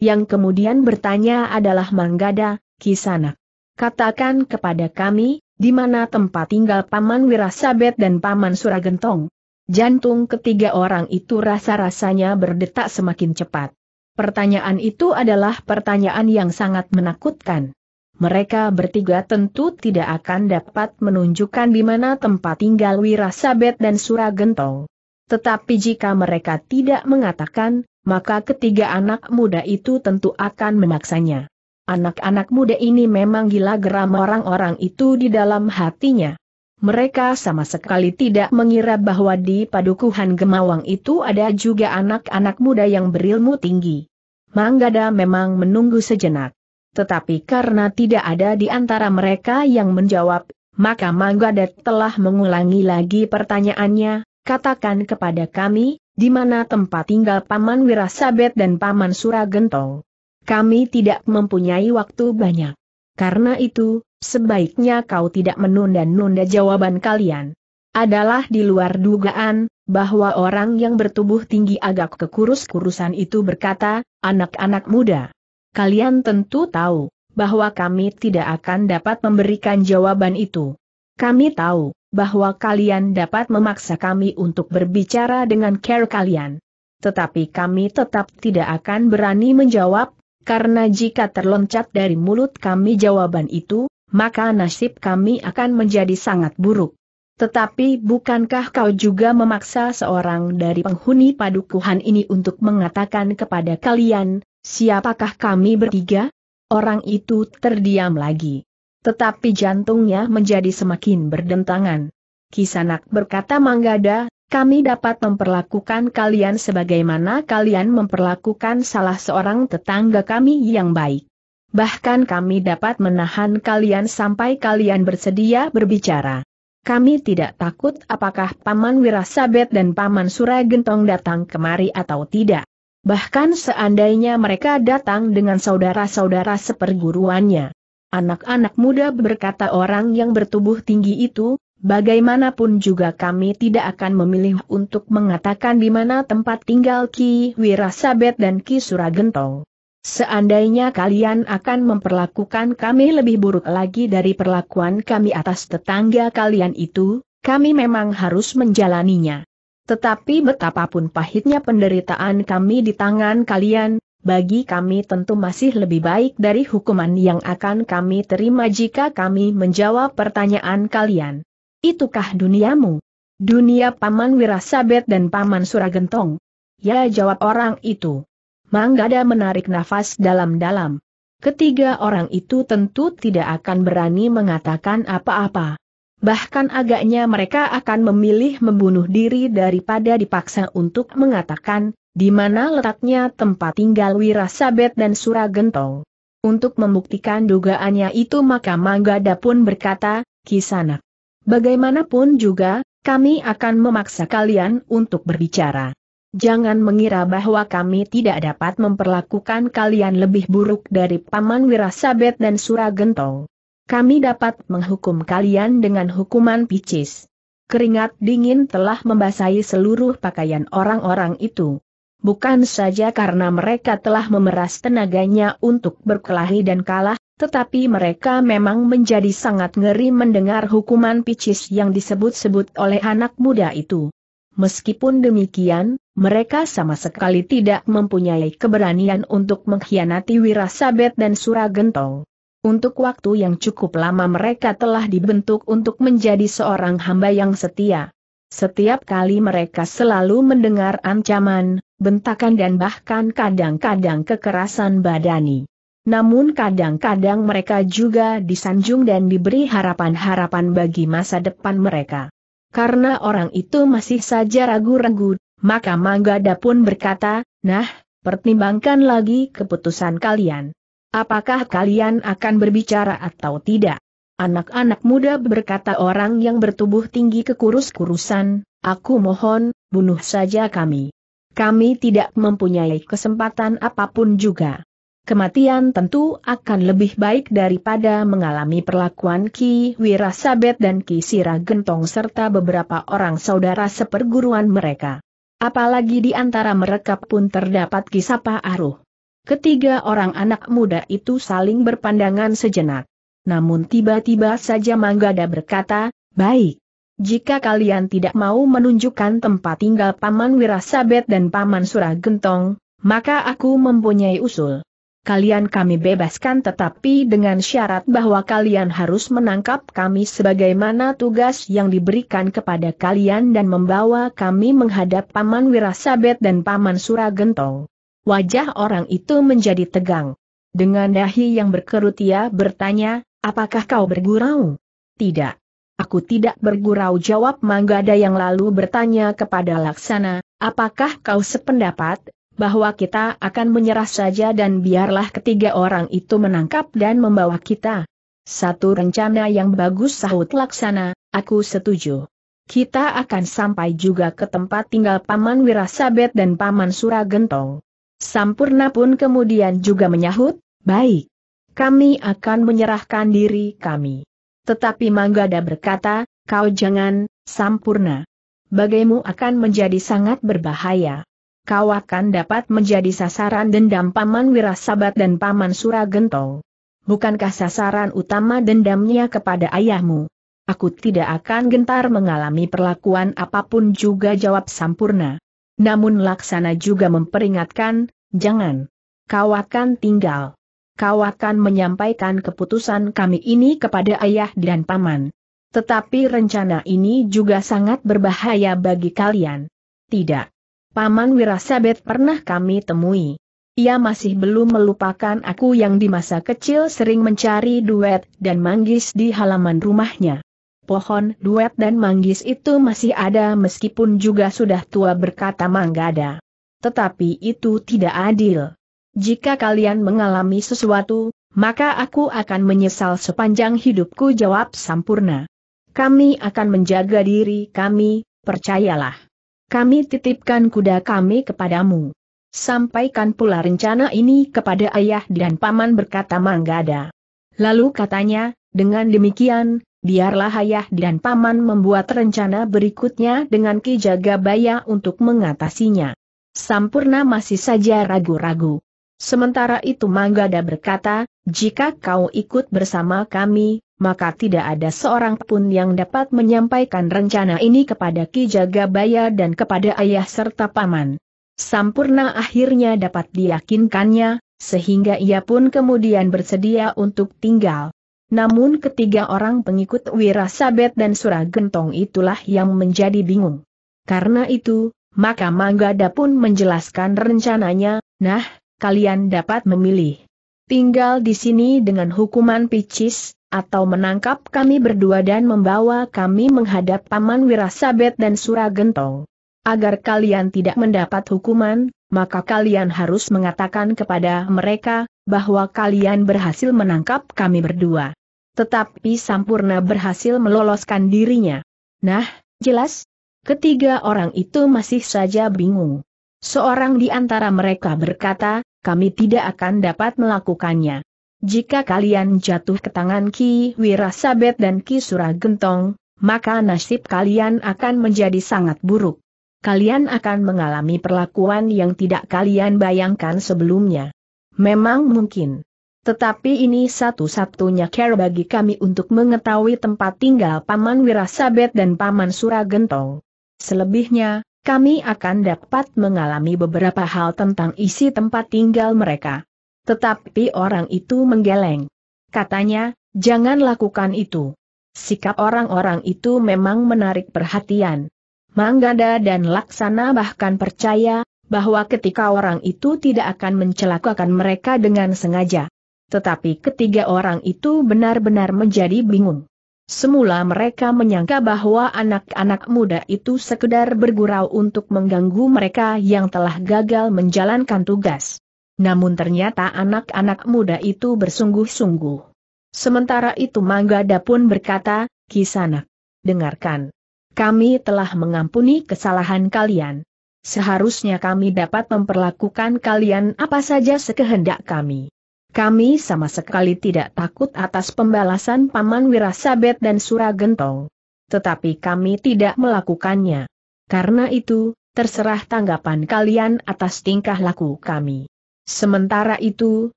Yang kemudian bertanya adalah Manggada, Kisanak. Katakan kepada kami, di mana tempat tinggal Paman Wirasabet dan Paman Suragentong. Jantung ketiga orang itu rasa-rasanya berdetak semakin cepat. Pertanyaan itu adalah pertanyaan yang sangat menakutkan. Mereka bertiga tentu tidak akan dapat menunjukkan di mana tempat tinggal Wirasabet dan Suragentong. Tetapi jika mereka tidak mengatakan, maka ketiga anak muda itu tentu akan memaksanya. Anak-anak muda ini memang gila geram orang-orang itu di dalam hatinya. Mereka sama sekali tidak mengira bahwa di padukuhan Gemawang itu ada juga anak-anak muda yang berilmu tinggi. Manggada memang menunggu sejenak. Tetapi karena tidak ada di antara mereka yang menjawab, maka Manggada telah mengulangi lagi pertanyaannya, katakan kepada kami, di mana tempat tinggal Paman Wirasabet dan Paman Suragentong. Kami tidak mempunyai waktu banyak. Karena itu, sebaiknya kau tidak menunda-nunda jawaban kalian. Adalah di luar dugaan, bahwa orang yang bertubuh tinggi agak kekurus-kurusan itu berkata, anak-anak muda. Kalian tentu tahu, bahwa kami tidak akan dapat memberikan jawaban itu. Kami tahu, bahwa kalian dapat memaksa kami untuk berbicara dengan care kalian. Tetapi kami tetap tidak akan berani menjawab, karena jika terloncat dari mulut kami jawaban itu, maka nasib kami akan menjadi sangat buruk. Tetapi bukankah kau juga memaksa seorang dari penghuni padukuhan ini untuk mengatakan kepada kalian, siapakah kami bertiga? Orang itu terdiam lagi. Tetapi jantungnya menjadi semakin berdentangan. Kisanak berkata Manggada, kami dapat memperlakukan kalian sebagaimana kalian memperlakukan salah seorang tetangga kami yang baik. Bahkan kami dapat menahan kalian sampai kalian bersedia berbicara. Kami tidak takut apakah Paman Wirasabet dan Paman Suragentong datang kemari atau tidak. Bahkan seandainya mereka datang dengan saudara-saudara seperguruannya. Anak-anak muda berkata orang yang bertubuh tinggi itu, Bagaimanapun juga kami tidak akan memilih untuk mengatakan di mana tempat tinggal Ki Wirasabet dan Ki Suragentong. Seandainya kalian akan memperlakukan kami lebih buruk lagi dari perlakuan kami atas tetangga kalian itu, kami memang harus menjalaninya. Tetapi betapapun pahitnya penderitaan kami di tangan kalian, bagi kami tentu masih lebih baik dari hukuman yang akan kami terima jika kami menjawab pertanyaan kalian. Itukah duniamu? Dunia Paman Wirasabet dan Paman Suragentong. Ya jawab orang itu. Manggada menarik nafas dalam-dalam. Ketiga orang itu tentu tidak akan berani mengatakan apa-apa. Bahkan agaknya mereka akan memilih membunuh diri daripada dipaksa untuk mengatakan, di mana letaknya tempat tinggal Wirasabet dan Suragentong. Untuk membuktikan dugaannya itu maka Manggada pun berkata, Kisanak. Bagaimanapun juga, kami akan memaksa kalian untuk berbicara. Jangan mengira bahwa kami tidak dapat memperlakukan kalian lebih buruk dari Paman Wirasabet dan Suragentong. Kami dapat menghukum kalian dengan hukuman picis. Keringat dingin telah membasahi seluruh pakaian orang-orang itu bukan saja karena mereka telah memeras tenaganya untuk berkelahi dan kalah, tetapi mereka memang menjadi sangat ngeri mendengar hukuman picis yang disebut-sebut oleh anak muda itu. Meskipun demikian, mereka sama sekali tidak mempunyai keberanian untuk mengkhianati Wirasabet dan Suragentong. Untuk waktu yang cukup lama mereka telah dibentuk untuk menjadi seorang hamba yang setia. Setiap kali mereka selalu mendengar ancaman, bentakan dan bahkan kadang-kadang kekerasan badani. Namun kadang-kadang mereka juga disanjung dan diberi harapan-harapan bagi masa depan mereka. Karena orang itu masih saja ragu-ragu, maka Manggada pun berkata, nah, pertimbangkan lagi keputusan kalian. Apakah kalian akan berbicara atau tidak? Anak-anak muda berkata orang yang bertubuh tinggi kekurus-kurusan, aku mohon, bunuh saja kami kami tidak mempunyai kesempatan apa pun juga. Kematian tentu akan lebih baik daripada mengalami perlakuan Ki Wirasabet dan Ki Sira Gentong serta beberapa orang saudara seperguruan mereka. Apalagi di antara mereka pun terdapat Ki Sapa Aruh. Ketiga orang anak muda itu saling berpandangan sejenak. Namun tiba-tiba saja Manggada berkata, baik. Jika kalian tidak mau menunjukkan tempat tinggal Paman Wirasabet dan Paman Suragentong, maka aku mempunyai usul. Kalian kami bebaskan tetapi dengan syarat bahwa kalian harus menangkap kami sebagaimana tugas yang diberikan kepada kalian dan membawa kami menghadap Paman Wirasabet dan Paman Suragentong. Wajah orang itu menjadi tegang. Dengan dahi yang berkerut ia bertanya, apakah kau bergurau? Tidak. Aku tidak bergurau jawab Manggada yang lalu bertanya kepada Laksana, apakah kau sependapat, bahwa kita akan menyerah saja dan biarlah ketiga orang itu menangkap dan membawa kita. Satu rencana yang bagus sahut Laksana, aku setuju. Kita akan sampai juga ke tempat tinggal Paman Wirasabet dan Paman Suragentong. Sampurna pun kemudian juga menyahut, baik. Kami akan menyerahkan diri kami. Tetapi Manggada berkata, kau jangan, sampurna. Bagaimu akan menjadi sangat berbahaya. Kau akan dapat menjadi sasaran dendam Paman Wirasabat dan Paman Suragentong. Bukankah sasaran utama dendamnya kepada ayahmu? Aku tidak akan gentar mengalami perlakuan apa pun juga jawab Sampurna. Namun Laksana juga memperingatkan, jangan. Kau akan tinggal kau akan menyampaikan keputusan kami ini kepada ayah dan paman. Tetapi rencana ini juga sangat berbahaya bagi kalian. Tidak. Paman Wirasabet pernah kami temui. Ia masih belum melupakan aku yang di masa kecil sering mencari duet dan manggis di halaman rumahnya. Pohon duet dan manggis itu masih ada meskipun juga sudah tua berkata Manggada. Tetapi itu tidak adil. Jika kalian mengalami sesuatu, maka aku akan menyesal sepanjang hidupku jawab Sampurna. Kami akan menjaga diri kami, percayalah. Kami titipkan kuda kami kepadamu. Sampaikan pula rencana ini kepada ayah dan paman berkata Manggada. Lalu katanya, dengan demikian, biarlah ayah dan paman membuat rencana berikutnya dengan Ki Jagabaya untuk mengatasinya. Sampurna masih saja ragu-ragu. Sementara itu Manggada berkata, jika kau ikut bersama kami, maka tidak ada seorang pun yang dapat menyampaikan rencana ini kepada Ki Jagabaya dan kepada ayah serta paman. Sampurna akhirnya dapat diyakinkannya, sehingga ia pun kemudian bersedia untuk tinggal. Namun ketiga orang pengikut Wirasabet dan Suragentong itulah yang menjadi bingung. Karena itu, maka Manggada pun menjelaskan rencananya, nah, kalian dapat memilih. Tinggal di sini dengan hukuman picis, atau menangkap kami berdua dan membawa kami menghadap Paman Wirasabet dan Suragentong. Agar kalian tidak mendapat hukuman, maka kalian harus mengatakan kepada mereka, bahwa kalian berhasil menangkap kami berdua. Tetapi Sampurna berhasil meloloskan dirinya. Nah, jelas? Ketiga orang itu masih saja bingung. Seorang di antara mereka berkata, kami tidak akan dapat melakukannya. Jika kalian jatuh ke tangan Ki Wirasabet dan Ki Suragentong, maka nasib kalian akan menjadi sangat buruk. Kalian akan mengalami perlakuan yang tidak kalian bayangkan sebelumnya. Memang mungkin. Tetapi ini satu-satunya cara bagi kami untuk mengetahui tempat tinggal Paman Wirasabet dan Paman Suragentong. Selebihnya, kami akan dapat mengalami beberapa hal tentang isi tempat tinggal mereka. Tetapi orang itu menggeleng. Katanya, jangan lakukan itu. Sikap orang-orang itu memang menarik perhatian. Manggada dan Laksana bahkan percaya bahwa ketika orang itu tidak akan mencelakakan mereka dengan sengaja. Tetapi ketiga orang itu benar-benar menjadi bingung. Semula mereka menyangka bahwa anak-anak muda itu sekedar bergurau untuk mengganggu mereka yang telah gagal menjalankan tugas. Namun ternyata anak-anak muda itu bersungguh-sungguh. Sementara itu Manggada pun berkata, Kisanak, dengarkan. Kami telah mengampuni kesalahan kalian seharusnya kami dapat memperlakukan kalian apa saja sekehendak kami. Kami sama sekali tidak takut atas pembalasan Paman Wirasabet dan Suragentong. Tetapi kami tidak melakukannya. Karena itu, terserah tanggapan kalian atas tingkah laku kami. Sementara itu,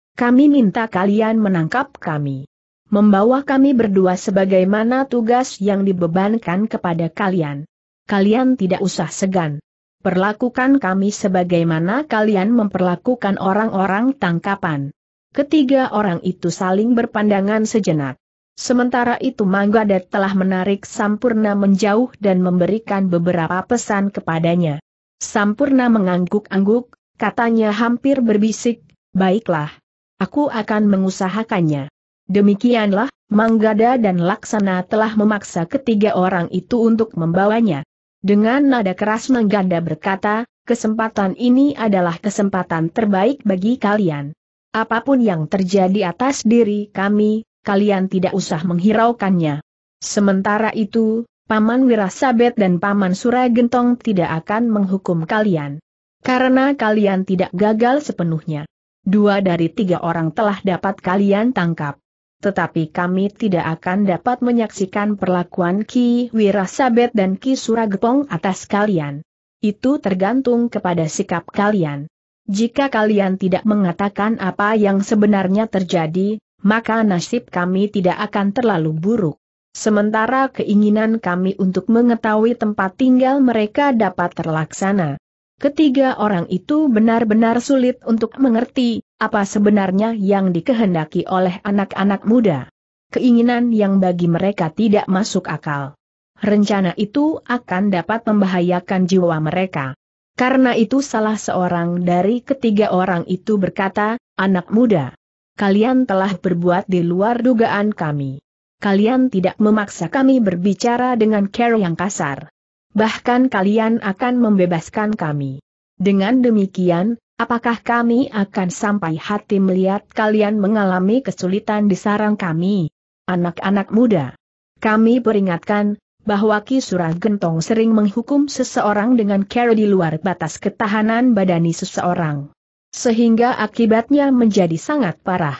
kami minta kalian menangkap kami. Membawa kami berdua sebagaimana tugas yang dibebankan kepada kalian. Kalian tidak usah segan perlakukan kami sebagaimana kalian memperlakukan orang-orang tangkapan. Ketiga orang itu saling berpandangan sejenak. Sementara itu Manggada telah menarik Sampurna menjauh dan memberikan beberapa pesan kepadanya. Sampurna mengangguk-angguk, katanya hampir berbisik, baiklah. Aku akan mengusahakannya. Demikianlah, Manggada dan Laksana telah memaksa ketiga orang itu untuk membawanya. Dengan nada keras mengganda berkata, kesempatan ini adalah kesempatan terbaik bagi kalian. Apa pun yang terjadi atas diri kami, kalian tidak usah menghiraukannya. Sementara itu, Paman Wirasabet dan Paman Suragentong tidak akan menghukum kalian. Karena kalian tidak gagal sepenuhnya. Dua dari tiga orang telah dapat kalian tangkap tetapi kami tidak akan dapat menyaksikan perlakuan Ki Wirasabet dan Ki Suragepong atas kalian. Itu tergantung kepada sikap kalian. Jika kalian tidak mengatakan apa yang sebenarnya terjadi, maka nasib kami tidak akan terlalu buruk. Sementara keinginan kami untuk mengetahui tempat tinggal mereka dapat terlaksana. Ketiga orang itu benar-benar sulit untuk mengerti, apa sebenarnya yang dikehendaki oleh anak-anak muda. Keinginan yang bagi mereka tidak masuk akal. Rencana itu akan dapat membahayakan jiwa mereka. Karena itu salah seorang dari ketiga orang itu berkata, anak muda, kalian telah berbuat di luar dugaan kami. Kalian tidak memaksa kami berbicara dengan cara yang kasar. Bahkan kalian akan membebaskan kami. Dengan demikian, Apakah kami akan sampai hati melihat kalian mengalami kesulitan di sarang kami? Anak-anak muda. Kami peringatkan, bahwa Ki Gentong sering menghukum seseorang dengan cara di luar batas ketahanan badani seseorang. Sehingga akibatnya menjadi sangat parah.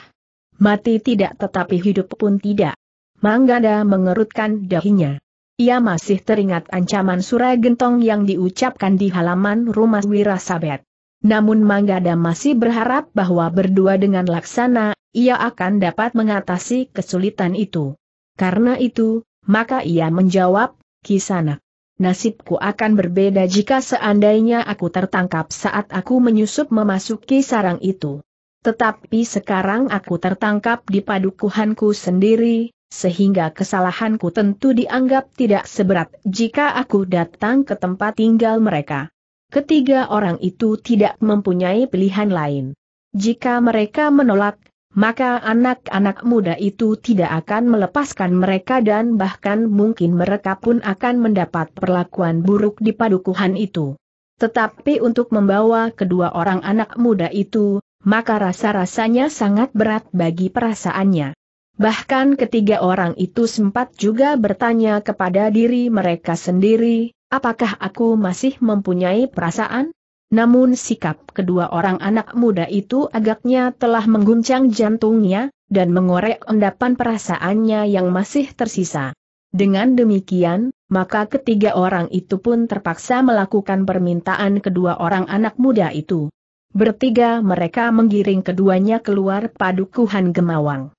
Mati tidak tetapi hidup pun tidak. Manggada mengerutkan dahinya. Ia masih teringat ancaman Gentong yang diucapkan di halaman rumah Wirasabet. Namun Manggada masih berharap bahwa berdua dengan Laksana, ia akan dapat mengatasi kesulitan itu. Karena itu, maka ia menjawab, Kisanak. Nasibku akan berbeda jika seandainya aku tertangkap saat aku menyusup memasuki sarang itu. Tetapi sekarang aku tertangkap di padukuhanku sendiri, sehingga kesalahanku tentu dianggap tidak seberat jika aku datang ke tempat tinggal mereka. Ketiga orang itu tidak mempunyai pilihan lain. Jika mereka menolak, maka anak-anak muda itu tidak akan melepaskan mereka dan bahkan mungkin mereka pun akan mendapat perlakuan buruk di padukuhan itu. Tetapi untuk membawa kedua orang anak muda itu, maka rasa-rasanya sangat berat bagi perasaannya. Bahkan ketiga orang itu sempat juga bertanya kepada diri mereka sendiri, apakah aku masih mempunyai perasaan? Namun sikap kedua orang anak muda itu agaknya telah mengguncang jantungnya, dan mengorek endapan perasaannya yang masih tersisa. Dengan demikian, maka ketiga orang itu pun terpaksa melakukan permintaan kedua orang anak muda itu. Bertiga mereka menggiring keduanya keluar padukuhan Gemawang.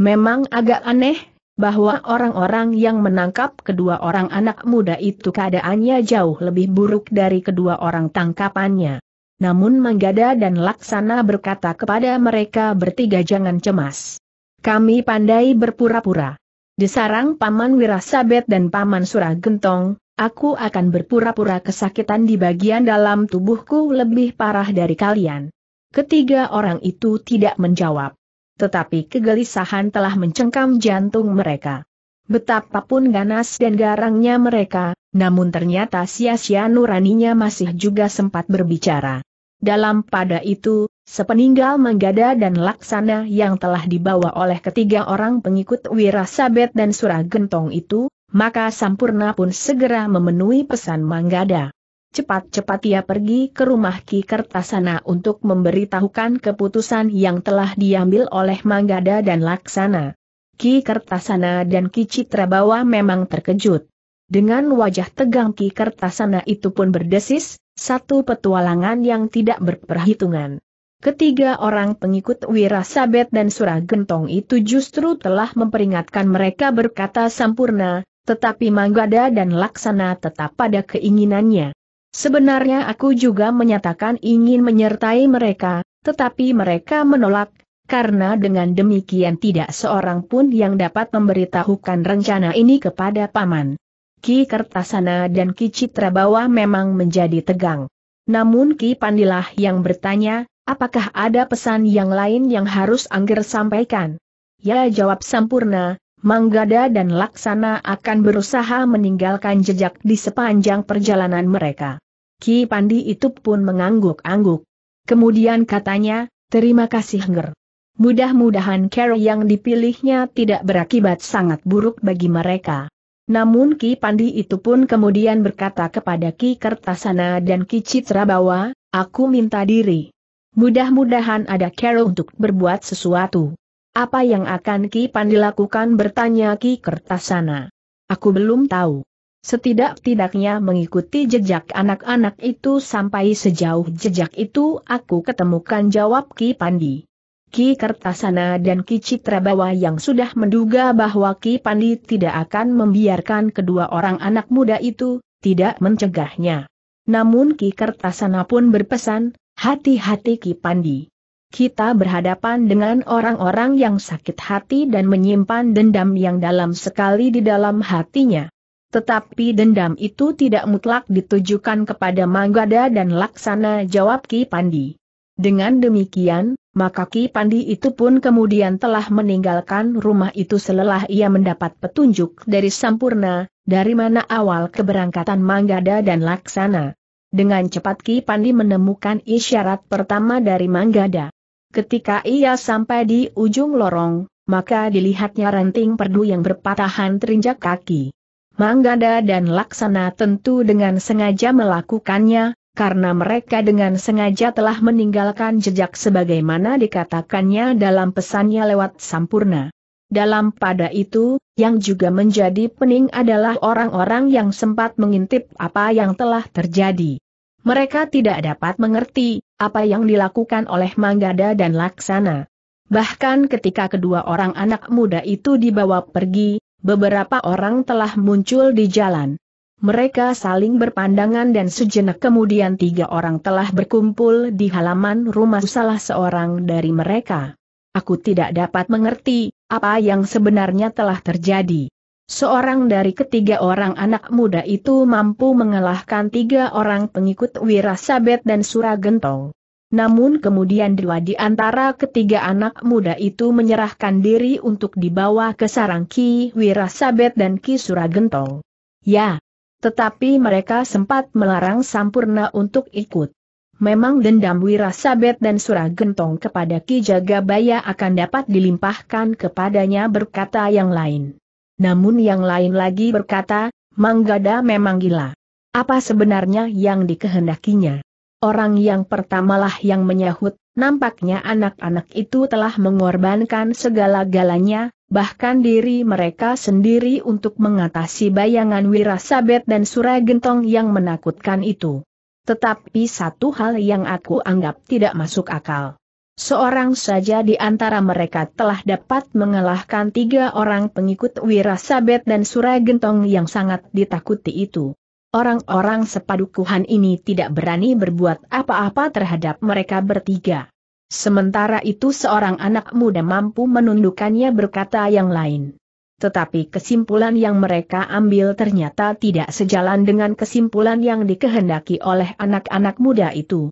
Memang agak aneh, bahwa orang-orang yang menangkap kedua orang anak muda itu keadaannya jauh lebih buruk dari kedua orang tangkapannya. Namun Manggada dan Laksana berkata kepada mereka bertiga jangan cemas. Kami pandai berpura-pura. Disarang Paman Wirasabet dan Paman Suragentong, aku akan berpura-pura kesakitan di bagian dalam tubuhku lebih parah dari kalian. Ketiga orang itu tidak menjawab. Tetapi kegelisahan telah mencengkam jantung mereka. Betapapun ganas dan garangnya mereka, namun ternyata sia-sia nuraninya masih juga sempat berbicara. Dalam pada itu, sepeninggal Menggada dan Laksana yang telah dibawa oleh ketiga orang pengikut Wirasabet dan Suragentong itu, maka Sampurna pun segera memenuhi pesan Manggada. Cepat-cepat ia pergi ke rumah Ki Kertasana untuk memberitahukan keputusan yang telah diambil oleh Manggada dan Laksana. Ki Kertasana dan Ki Citrabawa memang terkejut. Dengan wajah tegang Ki Kertasana itu pun berdesis, satu petualangan yang tidak berperhitungan. Ketiga orang pengikut Wirasabet dan Suragentong itu justru telah memperingatkan mereka berkata sampurna, tetapi Manggada dan Laksana tetap pada keinginannya. Sebenarnya aku juga menyatakan ingin menyertai mereka, tetapi mereka menolak, karena dengan demikian tidak seorang pun yang dapat memberitahukan rencana ini kepada Paman. Ki Kertasana dan Ki Citrabawa memang menjadi tegang. Namun Ki Pandilah yang bertanya, apakah ada pesan yang lain yang harus Angger sampaikan? Ya jawab Sampurna, Manggada dan Laksana akan berusaha meninggalkan jejak di sepanjang perjalanan mereka. Ki Pandi itu pun mengangguk-angguk. Kemudian katanya, terima kasih Nger. Mudah-mudahan cara yang dipilihnya tidak berakibat sangat buruk bagi mereka. Namun Ki Pandi itu pun kemudian berkata kepada Ki Kertasana dan Ki Citra bahwa, aku minta diri. Mudah-mudahan ada cara untuk berbuat sesuatu. Apa yang akan Ki Pandi lakukan bertanya Ki Kertasana. Aku belum tahu. Setidak-tidaknya mengikuti jejak anak-anak itu sampai sejauh jejak itu aku ketemukan jawab Ki Pandi. Ki Kertasana dan Ki Citrabawa yang sudah menduga bahwa Ki Pandi tidak akan membiarkan kedua orang anak muda itu, tidak mencegahnya. Namun Ki Kertasana pun berpesan, hati-hati Ki Pandi. Kita berhadapan dengan orang-orang yang sakit hati dan menyimpan dendam yang dalam sekali di dalam hatinya. Tetapi dendam itu tidak mutlak ditujukan kepada Manggada dan Laksana jawab Ki Pandi. Dengan demikian, maka Ki Pandi itu pun kemudian telah meninggalkan rumah itu selelah ia mendapat petunjuk dari Sampurna, dari mana awal keberangkatan Manggada dan Laksana. Dengan cepat Ki Pandi menemukan isyarat pertama dari Manggada. Ketika ia sampai di ujung lorong, maka dilihatnya ranting perdu yang berpatahan terinjak kaki. Manggada dan Laksana tentu dengan sengaja melakukannya, karena mereka dengan sengaja telah meninggalkan jejak sebagaimana dikatakannya dalam pesannya lewat Sampurna. Dalam pada itu, yang juga menjadi pening adalah orang-orang yang sempat mengintip apa yang telah terjadi. Mereka tidak dapat mengerti apa yang dilakukan oleh Manggada dan Laksana. Bahkan ketika kedua orang anak muda itu dibawa pergi, beberapa orang telah muncul di jalan. Mereka saling berpandangan dan sejenak kemudian tiga orang telah berkumpul di halaman rumah salah seorang dari mereka. Aku tidak dapat mengerti apa yang sebenarnya telah terjadi. Seorang dari ketiga orang anak muda itu mampu mengalahkan tiga orang pengikut Wirasabet dan Suragentong. Namun kemudian dua di antara ketiga anak muda itu menyerahkan diri untuk dibawa ke sarang Ki Wirasabet dan Ki Suragentong. Ya, tetapi mereka sempat melarang Sampurna untuk ikut. memang dendam Wirasabet dan Suragentong kepada Ki Jagabaya akan dapat dilimpahkan kepadanya berkata yang lain. Namun yang lain lagi berkata, Manggada memang gila. Apa sebenarnya yang dikehendakinya? Orang yang pertamalah yang menyahut, nampaknya anak-anak itu telah mengorbankan segala-galanya, bahkan diri mereka sendiri untuk mengatasi bayangan Wirasabet dan Suragentong yang menakutkan itu. Tetapi satu hal yang aku anggap tidak masuk akal. Seorang saja di antara mereka telah dapat mengalahkan tiga orang pengikut Wirasabet dan Suragentong yang sangat ditakuti itu. Orang-orang sepadukuhan ini tidak berani berbuat apa-apa terhadap mereka bertiga. Sementara itu seorang anak muda mampu menundukkannya berkata yang lain. Tetapi kesimpulan yang mereka ambil ternyata tidak sejalan dengan kesimpulan yang dikehendaki oleh anak-anak muda itu.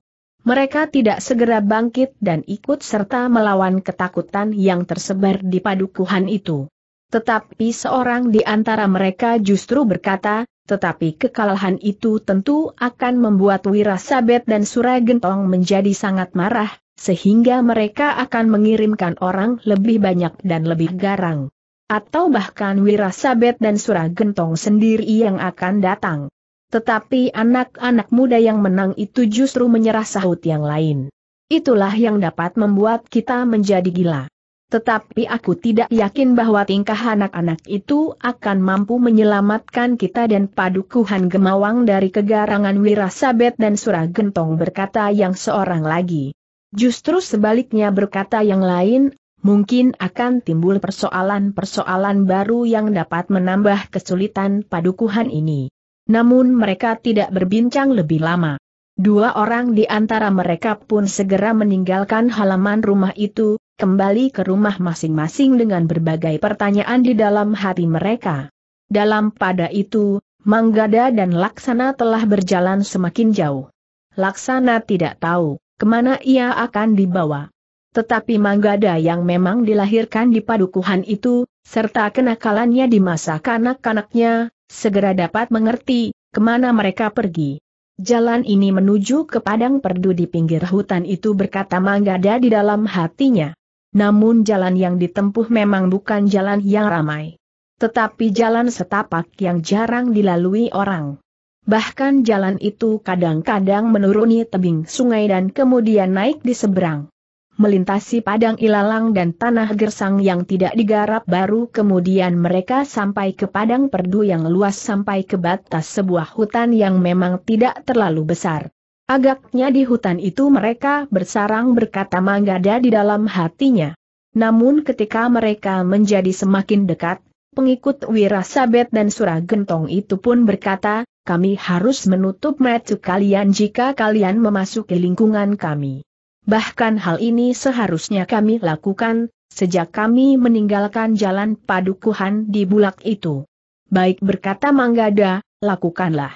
Mereka tidak segera bangkit dan ikut serta melawan ketakutan yang tersebar di padukuhan itu. Tetapi seorang di antara mereka justru berkata, tetapi kekalahan itu tentu akan membuat Wirasabet dan Suragentong menjadi sangat marah, sehingga mereka akan mengirimkan orang lebih banyak dan lebih garang. Atau bahkan Wirasabet dan Suragentong sendiri yang akan datang. Tetapi anak-anak muda yang menang itu justru menyerah sahut yang lain. Itulah yang dapat membuat kita menjadi gila. Tetapi aku tidak yakin bahwa tingkah anak-anak itu akan mampu menyelamatkan kita dan padukuhan Gemawang dari kegarangan Wirasabet dan Suragentong berkata yang seorang lagi. Justru sebaliknya berkata yang lain, mungkin akan timbul persoalan-persoalan baru yang dapat menambah kesulitan padukuhan ini. Namun mereka tidak berbincang lebih lama. Dua orang di antara mereka pun segera meninggalkan halaman rumah itu, kembali ke rumah masing-masing dengan berbagai pertanyaan di dalam hati mereka. Dalam pada itu, Manggada dan Laksana telah berjalan semakin jauh. Laksana tidak tahu ke mana ia akan dibawa. Tetapi Manggada yang memang dilahirkan di padukuhan itu, serta kenakalannya di masa kanak-kanaknya, segera dapat mengerti, ke mana mereka pergi. Jalan ini menuju ke padang perdu di pinggir hutan itu berkata Manggada di dalam hatinya. Namun jalan yang ditempuh memang bukan jalan yang ramai. Tetapi jalan setapak yang jarang dilalui orang. Bahkan jalan itu kadang-kadang menuruni tebing sungai dan kemudian naik di seberang. Melintasi padang ilalang dan tanah gersang yang tidak digarap baru kemudian mereka sampai ke padang perdu yang luas sampai ke batas sebuah hutan yang memang tidak terlalu besar. Agaknya di hutan itu mereka bersarang berkata Manggada di dalam hatinya. Namun ketika mereka menjadi semakin dekat, pengikut Wirasabet dan Suragentong itu pun berkata, kami harus menutup mata kalian jika kalian memasuki lingkungan kami. Bahkan hal ini seharusnya kami lakukan, sejak kami meninggalkan jalan padukuhan di bulak itu. Baik berkata Manggada, lakukanlah.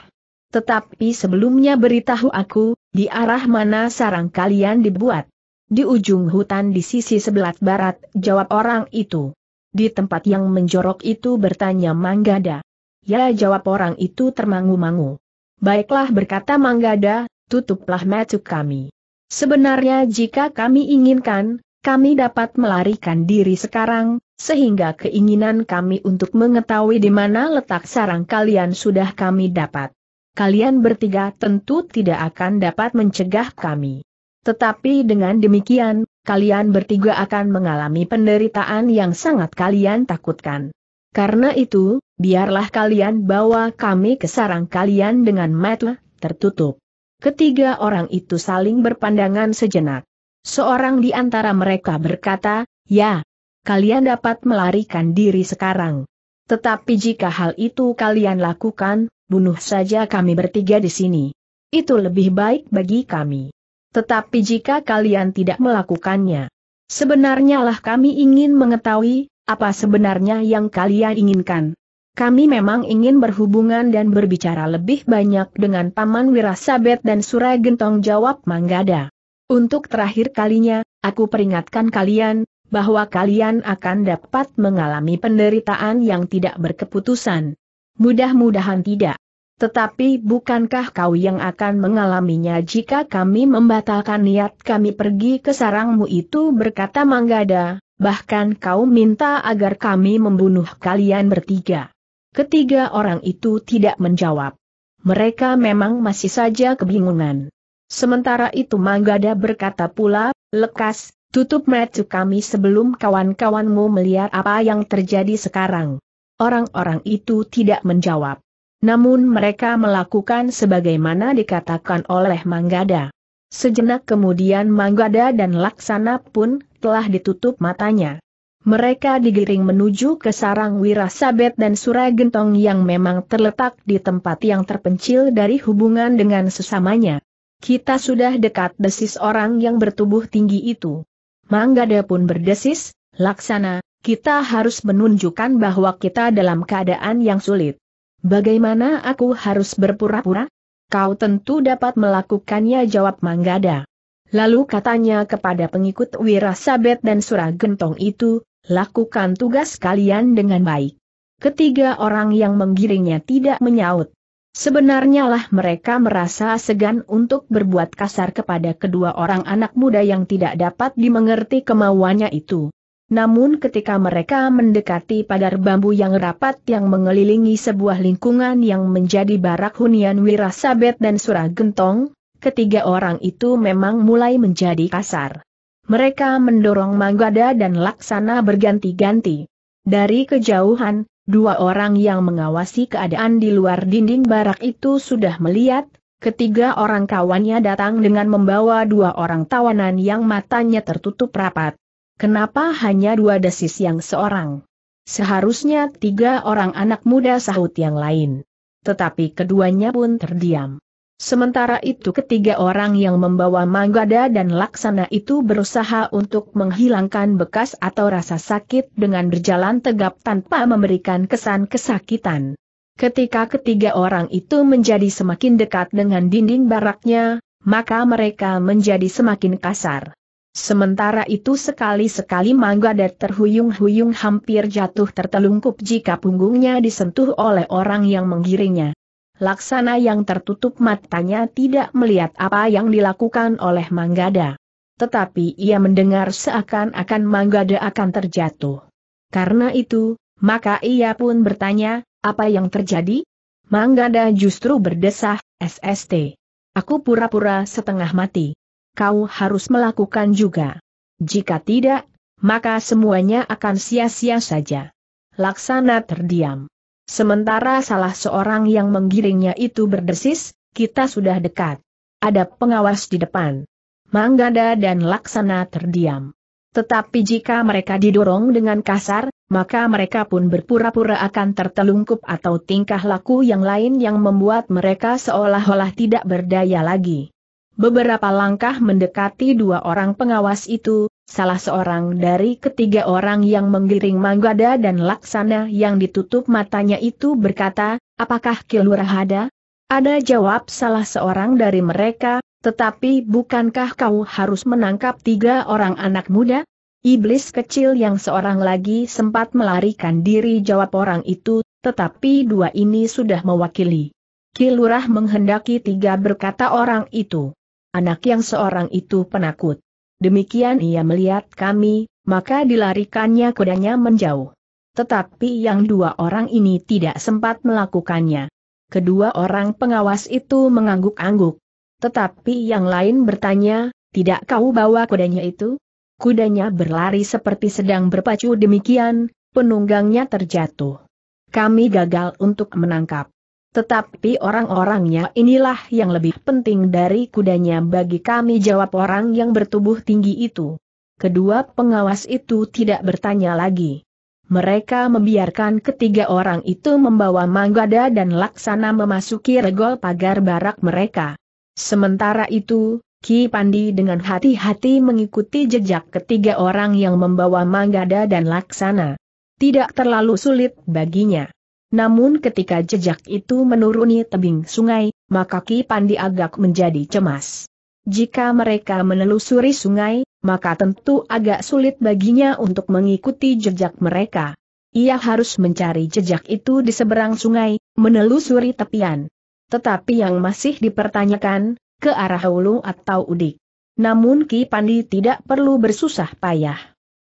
Tetapi sebelumnya beritahu aku, di arah mana sarang kalian dibuat. Di ujung hutan di sisi sebelah barat, jawab orang itu. Di tempat yang menjorok itu bertanya Manggada. Ya jawab orang itu termangu-mangu. Baiklah berkata Manggada, tutuplah mata kami. Sebenarnya jika kami inginkan, kami dapat melarikan diri sekarang, sehingga keinginan kami untuk mengetahui di mana letak sarang kalian sudah kami dapat. Kalian bertiga tentu tidak akan dapat mencegah kami. Tetapi dengan demikian, kalian bertiga akan mengalami penderitaan yang sangat kalian takutkan. Karena itu, biarlah kalian bawa kami ke sarang kalian dengan mata tertutup. Ketiga orang itu saling berpandangan sejenak. Seorang di antara mereka berkata, ya, kalian dapat melarikan diri sekarang. Tetapi jika hal itu kalian lakukan, bunuh saja kami bertiga di sini. Itu lebih baik bagi kami. Tetapi jika kalian tidak melakukannya, sebenarnya lah kami ingin mengetahui, apa sebenarnya yang kalian inginkan? Kami memang ingin berhubungan dan berbicara lebih banyak dengan Paman Wirasabet dan Suragentong jawab Manggada. Untuk terakhir kalinya, aku peringatkan kalian, bahwa kalian akan dapat mengalami penderitaan yang tidak berkeputusan. Mudah-mudahan tidak. Tetapi bukankah kau yang akan mengalaminya jika kami membatalkan niat kami pergi ke sarangmu itu berkata Manggada, bahkan kau minta agar kami membunuh kalian bertiga. Ketiga orang itu tidak menjawab. Mereka memang masih saja kebingungan. Sementara itu Manggada berkata pula, lekas, tutup mata kami sebelum kawan-kawanmu melihat apa yang terjadi sekarang. Orang-orang itu tidak menjawab. Namun mereka melakukan sebagaimana dikatakan oleh Manggada. Sejenak kemudian Manggada dan Laksana pun telah ditutup matanya. Mereka digiring menuju ke sarang Wirasabet dan Suragentong yang memang terletak di tempat yang terpencil dari hubungan dengan sesamanya. Kita sudah dekat desis orang yang bertubuh tinggi itu. Manggada pun berdesis, Laksana, kita harus menunjukkan bahwa kita dalam keadaan yang sulit. Bagaimana aku harus berpura-pura? Kau tentu dapat melakukannya jawab Manggada. Lalu katanya kepada pengikut Wirasabet dan Suragentong itu, lakukan tugas kalian dengan baik. Ketiga orang yang menggiringnya tidak menyaut. Sebenarnya lah mereka merasa segan untuk berbuat kasar kepada kedua orang anak muda yang tidak dapat dimengerti kemauannya itu. Namun ketika mereka mendekati pagar bambu yang rapat yang mengelilingi sebuah lingkungan yang menjadi barak hunian Wirasabet dan Suragentong, ketiga orang itu memang mulai menjadi kasar. Mereka mendorong Manggada dan Laksana berganti-ganti. Dari kejauhan, dua orang yang mengawasi keadaan di luar dinding barak itu sudah melihat, ketiga orang kawannya datang dengan membawa dua orang tawanan yang matanya tertutup rapat. Kenapa hanya dua desis yang seorang? Seharusnya tiga orang anak muda sahut yang lain. Tetapi keduanya pun terdiam. Sementara itu ketiga orang yang membawa Manggada dan Laksana itu berusaha untuk menghilangkan bekas atau rasa sakit dengan berjalan tegap tanpa memberikan kesan kesakitan. Ketika ketiga orang itu menjadi semakin dekat dengan dinding baraknya, maka mereka menjadi semakin kasar. Sementara itu sekali-sekali Manggada terhuyung-huyung hampir jatuh tertelungkup jika punggungnya disentuh oleh orang yang menggiringnya. Laksana yang tertutup matanya tidak melihat apa yang dilakukan oleh Manggada. Tetapi ia mendengar seakan-akan Manggada akan terjatuh. Karena itu, maka ia pun bertanya, apa yang terjadi? Manggada justru berdesah, SST. Aku pura-pura setengah mati kau harus melakukan juga. Jika tidak, maka semuanya akan sia-sia saja. Laksana terdiam. Sementara salah seorang yang menggiringnya itu berdesis, kita sudah dekat. Ada pengawas di depan. Manggada dan Laksana terdiam. Tetapi jika mereka didorong dengan kasar, maka mereka pun berpura-pura akan tertelungkup atau tingkah laku yang lain yang membuat mereka seolah-olah tidak berdaya lagi. Beberapa langkah mendekati dua orang pengawas itu, salah seorang dari ketiga orang yang menggiring Manggada dan Laksana yang ditutup matanya itu berkata, apakah Kilurah ada? Ada jawab salah seorang dari mereka, tetapi bukankah kau harus menangkap tiga orang anak muda? Iblis kecil yang seorang lagi sempat melarikan diri jawab orang itu, tetapi dua ini sudah mewakili. Kilurah menghendaki tiga berkata orang itu anak yang seorang itu penakut. Demikian ia melihat kami, maka dilarikannya kudanya menjauh. Tetapi yang dua orang ini tidak sempat melakukannya. Kedua orang pengawas itu mengangguk-angguk. Tetapi yang lain bertanya, tidak kau bawa kudanya itu? Kudanya berlari seperti sedang berpacu demikian, penunggangnya terjatuh. Kami gagal untuk menangkap. Tetapi orang-orangnya inilah yang lebih penting dari kudanya bagi kami jawab orang yang bertubuh tinggi itu. Kedua pengawas itu tidak bertanya lagi. Mereka membiarkan ketiga orang itu membawa Manggada dan Laksana memasuki regol pagar barak mereka. Sementara itu, Ki Pandi dengan hati-hati mengikuti jejak ketiga orang yang membawa Manggada dan Laksana. Tidak terlalu sulit baginya. Namun ketika jejak itu menuruni tebing sungai, maka Ki Pandi agak menjadi cemas. Jika mereka menelusuri sungai, maka tentu agak sulit baginya untuk mengikuti jejak mereka. Ia harus mencari jejak itu di seberang sungai, menelusuri tepian. tetapi yang masih dipertanyakan, ke arah hulu atau udik. Namun Ki Pandi tidak perlu bersusah payah.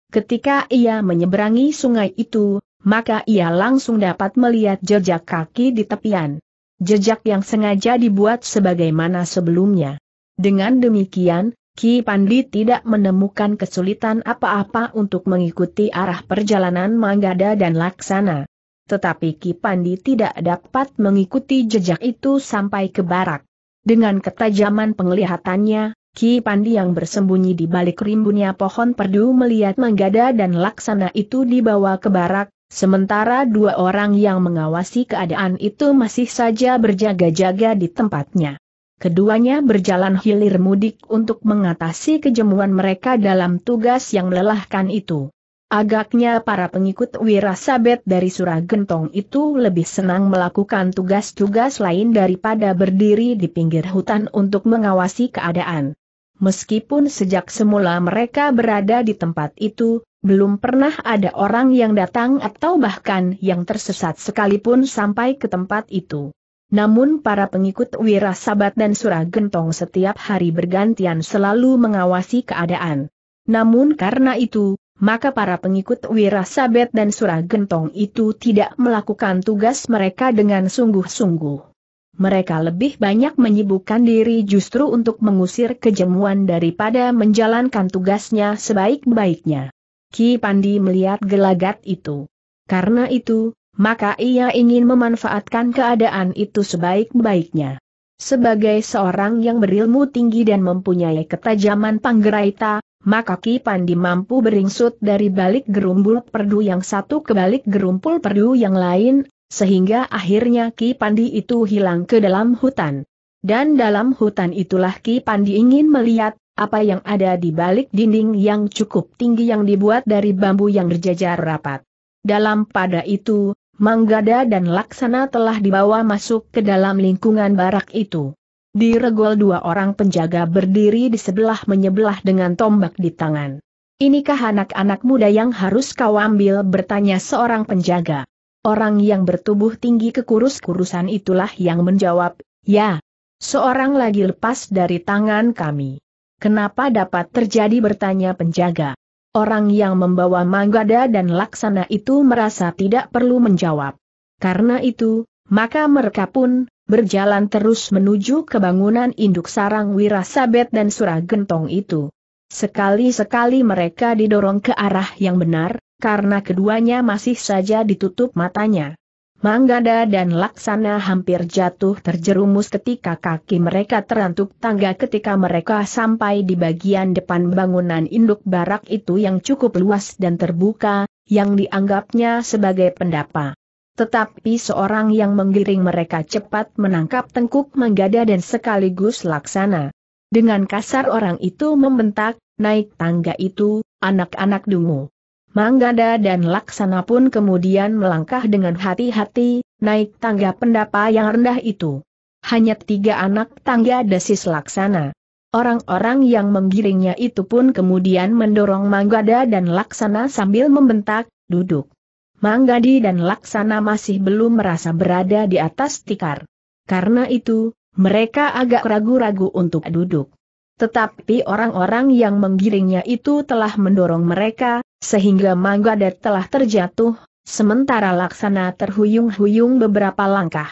Ketika ia menyeberangi sungai itu, maka ia langsung dapat melihat jejak kaki di tepian. Jejak yang sengaja dibuat sebagaimana sebelumnya. Dengan demikian, Ki Pandi tidak menemukan kesulitan apa-apa untuk mengikuti arah perjalanan Manggada dan Laksana. Tetapi Ki Pandi tidak dapat mengikuti jejak itu sampai ke barak. Dengan ketajaman penglihatannya, Ki Pandi yang bersembunyi di balik rimbunnya pohon perdu melihat Manggada dan Laksana itu dibawa ke barak, sementara dua orang yang mengawasi keadaan itu masih saja berjaga-jaga di tempatnya. Keduanya berjalan hilir mudik untuk mengatasi kejemuan mereka dalam tugas yang melelahkan itu. Agaknya para pengikut Wirasabet dari Suragentong itu lebih senang melakukan tugas-tugas lain daripada berdiri di pinggir hutan untuk mengawasi keadaan. Meskipun sejak semula mereka berada di tempat itu, belum pernah ada orang yang datang atau bahkan yang tersesat sekalipun sampai ke tempat itu. Namun para pengikut Wirasabat dan Suragentong setiap hari bergantian selalu mengawasi keadaan. Namun karena itu, maka para pengikut Wirasabat dan Suragentong itu tidak melakukan tugas mereka dengan sungguh-sungguh mereka lebih banyak menyibukkan diri justru untuk mengusir kejemuan daripada menjalankan tugasnya sebaik-baiknya. Ki Pandi melihat gelagat itu. Karena itu, maka ia ingin memanfaatkan keadaan itu sebaik-baiknya. Sebagai seorang yang berilmu tinggi dan mempunyai ketajaman panggeraita, maka Ki Pandi mampu beringsut dari balik gerumpul perdu yang satu ke balik gerumpul perdu yang lain, sehingga akhirnya Ki Pandi itu hilang ke dalam hutan. Dan dalam hutan itulah Ki Pandi ingin melihat apa yang ada di balik dinding yang cukup tinggi yang dibuat dari bambu yang berjajar rapat. Dalam pada itu, Manggada dan Laksana telah dibawa masuk ke dalam lingkungan barak itu. Di regol dua orang penjaga berdiri di sebelah menyebelah dengan tombak di tangan. Inikah anak-anak muda yang harus kau ambil bertanya seorang penjaga. Orang yang bertubuh tinggi kekurus-kurusan itulah yang menjawab, ya. Seorang lagi lepas dari tangan kami. Kenapa dapat terjadi bertanya penjaga? Orang yang membawa Manggada dan Laksana itu merasa tidak perlu menjawab. Karena itu, maka mereka pun berjalan terus menuju ke bangunan induk sarang Wirasabet dan Suragentong itu. Sekali-sekali mereka didorong ke arah yang benar, karena keduanya masih saja ditutup matanya. Manggada dan Laksana hampir jatuh terjerumus ketika kaki mereka terantuk tangga ketika mereka sampai di bagian depan bangunan induk barak itu yang cukup luas dan terbuka, yang dianggapnya sebagai pendapa. Tetapi seorang yang menggiring mereka cepat menangkap tengkuk Manggada dan sekaligus Laksana. Dengan kasar orang itu membentak, naik tangga itu, anak-anak dungu. Manggada dan Laksana pun kemudian melangkah dengan hati-hati, naik tangga pendapa yang rendah itu. Hanya tiga anak tangga desis Laksana. Orang-orang yang menggiringnya itu pun kemudian mendorong Manggada dan Laksana sambil membentak, duduk. Manggadi dan Laksana masih belum merasa berada di atas tikar. Karena itu, mereka agak ragu-ragu untuk duduk. Tetapi orang-orang yang menggiringnya itu telah mendorong mereka, sehingga Manggada telah terjatuh, sementara Laksana terhuyung-huyung beberapa langkah.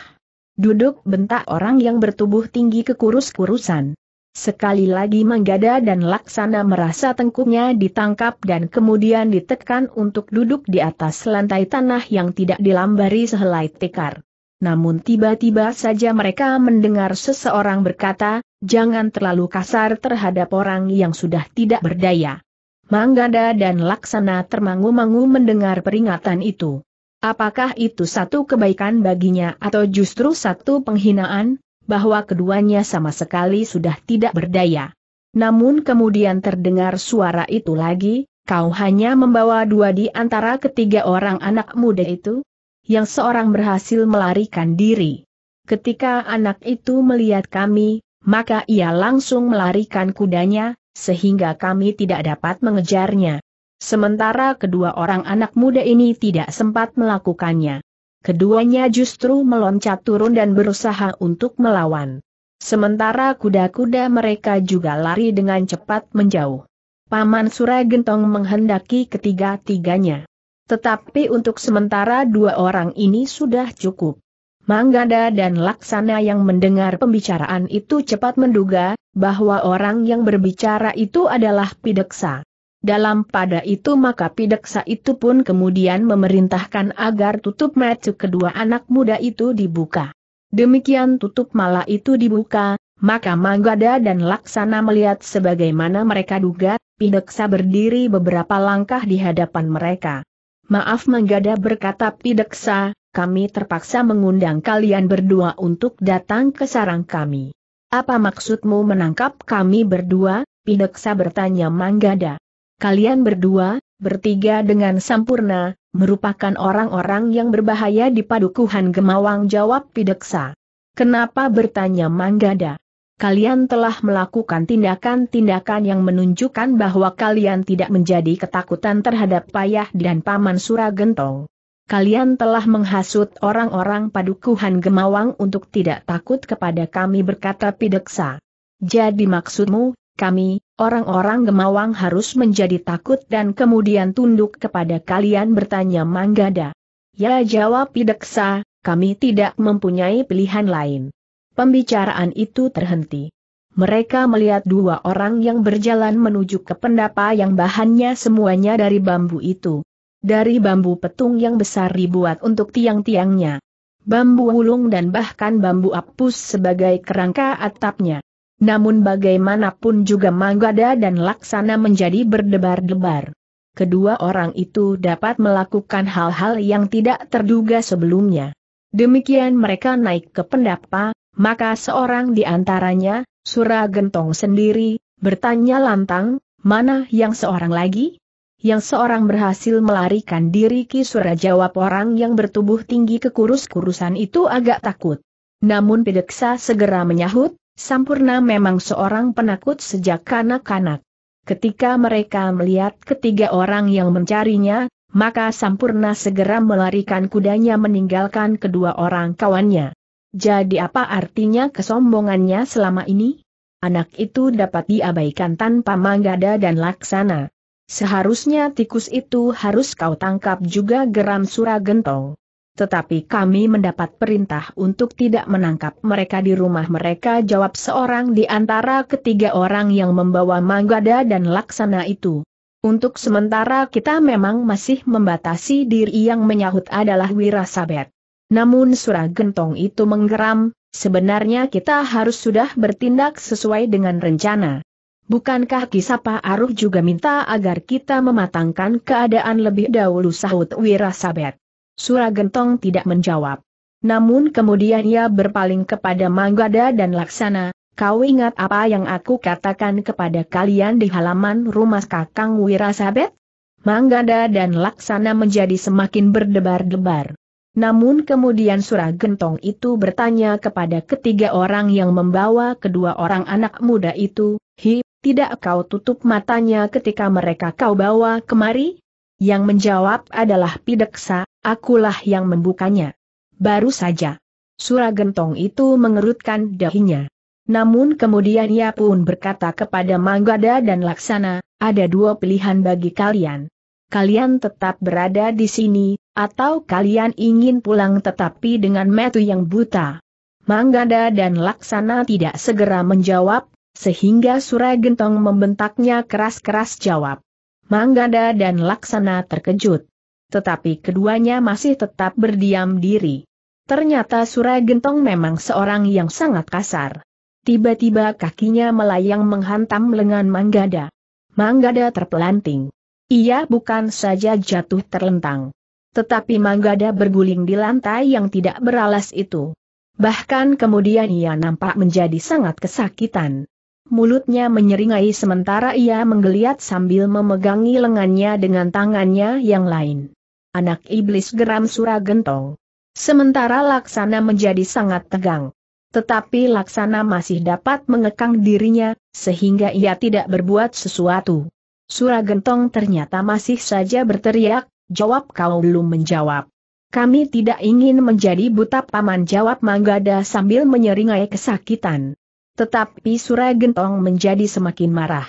Duduk bentak orang yang bertubuh tinggi kekurus-kurusan. Sekali lagi Manggada dan Laksana merasa tengkuknya ditangkap dan kemudian ditekan untuk duduk di atas lantai tanah yang tidak dilambari sehelai tikar. Namun tiba-tiba saja mereka mendengar seseorang berkata, jangan terlalu kasar terhadap orang yang sudah tidak berdaya. Manggada dan Laksana termangu-mangu mendengar peringatan itu. Apakah itu satu kebaikan baginya atau justru satu penghinaan, bahwa keduanya sama sekali sudah tidak berdaya. Namun kemudian terdengar suara itu lagi, kau hanya membawa dua di antara ketiga orang anak muda itu? Yang seorang berhasil melarikan diri. Ketika anak itu melihat kami, maka ia langsung melarikan kudanya, sehingga kami tidak dapat mengejarnya. Sementara kedua orang anak muda ini tidak sempat melakukannya. keduanya justru meloncat turun dan berusaha untuk melawan. Sementara kuda-kuda mereka juga lari dengan cepat menjauh. Paman Suragentong menghendaki ketiga-tiganya. Tetapi untuk sementara dua orang ini sudah cukup. Manggada dan Laksana yang mendengar pembicaraan itu cepat menduga, bahwa orang yang berbicara itu adalah Pideksa. Dalam pada itu maka Pideksa itu pun kemudian memerintahkan agar tutup mata kedua anak muda itu dibuka. Demikian tutup malah itu dibuka, maka Manggada dan Laksana melihat sebagaimana mereka duga, Pideksa berdiri beberapa langkah di hadapan mereka. Maaf Manggada berkata Pideksa, kami terpaksa mengundang kalian berdua untuk datang ke sarang kami. Apa maksudmu menangkap kami berdua? Pideksa bertanya Manggada. Kalian berdua, bertiga dengan sempurna, merupakan orang-orang yang berbahaya di padukuhan Gemawang jawab Pideksa. Kenapa bertanya Manggada? Kalian telah melakukan tindakan-tindakan yang menunjukkan bahwa kalian tidak menjadi ketakutan terhadap payah dan paman Suragentong. Kalian telah menghasut orang-orang padukuhan Gemawang untuk tidak takut kepada kami berkata Pideksa. Jadi maksudmu, kami, orang-orang Gemawang harus menjadi takut dan kemudian tunduk kepada kalian bertanya Manggada. Ya jawab Pideksa, kami tidak mempunyai pilihan lain. Pembicaraan itu terhenti. Mereka melihat dua orang yang berjalan menuju ke pendapa yang bahannya semuanya dari bambu itu dari bambu petung yang besar dibuat untuk tiang-tiangnya. Bambu ulung dan bahkan bambu apus sebagai kerangka atapnya. Namun bagaimanapun juga Manggada dan Laksana menjadi berdebar-debar. Kedua orang itu dapat melakukan hal-hal yang tidak terduga sebelumnya. Demikian mereka naik ke pendapa, maka seorang di antaranya, Sura Gentong sendiri, bertanya lantang, mana yang seorang lagi? Yang seorang berhasil melarikan diri Kisura jawab orang yang bertubuh tinggi kekurus-kurusan itu agak takut. Namun Pideksa segera menyahut, Sampurna memang seorang penakut sejak kanak-kanak. Ketika mereka melihat ketiga orang yang mencarinya, maka Sampurna segera melarikan kudanya meninggalkan kedua orang kawannya. Jadi apa artinya kesombongannya selama ini? Anak itu dapat diabaikan tanpa manggada dan laksana. Seharusnya tikus itu harus kau tangkap juga geram Suragentong. Tetapi kami mendapat perintah untuk tidak menangkap mereka di rumah mereka jawab seorang di antara ketiga orang yang membawa Manggada dan Laksana itu. Untuk sementara kita memang masih membatasi diri yang menyahut adalah Wirasabet. Namun Suragentong itu menggeram, sebenarnya kita harus sudah bertindak sesuai dengan rencana. Bukankah Kisapa Aruh juga minta agar kita mematangkan keadaan lebih dahulu sahut Wirasabet? Suragentong tidak menjawab. Namun kemudian ia berpaling kepada Manggada dan Laksana, kau ingat apa yang aku katakan kepada kalian di halaman rumah Kakang Wirasabet? Manggada dan Laksana menjadi semakin berdebar-debar. Namun kemudian Suragentong itu bertanya kepada ketiga orang yang membawa kedua orang anak muda itu, Hi, tidak kau tutup matanya ketika mereka kau bawa kemari? Yang menjawab adalah Pideksa, akulah yang membukanya. Baru saja. Suragentong itu mengerutkan dahinya. Namun kemudian ia pun berkata kepada Manggada dan Laksana, ada dua pilihan bagi kalian. Kalian tetap berada di sini, atau kalian ingin pulang tetapi dengan metu yang buta. Manggada dan Laksana tidak segera menjawab, sehingga Suragentong membentaknya keras-keras jawab. Manggada dan Laksana terkejut. Tetapi keduanya masih tetap berdiam diri. Ternyata Suragentong memang seorang yang sangat kasar. Tiba-tiba kakinya melayang menghantam lengan Manggada. Manggada terpelanting. Ia bukan saja jatuh terlentang. Tetapi Manggada berguling di lantai yang tidak beralas itu. Bahkan kemudian ia nampak menjadi sangat kesakitan. Mulutnya menyeringai sementara ia menggeliat sambil memegangi lengannya dengan tangannya yang lain. Anak iblis geram Suragentong. Sementara Laksana menjadi sangat tegang. Tetapi Laksana masih dapat mengekang dirinya, sehingga ia tidak berbuat sesuatu. Suragentong ternyata masih saja berteriak, jawab kau belum menjawab. Kami tidak ingin menjadi buta paman jawab Manggada sambil menyeringai kesakitan. Tetapi Suragentong menjadi semakin marah.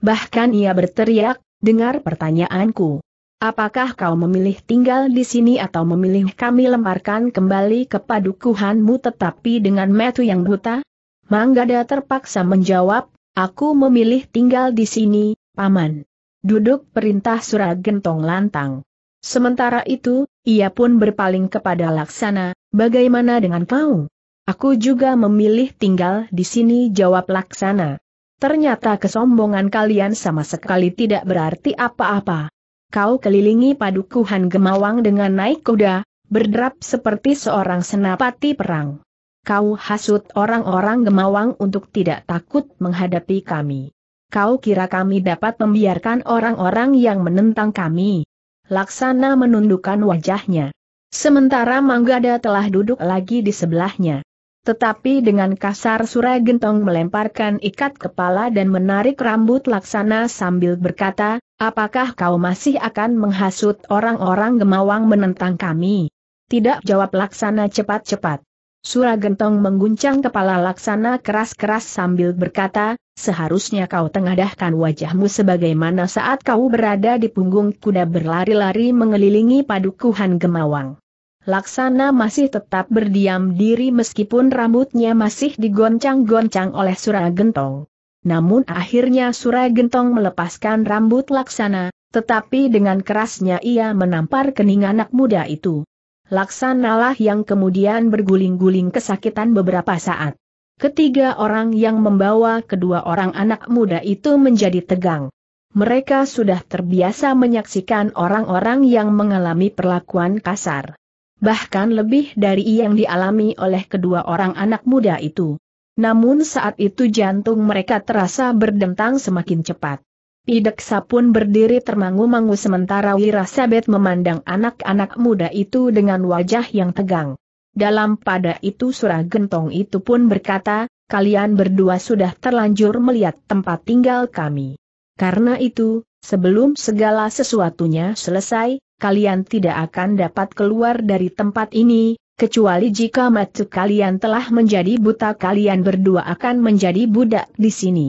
Bahkan ia berteriak, dengar pertanyaanku. Apakah kau memilih tinggal di sini atau memilih kami lemparkan kembali ke padukuhanmu tetapi dengan metu yang buta? Manggada terpaksa menjawab, aku memilih tinggal di sini, paman. Duduk perintah Suragentong lantang. Sementara itu, ia pun berpaling kepada Laksana, bagaimana dengan kau? Aku juga memilih tinggal di sini jawab Laksana. Ternyata kesombongan kalian sama sekali tidak berarti apa-apa kau kelilingi padukuhan Gemawang dengan naik kuda, berderap seperti seorang senapati perang. Kau hasut orang-orang Gemawang untuk tidak takut menghadapi kami. Kau kira kami dapat membiarkan orang-orang yang menentang kami. Laksana menundukkan wajahnya. Sementara Manggada telah duduk lagi di sebelahnya. Tetapi dengan kasar Suragentong melemparkan ikat kepala dan menarik rambut Laksana sambil berkata, apakah kau masih akan menghasut orang-orang Gemawang menentang kami? Tidak jawab Laksana cepat-cepat. Suragentong mengguncang kepala Laksana keras-keras sambil berkata, seharusnya kau tengadahkan wajahmu sebagaimana saat kau berada di punggung kuda berlari-lari mengelilingi padukuhan Gemawang. Laksana masih tetap berdiam diri meskipun rambutnya masih digoncang-goncang oleh Suragentong. Namun akhirnya Suragentong melepaskan rambut Laksana, tetapi dengan kerasnya ia menampar kening anak muda itu. Laksanalah yang kemudian berguling-guling kesakitan beberapa saat. Ketiga orang yang membawa kedua orang anak muda itu menjadi tegang. Mereka sudah terbiasa menyaksikan orang-orang yang mengalami perlakuan kasar bahkan lebih dari yang dialami oleh kedua orang anak muda itu. Namun saat itu jantung mereka terasa berdentang semakin cepat. Pideksa pun berdiri termangu-mangu sementara Wirasabet memandang anak-anak muda itu dengan wajah yang tegang. Dalam pada itu surah gentong itu pun berkata, kalian berdua sudah terlanjur melihat tempat tinggal kami. Karena itu, sebelum segala sesuatunya selesai, kalian tidak akan dapat keluar dari tempat ini, kecuali jika mata kalian telah menjadi buta kalian berdua akan menjadi budak di sini.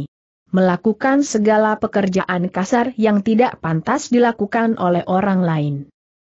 Melakukan segala pekerjaan kasar yang tidak pantas dilakukan oleh orang lain.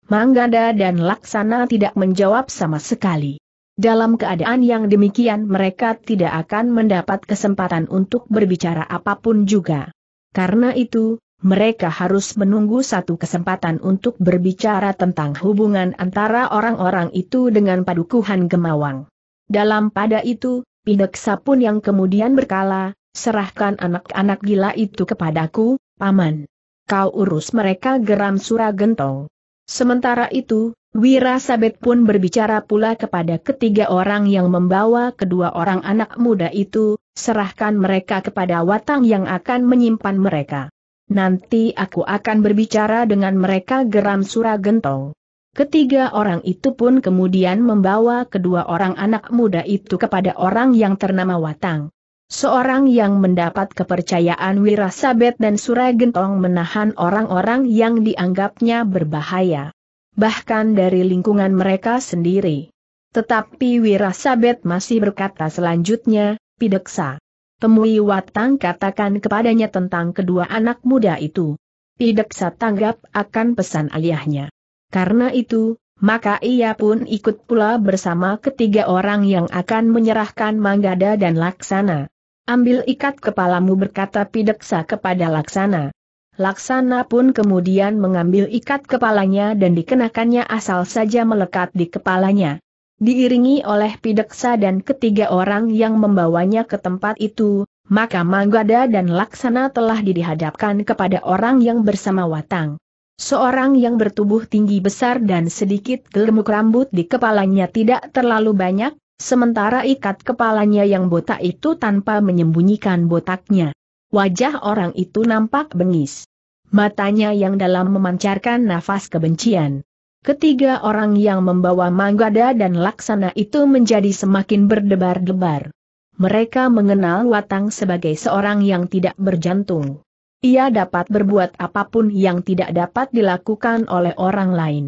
Manggada dan Laksana tidak menjawab sama sekali. Dalam keadaan yang demikian mereka tidak akan mendapat kesempatan untuk berbicara apa pun juga. Karena itu, mereka harus menunggu satu kesempatan untuk berbicara tentang hubungan antara orang-orang itu dengan padukuhan Gemawang. Dalam pada itu, Pideksa pun yang kemudian berkala, serahkan anak-anak gila itu kepadaku, Paman. Kau urus mereka geram Suragentong. Sementara itu, Wira Sabet pun berbicara pula kepada ketiga orang yang membawa kedua orang anak muda itu, serahkan mereka kepada Watang yang akan menyimpan mereka. Nanti aku akan berbicara dengan mereka geram Suragentong. Ketiga orang itu pun kemudian membawa kedua orang anak muda itu kepada orang yang ternama Watang. Seorang yang mendapat kepercayaan Wirasabet dan Suragentong menahan orang-orang yang dianggapnya berbahaya. Bahkan dari lingkungan mereka sendiri. Tetapi Wirasabet masih berkata selanjutnya, Pideksa. Temui Watang katakan kepadanya tentang kedua anak muda itu. Pideksa tanggap akan pesan ayahnya. Karena itu, maka ia pun ikut pula bersama ketiga orang yang akan menyerahkan Manggada dan Laksana. Ambil ikat kepalamu berkata Pideksa kepada Laksana. Laksana pun kemudian mengambil ikat kepalanya dan dikenakannya asal saja melekat di kepalanya diiringi oleh Pideksa dan ketiga orang yang membawanya ke tempat itu, maka Manggada dan Laksana telah dihadapkan kepada orang yang bersama Watang. Seorang yang bertubuh tinggi besar dan sedikit gemuk rambut di kepalanya tidak terlalu banyak, sementara ikat kepalanya yang botak itu tanpa menyembunyikan botaknya. Wajah orang itu nampak bengis. Matanya yang dalam memancarkan nafas kebencian. Ketiga orang yang membawa Manggada dan Laksana itu menjadi semakin berdebar-debar. Mereka mengenal Watang sebagai seorang yang tidak berjantung. Ia dapat berbuat apa pun yang tidak dapat dilakukan oleh orang lain.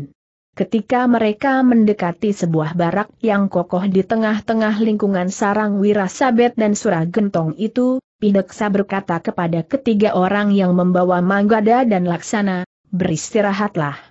ketika mereka mendekati sebuah barak yang kokoh di tengah-tengah lingkungan sarang Wirasabet dan Suragentong itu, Pideksa berkata kepada ketiga orang yang membawa Manggada dan Laksana, beristirahatlah.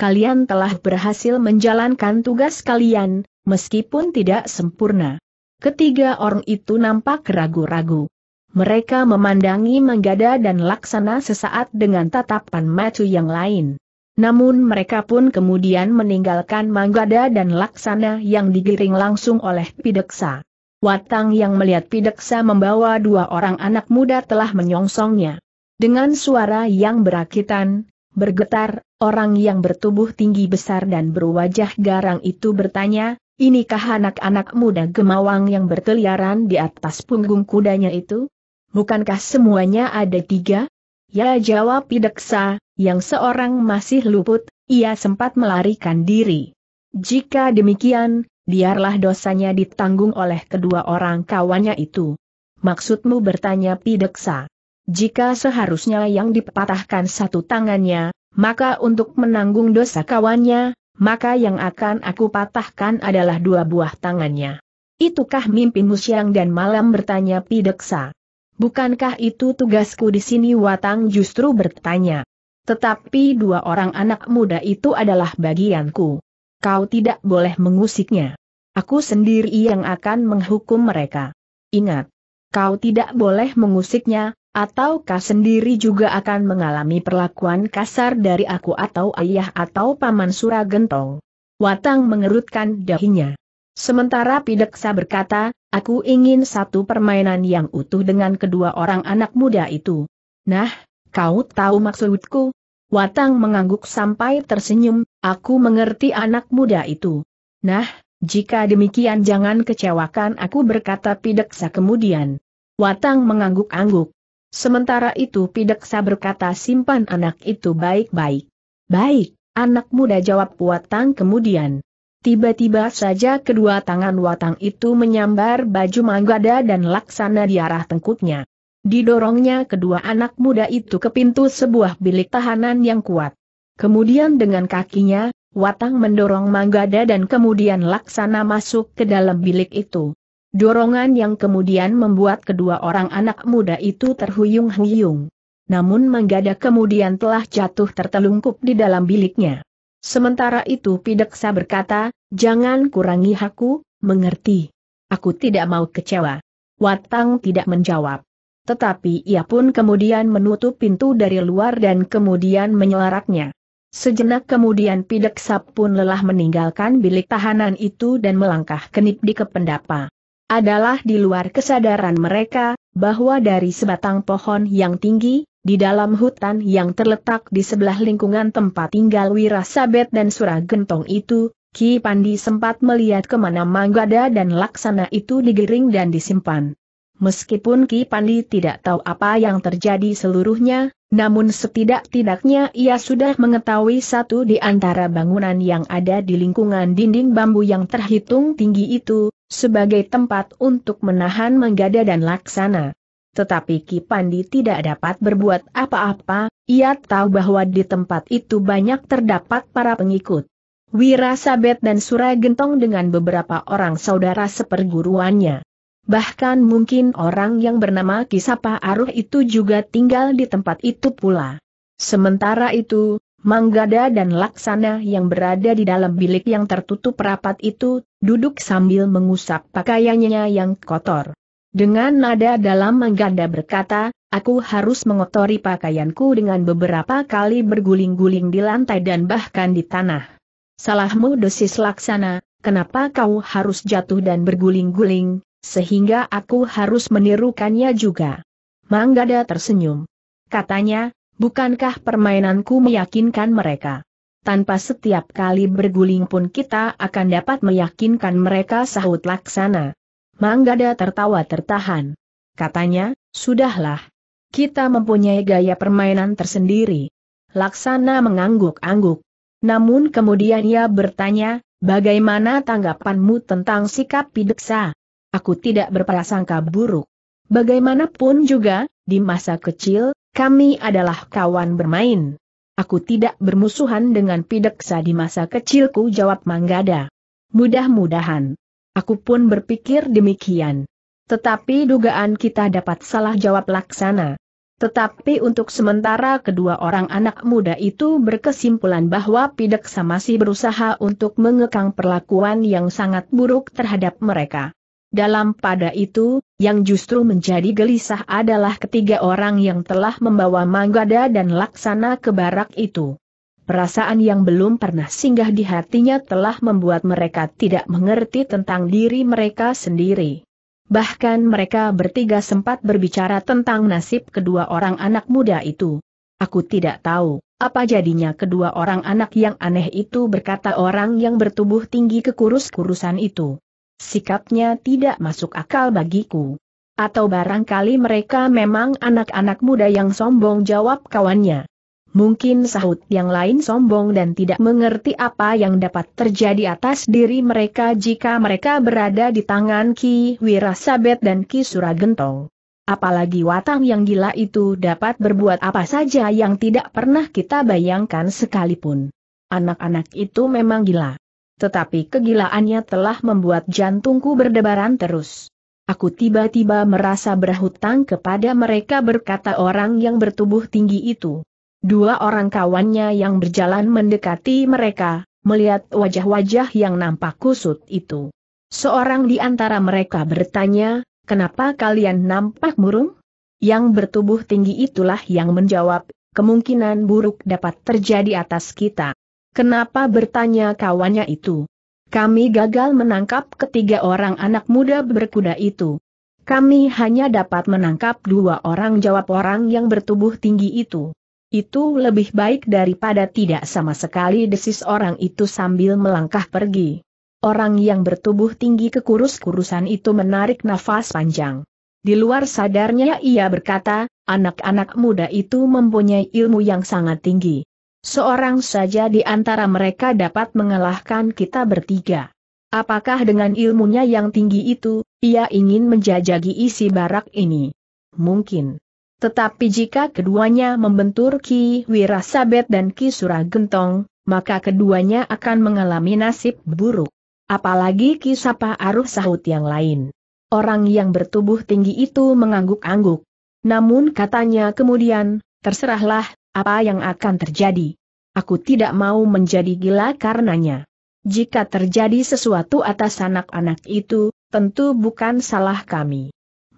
Kalian telah berhasil menjalankan tugas kalian, meskipun tidak sempurna. Ketiga orang itu nampak ragu-ragu. Mereka memandangi Manggada dan Laksana sesaat dengan tatapan mata yang lain. Namun mereka pun kemudian meninggalkan Manggada dan Laksana yang digiring langsung oleh Pideksa. Watang yang melihat Pideksa membawa dua orang anak muda telah menyongsongnya. Dengan suara yang berakitan, bergetar, orang yang bertubuh tinggi besar dan berwajah garang itu bertanya, inikah anak-anak muda gemawang yang berkeliaran di atas punggung kudanya itu? Bukankah semuanya ada tiga? Ya jawab Pideksa, yang seorang masih luput, ia sempat melarikan diri. Jika demikian, biarlah dosanya ditanggung oleh kedua orang kawannya itu. Maksudmu bertanya Pideksa. Jika seharusnya yang dipatahkan satu tangannya, maka untuk menanggung dosa kawannya, maka yang akan aku patahkan adalah dua buah tangannya. Itukah mimpimu siang dan malam bertanya Pideksa. Bukankah itu tugasku di sini Watang justru bertanya. Tetapi dua orang anak muda itu adalah bagianku. Kau tidak boleh mengusiknya. Aku sendiri yang akan menghukum mereka. Ingat, kau tidak boleh mengusiknya, atau kau sendiri juga akan mengalami perlakuan kasar dari aku atau ayah atau paman Suragentong. Watang mengerutkan dahinya. Sementara Pideksa berkata, aku ingin satu permainan yang utuh dengan kedua orang anak muda itu. Nah, kau tahu maksudku? Watang mengangguk sampai tersenyum, aku mengerti anak muda itu. Nah, jika demikian jangan kecewakan aku berkata Pideksa kemudian. Watang mengangguk-angguk. Sementara itu Pideksa berkata simpan anak itu baik-baik. Baik, anak muda jawab Watang kemudian. Tiba-tiba saja kedua tangan Watang itu menyambar baju Manggada dan Laksana di arah tengkuknya. Didorongnya kedua anak muda itu ke pintu sebuah bilik tahanan yang kuat. Kemudian dengan kakinya, Watang mendorong Manggada dan kemudian Laksana masuk ke dalam bilik itu. Dorongan yang kemudian membuat kedua orang anak muda itu terhuyung-huyung. Namun Manggada kemudian telah jatuh tertelungkup di dalam biliknya. Sementara itu Pideksa berkata, jangan kurangi aku, mengerti. Aku tidak mau kecewa. Watang tidak menjawab. Tetapi ia pun kemudian menutup pintu dari luar dan kemudian menyelaraknya. Sejenak kemudian Pideksa pun lelah meninggalkan bilik tahanan itu dan melangkah kenip di kependapa. Adalah di luar kesadaran mereka, bahwa dari sebatang pohon yang tinggi, di dalam hutan yang terletak di sebelah lingkungan tempat tinggal Wirasabet dan Suragentong itu, Ki Pandi sempat melihat ke mana Manggada dan Laksana itu digiring dan disimpan. Meskipun Ki Pandi tidak tahu apa yang terjadi seluruhnya, namun setidak-tidaknya ia sudah mengetahui satu di antara bangunan yang ada di lingkungan dinding bambu yang terhitung tinggi itu, sebagai tempat untuk menahan Manggada dan Laksana. Tetapi Ki Pandi tidak dapat berbuat apa-apa, ia tahu bahwa di tempat itu banyak terdapat para pengikut. Wira Sabet dan Suragentong dengan beberapa orang saudara seperguruannya. Bahkan mungkin orang yang bernama Kisapa Aruh itu juga tinggal di tempat itu pula. Sementara itu, Manggada dan Laksana yang berada di dalam bilik yang tertutup rapat itu, duduk sambil mengusap pakaiannya yang kotor. Dengan nada dalam mengganda berkata, aku harus mengotori pakaianku dengan beberapa kali berguling-guling di lantai dan bahkan di tanah. Salahmu dosis laksana, kenapa kau harus jatuh dan berguling-guling, sehingga aku harus menirukannya juga. Manggada tersenyum. Katanya, bukankah permainanku meyakinkan mereka? Tanpa setiap kali berguling pun kita akan dapat meyakinkan mereka sahut laksana. Manggada tertawa tertahan. Katanya, sudahlah. Kita mempunyai gaya permainan tersendiri. Laksana mengangguk-angguk. Namun kemudian ia bertanya, bagaimana tanggapanmu tentang sikap Pideksa? Aku tidak berprasangka buruk. Bagaimanapun juga, di masa kecil, kami adalah kawan bermain. Aku tidak bermusuhan dengan Pideksa di masa kecilku jawab Manggada. Mudah-mudahan. Aku pun berpikir demikian. Tetapi dugaan kita dapat salah jawab laksana. Tetapi untuk sementara kedua orang anak muda itu berkesimpulan bahwa Pideksa masih berusaha untuk mengekang perlakuan yang sangat buruk terhadap mereka. Dalam pada itu, yang justru menjadi gelisah adalah ketiga orang yang telah membawa Manggada dan Laksana ke barak itu. Perasaan yang belum pernah singgah di hatinya telah membuat mereka tidak mengerti tentang diri mereka sendiri. Bahkan mereka bertiga sempat berbicara tentang nasib kedua orang anak muda itu. Aku tidak tahu, apa jadinya kedua orang anak yang aneh itu berkata orang yang bertubuh tinggi kekurus-kurusan itu. Sikapnya tidak masuk akal bagiku. Atau barangkali mereka memang anak-anak muda yang sombong jawab kawannya. Mungkin sahut yang lain sombong dan tidak mengerti apa yang dapat terjadi atas diri mereka jika mereka berada di tangan Ki Wirasabet dan Ki Suragentong. Apalagi Watang yang gila itu dapat berbuat apa saja yang tidak pernah kita bayangkan sekalipun. Anak-anak itu memang gila. Tetapi kegilaannya telah membuat jantungku berdebaran terus. Aku tiba-tiba merasa berhutang kepada mereka berkata orang yang bertubuh tinggi itu. Dua orang kawannya yang berjalan mendekati mereka, melihat wajah-wajah yang nampak kusut itu. Seorang di antara mereka bertanya, kenapa kalian nampak murung? Yang bertubuh tinggi itulah yang menjawab, kemungkinan buruk dapat terjadi atas kita. Kenapa bertanya kawannya itu? Kami gagal menangkap ketiga orang anak muda berkuda itu. Kami hanya dapat menangkap dua orang jawab orang yang bertubuh tinggi itu. Itu lebih baik daripada tidak sama sekali desis orang itu sambil melangkah pergi. Orang yang bertubuh tinggi kekurus-kurusan itu menarik nafas panjang. Di luar sadarnya ia berkata, anak-anak muda itu mempunyai ilmu yang sangat tinggi. Seorang saja di antara mereka dapat mengalahkan kita bertiga. Apakah dengan ilmunya yang tinggi itu, ia ingin menjajagi isi barak ini? Mungkin. Tetapi jika keduanya membentur Ki Wirasabet dan Ki Suragentong, maka keduanya akan mengalami nasib buruk. Apalagi Ki Sapa Aruh sahut yang lain. Orang yang bertubuh tinggi itu mengangguk-angguk. Namun katanya kemudian, terserahlah, apa yang akan terjadi. Aku tidak mau menjadi gila karenanya. Jika terjadi sesuatu atas anak-anak itu, tentu bukan salah kami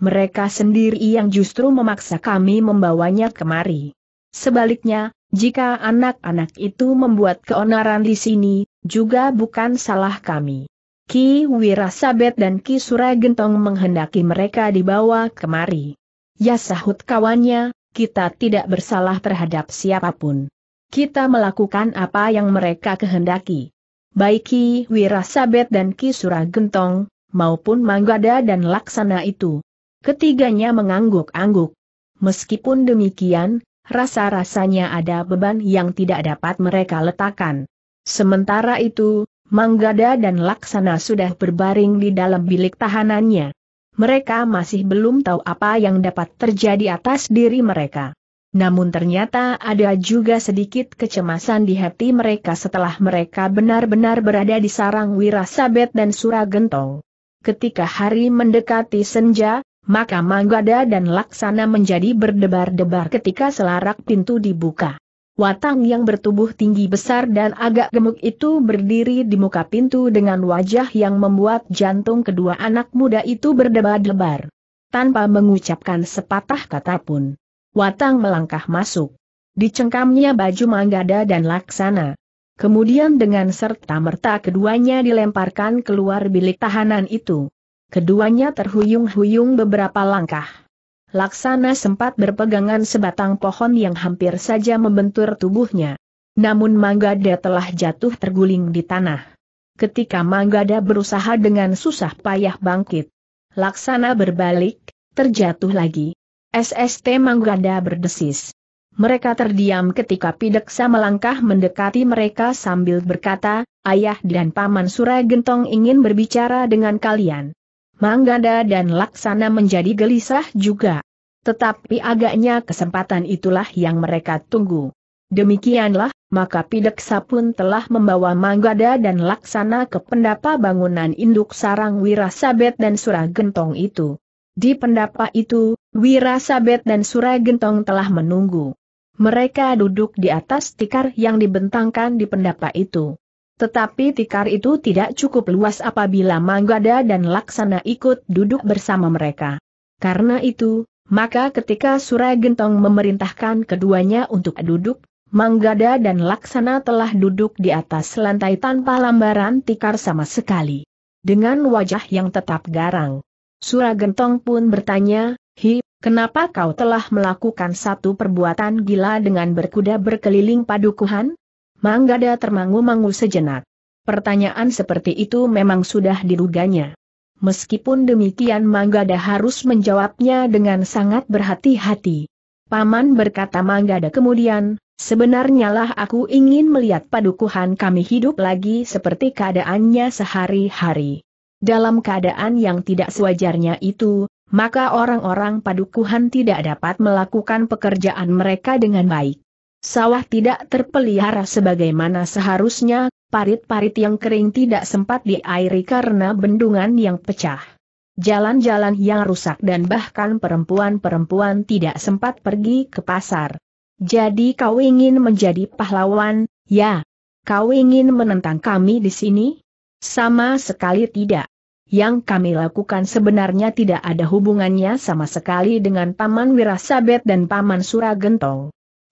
mereka sendiri yang justru memaksa kami membawanya kemari. Sebaliknya, jika anak-anak itu membuat keonaran di sini, juga bukan salah kami. Ki Wirasabet dan Ki Suragentong menghendaki mereka dibawa kemari. Ya sahut kawannya, kita tidak bersalah terhadap siapa pun. Kita melakukan apa yang mereka kehendaki. Baik Ki Wirasabet dan Ki Suragentong, maupun Manggada dan Laksana itu, Ketiganya mengangguk-angguk. Meskipun demikian, rasa-rasanya ada beban yang tidak dapat mereka letakkan. Sementara itu, Manggada dan Laksana sudah berbaring di dalam bilik tahanannya. Mereka masih belum tahu apa yang dapat terjadi atas diri mereka. Namun ternyata ada juga sedikit kecemasan di hati mereka setelah mereka benar-benar berada di sarang Wirasabet dan Suragentong. Ketika hari mendekati senja, maka Manggada dan Laksana menjadi berdebar-debar ketika selarak pintu dibuka. Watang yang bertubuh tinggi besar dan agak gemuk itu berdiri di muka pintu dengan wajah yang membuat jantung kedua anak muda itu berdebar-debar. Tanpa mengucapkan sepatah kata pun. Watang melangkah masuk. Dicengkamnya baju Manggada dan Laksana. Kemudian dengan serta-merta keduanya dilemparkan keluar bilik tahanan itu. Keduanya terhuyung-huyung beberapa langkah. Laksana sempat berpegangan sebatang pohon yang hampir saja membentur tubuhnya. Namun Manggada telah jatuh terguling di tanah. Ketika Manggada berusaha dengan susah payah bangkit, Laksana berbalik, terjatuh lagi. SST Manggada berdesis. Mereka terdiam ketika Pideksa melangkah mendekati mereka sambil berkata, Ayah dan Paman Suragentong ingin berbicara dengan kalian. Manggada dan Laksana menjadi gelisah juga. Tetapi agaknya kesempatan itulah yang mereka tunggu. Demikianlah, maka Pideksa pun telah membawa Manggada dan Laksana ke pendapa bangunan induk sarang Wirasabet dan Suragentong itu. Di pendapa itu, Wirasabet dan Suragentong telah menunggu. Mereka duduk di atas tikar yang dibentangkan di pendapa itu. Tetapi tikar itu tidak cukup luas apabila Manggada dan Laksana ikut duduk bersama mereka. Karena itu, maka ketika Suragentong memerintahkan keduanya untuk duduk, Manggada dan Laksana telah duduk di atas lantai tanpa lambaran tikar sama sekali. Dengan wajah yang tetap garang. Suragentong pun bertanya, Hi, kenapa kau telah melakukan satu perbuatan gila dengan berkuda berkeliling padukuhan? Manggada termangu-mangu sejenak. Pertanyaan seperti itu memang sudah diduganya. Meskipun demikian Manggada harus menjawabnya dengan sangat berhati-hati. Paman berkata Manggada kemudian, Sebenarnya lah aku ingin melihat padukuhan kami hidup lagi seperti keadaannya sehari-hari. Dalam keadaan yang tidak sewajarnya itu, maka orang-orang padukuhan tidak dapat melakukan pekerjaan mereka dengan baik. Sawah tidak terpelihara sebagaimana seharusnya, parit-parit yang kering tidak sempat diairi karena bendungan yang pecah. Jalan-jalan yang rusak dan bahkan perempuan-perempuan tidak sempat pergi ke pasar. Jadi kau ingin menjadi pahlawan, ya? Kau ingin menentang kami di sini? Sama sekali tidak. Yang kami lakukan sebenarnya tidak ada hubungannya sama sekali dengan Paman Wirasabet dan Paman Suragentong.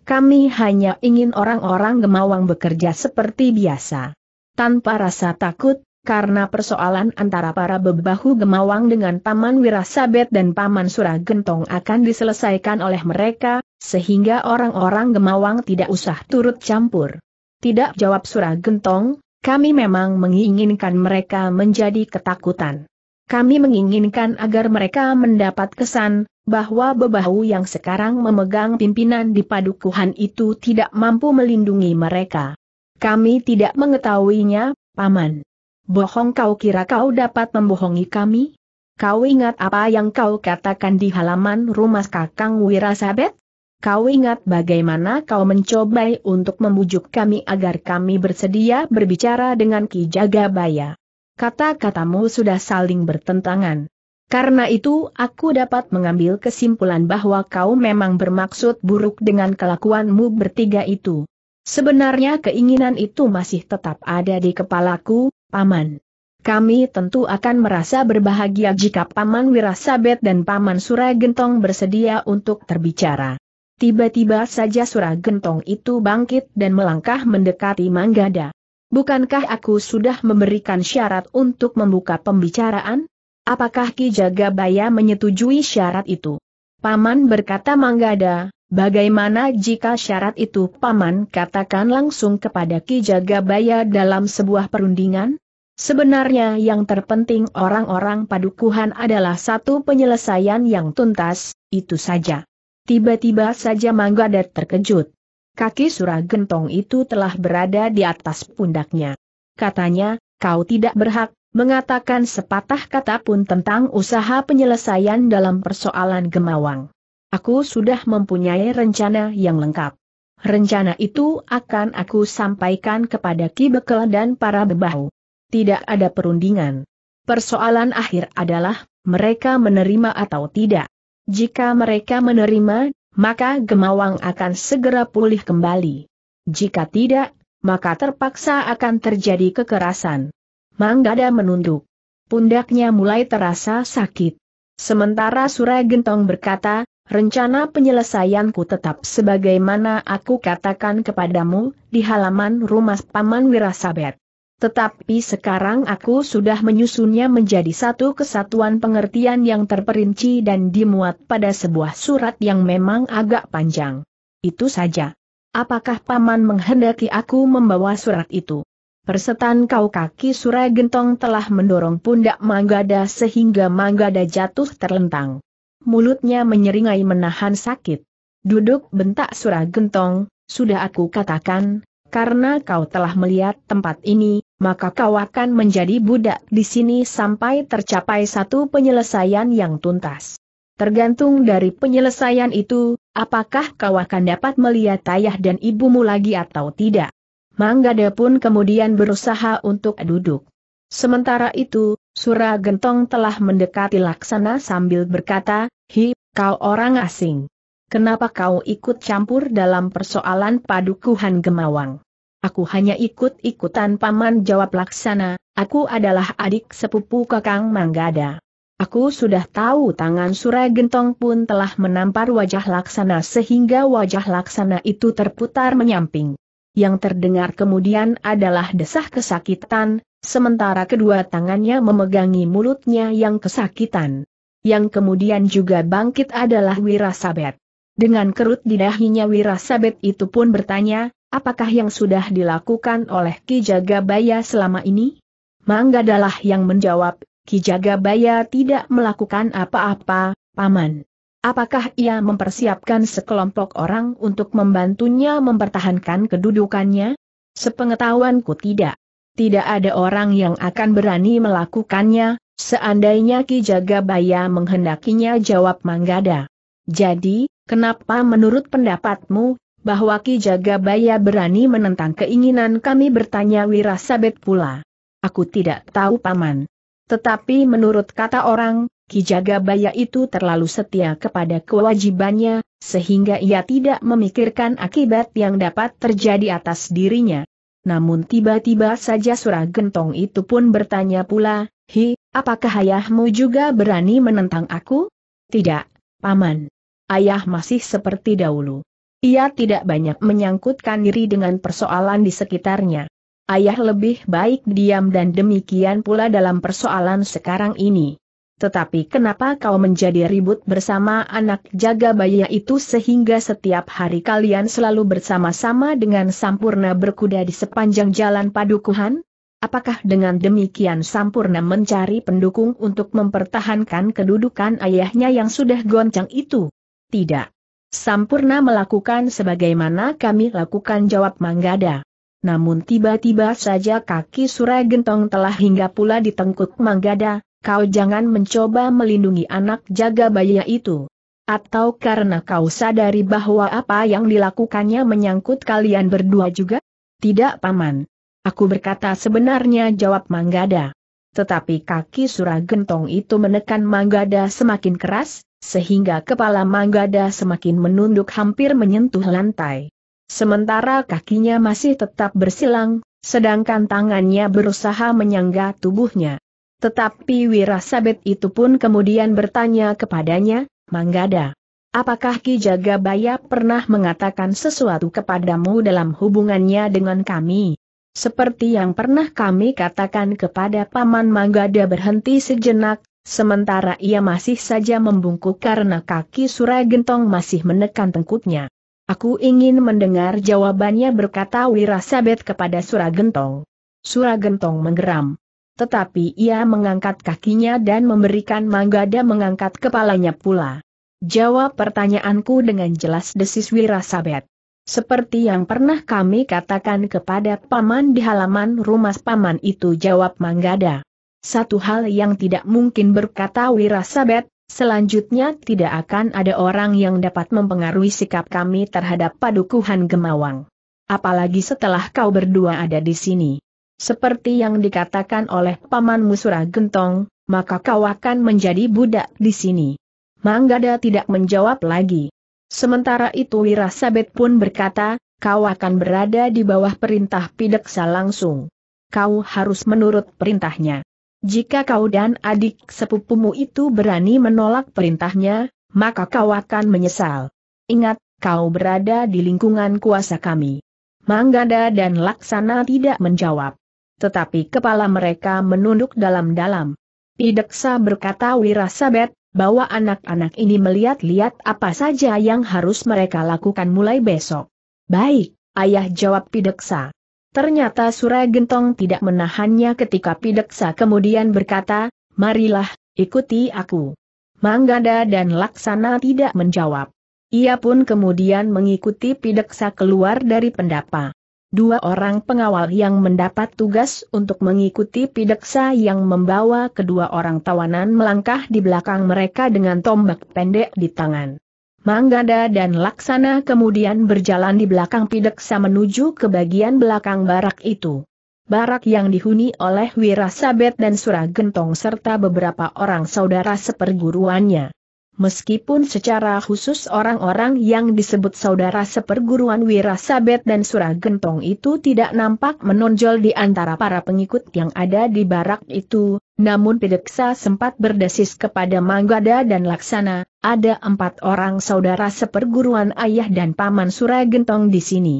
Kami hanya ingin orang-orang Gemawang bekerja seperti biasa. Tanpa rasa takut, karena persoalan antara para bebahu Gemawang dengan Paman Wirasabet dan Paman Suragentong akan diselesaikan oleh mereka, sehingga orang-orang Gemawang tidak usah turut campur. Tidak jawab surah gentong, kami memang menginginkan mereka menjadi ketakutan. Kami menginginkan agar mereka mendapat kesan, bahwa bebahu yang sekarang memegang pimpinan di padukuhan itu tidak mampu melindungi mereka. Kami tidak mengetahuinya, Paman. Bohong kau kira kau dapat membohongi kami? Kau ingat apa yang kau katakan di halaman rumah Kakang Wirasabet? Kau ingat bagaimana kau mencobai untuk membujuk kami agar kami bersedia berbicara dengan Ki Jagabaya. Kata-katamu sudah saling bertentangan. Karena itu aku dapat mengambil kesimpulan bahwa kau memang bermaksud buruk dengan kelakuanmu bertiga itu. Sebenarnya keinginan itu masih tetap ada di kepalaku, Paman. Kami tentu akan merasa berbahagia jika Paman Wirasabet dan Paman Suragentong bersedia untuk terbicara. Tiba-tiba saja Suragentong itu bangkit dan melangkah mendekati Manggada. Bukankah aku sudah memberikan syarat untuk membuka pembicaraan? Apakah Ki Jagabaya menyetujui syarat itu? Paman berkata Manggada, bagaimana jika syarat itu Paman katakan langsung kepada Ki Jagabaya dalam sebuah perundingan? Sebenarnya yang terpenting orang-orang padukuhan adalah satu penyelesaian yang tuntas, itu saja. Tiba-tiba saja Manggada terkejut. Kaki Suragentong itu telah berada di atas pundaknya. Katanya, kau tidak berhak mengatakan sepatah kata pun tentang usaha penyelesaian dalam persoalan Gemawang. Aku sudah mempunyai rencana yang lengkap. Rencana itu akan aku sampaikan kepada Ki Bekel dan para bebahu. Tidak ada perundingan. Persoalan akhir adalah, mereka menerima atau tidak. Jika mereka menerima, maka Gemawang akan segera pulih kembali. Jika tidak, maka terpaksa akan terjadi kekerasan. Manggada menunduk. Pundaknya mulai terasa sakit. Sementara Suragentong berkata, rencana penyelesaianku tetap sebagaimana aku katakan kepadamu, di halaman rumah Paman Wirasabet. Tetapi sekarang aku sudah menyusunnya menjadi satu kesatuan pengertian yang terperinci dan dimuat pada sebuah surat yang memang agak panjang. Itu saja. Apakah paman menghendaki aku membawa surat itu? Persetan kau kaki Suragentong telah mendorong pundak Manggada sehingga Manggada jatuh terlentang. Mulutnya menyeringai menahan sakit. Duduk bentak Suragentong, sudah aku katakan, karena kau telah melihat tempat ini, maka kau akan menjadi budak di sini sampai tercapai satu penyelesaian yang tuntas. Tergantung dari penyelesaian itu, apakah kau akan dapat melihat ayah dan ibumu lagi atau tidak. Manggada pun kemudian berusaha untuk duduk. Sementara itu, Sura Gentong telah mendekati Laksana sambil berkata, Hi, kau orang asing. Kenapa kau ikut campur dalam persoalan padukuhan Gemawang? Aku hanya ikut-ikutan paman jawab Laksana, aku adalah adik sepupu Kakang Manggada. Aku sudah tahu tangan Sura Gentong pun telah menampar wajah Laksana sehingga wajah Laksana itu terputar menyamping. Yang terdengar kemudian adalah desah kesakitan, sementara kedua tangannya memegangi mulutnya yang kesakitan. Yang kemudian juga bangkit adalah Wirasabet. Dengan kerut di dahinya Wirasabet itu pun bertanya, apakah yang sudah dilakukan oleh Ki Jagabaya selama ini? Manggadalah yang menjawab, Ki Jagabaya tidak melakukan apa-apa, Paman. Apakah ia mempersiapkan sekelompok orang untuk membantunya mempertahankan kedudukannya? Sepengetahuanku tidak. Tidak ada orang yang akan berani melakukannya, seandainya Ki Jagabaya menghendakinya jawab Manggada. Jadi, kenapa menurut pendapatmu, bahwa Ki Jagabaya berani menentang keinginan kami bertanya Wirasabet pula? Aku tidak tahu Paman. Tetapi menurut kata orang, Ki Jagabaya itu terlalu setia kepada kewajibannya, sehingga ia tidak memikirkan akibat yang dapat terjadi atas dirinya. Namun tiba-tiba saja surah gentong itu pun bertanya pula, Hi, apakah ayahmu juga berani menentang aku? Tidak, Paman. Ayah masih seperti dahulu. Ia tidak banyak menyangkutkan diri dengan persoalan di sekitarnya ayah lebih baik diam dan demikian pula dalam persoalan sekarang ini. Tetapi kenapa kau menjadi ribut bersama anak jaga bayi itu sehingga setiap hari kalian selalu bersama-sama dengan Sampurna berkuda di sepanjang jalan padukuhan? Apakah dengan demikian Sampurna mencari pendukung untuk mempertahankan kedudukan ayahnya yang sudah goncang itu? Tidak. Sampurna melakukan sebagaimana kami lakukan jawab Manggada. Namun tiba-tiba saja kaki Surai Gentong telah hingga pula di tengkuk Manggada, kau jangan mencoba melindungi anak jaga bayi itu. Atau karena kau sadari bahwa apa yang dilakukannya menyangkut kalian berdua juga? Tidak paman. Aku berkata sebenarnya jawab Manggada. Tetapi kaki Gentong itu menekan Manggada semakin keras, sehingga kepala Manggada semakin menunduk hampir menyentuh lantai. Sementara kakinya masih tetap bersilang, sedangkan tangannya berusaha menyangga tubuhnya. Tetapi Wirasabet itu pun kemudian bertanya kepadanya, Manggada. Apakah Ki Jagabaya pernah mengatakan sesuatu kepadamu dalam hubungannya dengan kami? Seperti yang pernah kami katakan kepada Paman Manggada berhenti sejenak, sementara ia masih saja membungkuk karena kaki Suragentong masih menekan tengkuknya. Aku ingin mendengar jawabannya berkata Wirasabet kepada Suragentong. Suragentong menggeram. Tetapi ia mengangkat kakinya dan memberikan Manggada mengangkat kepalanya pula. Jawab pertanyaanku dengan jelas desis Wirasabet. Seperti yang pernah kami katakan kepada paman di halaman rumah paman itu jawab Manggada. Satu hal yang tidak mungkin berkata Wirasabet, Selanjutnya tidak akan ada orang yang dapat mempengaruhi sikap kami terhadap padukuhan Gemawang. Apalagi setelah kau berdua ada di sini. Seperti yang dikatakan oleh Paman Musura Gentong, maka kau akan menjadi budak di sini. Manggada tidak menjawab lagi. Sementara itu Wirasabet pun berkata, kau akan berada di bawah perintah Pideksa langsung. Kau harus menurut perintahnya. Jika kau dan adik sepupumu itu berani menolak perintahnya, maka kau akan menyesal. Ingat, kau berada di lingkungan kuasa kami. Manggada dan Laksana tidak menjawab. Tetapi kepala mereka menunduk dalam-dalam. Pideksa berkata Wirasabet, bahwa anak-anak ini melihat-lihat apa saja yang harus mereka lakukan mulai besok. Baik, ayah jawab Pideksa. Ternyata Surai Gentong tidak menahannya ketika Pideksa kemudian berkata, marilah, ikuti aku. Manggada dan Laksana tidak menjawab. Ia pun kemudian mengikuti Pideksa keluar dari pendapa. dua orang pengawal yang mendapat tugas untuk mengikuti pideksa yang membawa kedua orang tawanan melangkah di belakang mereka dengan tombak pendek di tangan. Manggada dan Laksana kemudian berjalan di belakang pideksa menuju ke bagian belakang barak itu. Barak yang dihuni oleh Wira Sabet dan Suragentong serta beberapa orang saudara seperguruannya. Meskipun secara khusus orang-orang yang disebut saudara seperguruan Wirasabet dan Suragentong itu tidak nampak menonjol di antara para pengikut yang ada di barak itu, namun Pideksa sempat berdesis kepada Manggada dan Laksana, ada empat orang saudara seperguruan ayah dan paman Suragentong di sini.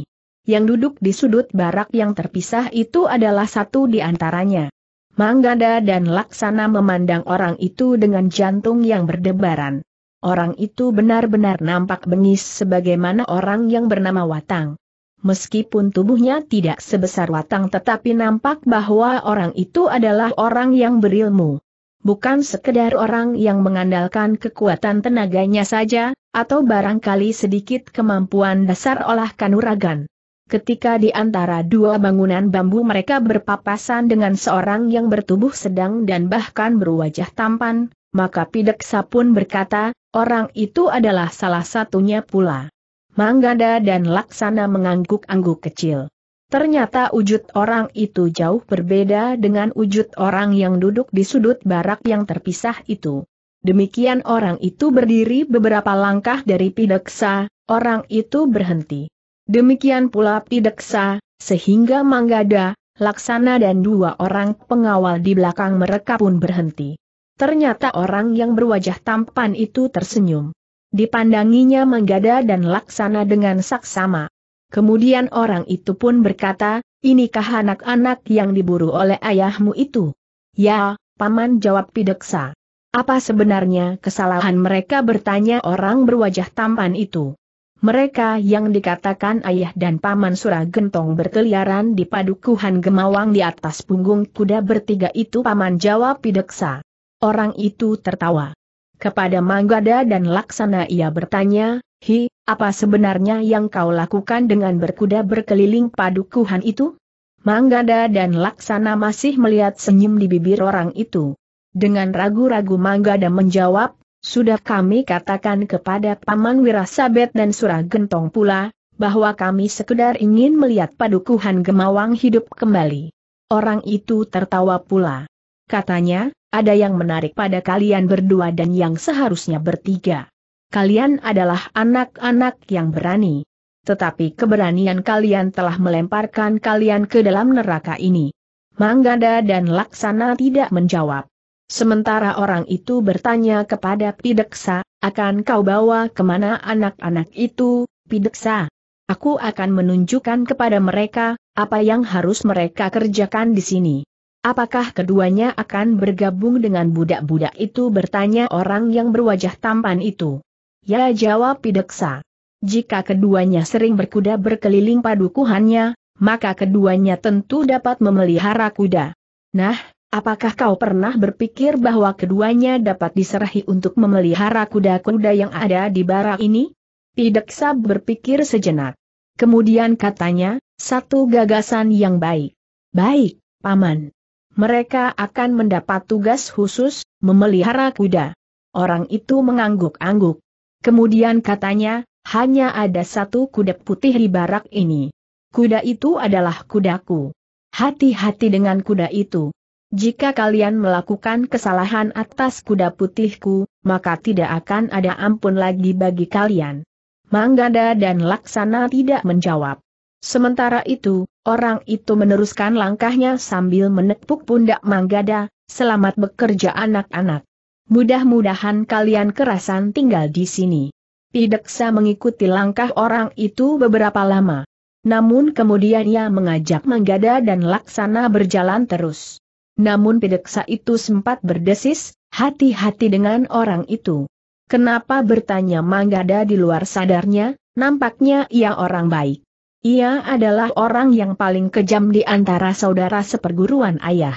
Yang duduk di sudut barak yang terpisah itu adalah satu di antaranya. Manggada dan Laksana memandang orang itu dengan jantung yang berdebaran. Orang itu benar-benar nampak bengis sebagaimana orang yang bernama Watang. Meskipun tubuhnya tidak sebesar Watang tetapi nampak bahwa orang itu adalah orang yang berilmu. Bukan sekedar orang yang mengandalkan kekuatan tenaganya saja, atau barangkali sedikit kemampuan dasar olah kanuragan. Ketika di antara dua bangunan bambu mereka berpapasan dengan seorang yang bertubuh sedang dan bahkan berwajah tampan, maka Pideksa pun berkata, orang itu adalah salah satunya pula. Manggada dan Laksana mengangguk-angguk kecil. Ternyata wujud orang itu jauh berbeda dengan wujud orang yang duduk di sudut barak yang terpisah itu. Demikian orang itu berdiri beberapa langkah dari Pideksa, orang itu berhenti. Demikian pula Pideksa, sehingga Manggada, Laksana dan dua orang pengawal di belakang mereka pun berhenti. Ternyata orang yang berwajah tampan itu tersenyum. Dipandanginya Manggada dan Laksana dengan saksama. Kemudian orang itu pun berkata, inikah anak-anak yang diburu oleh ayahmu itu? Ya, paman jawab Pideksa. Apa sebenarnya kesalahan mereka bertanya orang berwajah tampan itu? Mereka yang dikatakan ayah dan paman Suragentong berkeliaran di padukuhan gemawang di atas punggung kuda bertiga itu paman jawab Pideksa. Orang itu tertawa. Kepada Manggada dan Laksana ia bertanya, Hi, apa sebenarnya yang kau lakukan dengan berkuda berkeliling padukuhan itu? Manggada dan Laksana masih melihat senyum di bibir orang itu. Dengan ragu-ragu Manggada menjawab, sudah kami katakan kepada Paman Wirasabet dan Suragentong pula, bahwa kami sekedar ingin melihat padukuhan Gemawang hidup kembali. Orang itu tertawa pula. Katanya, ada yang menarik pada kalian berdua dan yang seharusnya bertiga. Kalian adalah anak-anak yang berani. Tetapi keberanian kalian telah melemparkan kalian ke dalam neraka ini. Manggada dan Laksana tidak menjawab. Sementara orang itu bertanya kepada Pideksa, akan kau bawa ke mana anak-anak itu, Pideksa? Aku akan menunjukkan kepada mereka, apa yang harus mereka kerjakan di sini. Apakah keduanya akan bergabung dengan budak-budak itu bertanya orang yang berwajah tampan itu. Ya jawab Pideksa. Jika keduanya sering berkuda berkeliling padukuhannya, maka keduanya tentu dapat memelihara kuda. Nah, apakah kau pernah berpikir bahwa keduanya dapat diserahi untuk memelihara kuda-kuda yang ada di barak ini? Pideksa berpikir sejenak. Kemudian katanya, satu gagasan yang baik. Baik, Paman mereka akan mendapat tugas khusus, memelihara kuda. Orang itu mengangguk-angguk. Kemudian katanya, hanya ada satu kuda putih di barak ini. Kuda itu adalah kudaku. Hati-hati dengan kuda itu. Jika kalian melakukan kesalahan atas kuda putihku, maka tidak akan ada ampun lagi bagi kalian. Manggada dan Laksana tidak menjawab. Sementara itu, orang itu meneruskan langkahnya sambil menepuk pundak Manggada, selamat bekerja anak-anak. Mudah-mudahan kalian kerasan tinggal di sini. Pideksa mengikuti langkah orang itu beberapa lama. Namun kemudian ia mengajak Manggada dan Laksana berjalan terus. Namun Pideksa itu sempat berdesis, hati-hati dengan orang itu. Kenapa bertanya Manggada di luar sadarnya, nampaknya ia orang baik. Ia adalah orang yang paling kejam di antara saudara seperguruan ayah.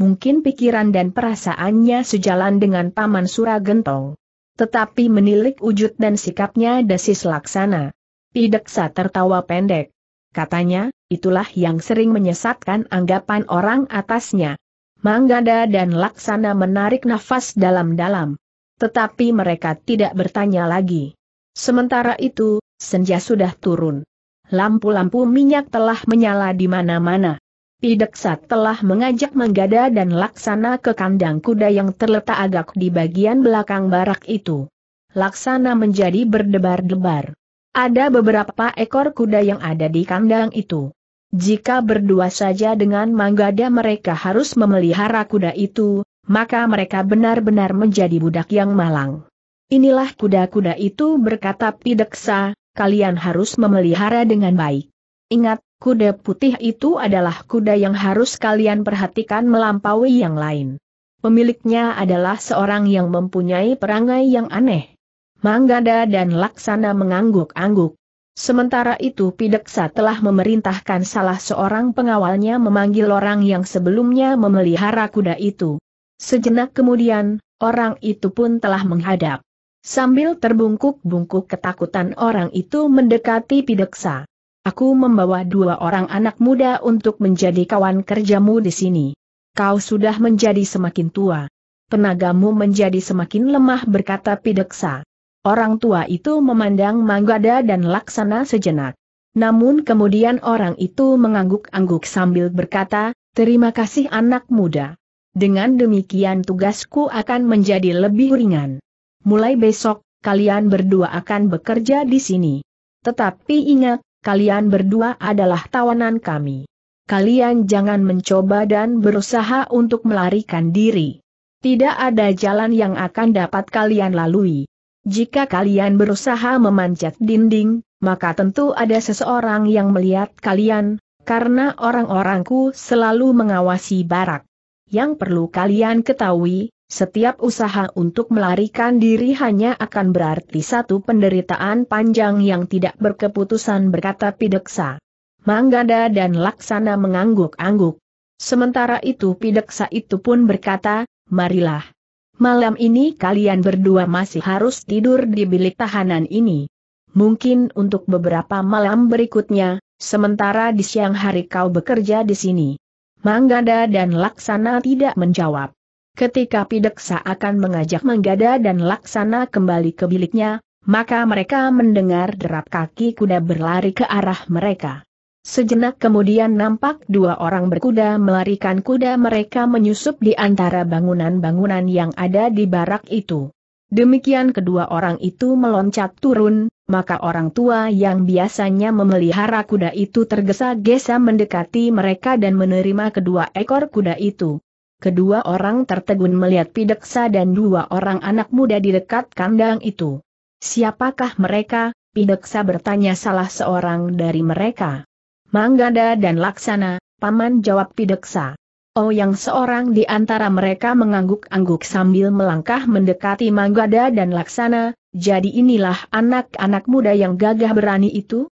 Mungkin pikiran dan perasaannya sejalan dengan Paman Suragentong. Tetapi menilik wujud dan sikapnya desis laksana. Pideksa tertawa pendek. katanya, itulah yang sering menyesatkan anggapan orang atasnya. Manggada dan Laksana menarik nafas dalam-dalam. Tetapi mereka tidak bertanya lagi. Sementara itu, senja sudah turun. Lampu-lampu minyak telah menyala di mana-mana. Pideksa telah mengajak Manggada dan Laksana ke kandang kuda yang terletak agak di bagian belakang barak itu. Laksana menjadi berdebar-debar. Ada beberapa ekor kuda yang ada di kandang itu. Jika berdua saja dengan Manggada mereka harus memelihara kuda itu, maka mereka benar-benar menjadi budak yang malang. Inilah kuda-kuda itu berkata Pideksa, kalian harus memelihara dengan baik. Ingat, kuda putih itu adalah kuda yang harus kalian perhatikan melampaui yang lain. Pemiliknya adalah seorang yang mempunyai perangai yang aneh. Manggada dan Laksana mengangguk-angguk. Sementara itu Pideksa telah memerintahkan salah seorang pengawalnya memanggil orang yang sebelumnya memelihara kuda itu. Sejenak kemudian, orang itu pun telah menghadap. Sambil terbungkuk-bungkuk ketakutan orang itu mendekati Pideksa. Aku membawa dua orang anak muda untuk menjadi kawan kerjamu di sini. Kau sudah menjadi semakin tua. Tenagamu menjadi semakin lemah berkata Pideksa. Orang tua itu memandang Manggada dan Laksana sejenak. Namun kemudian orang itu mengangguk-angguk sambil berkata, terima kasih anak muda. Dengan demikian tugasku akan menjadi lebih ringan. Mulai besok, kalian berdua akan bekerja di sini. Tetapi ingat, kalian berdua adalah tawanan kami. Kalian jangan mencoba dan berusaha untuk melarikan diri. Tidak ada jalan yang akan dapat kalian lalui. Jika kalian berusaha memanjat dinding, maka tentu ada seseorang yang melihat kalian, karena orang-orangku selalu mengawasi barak. Yang perlu kalian ketahui, setiap usaha untuk melarikan diri hanya akan berarti satu penderitaan panjang yang tidak berkeputusan berkata Pideksa. Manggada dan Laksana mengangguk-angguk. Sementara itu Pideksa itu pun berkata, marilah. Malam ini kalian berdua masih harus tidur di bilik tahanan ini. Mungkin untuk beberapa malam berikutnya, sementara di siang hari kau bekerja di sini. Manggada dan Laksana tidak menjawab. Ketika Pideksa akan mengajak Manggada dan Laksana kembali ke biliknya, maka mereka mendengar derap kaki kuda berlari ke arah mereka. Sejenak kemudian nampak dua orang berkuda melarikan kuda mereka menyusup di antara bangunan-bangunan yang ada di barak itu. Demikian kedua orang itu meloncat turun, maka orang tua yang biasanya memelihara kuda itu tergesa-gesa mendekati mereka dan menerima kedua ekor kuda itu. Kedua orang tertegun melihat Pideksa dan dua orang anak muda di dekat kandang itu. Siapakah mereka? Pideksa bertanya salah seorang dari mereka. Manggada dan Laksana, Paman jawab Pideksa. Oh yang seorang di antara mereka mengangguk-angguk sambil melangkah mendekati Manggada dan Laksana, jadi inilah anak-anak muda yang gagah berani itu?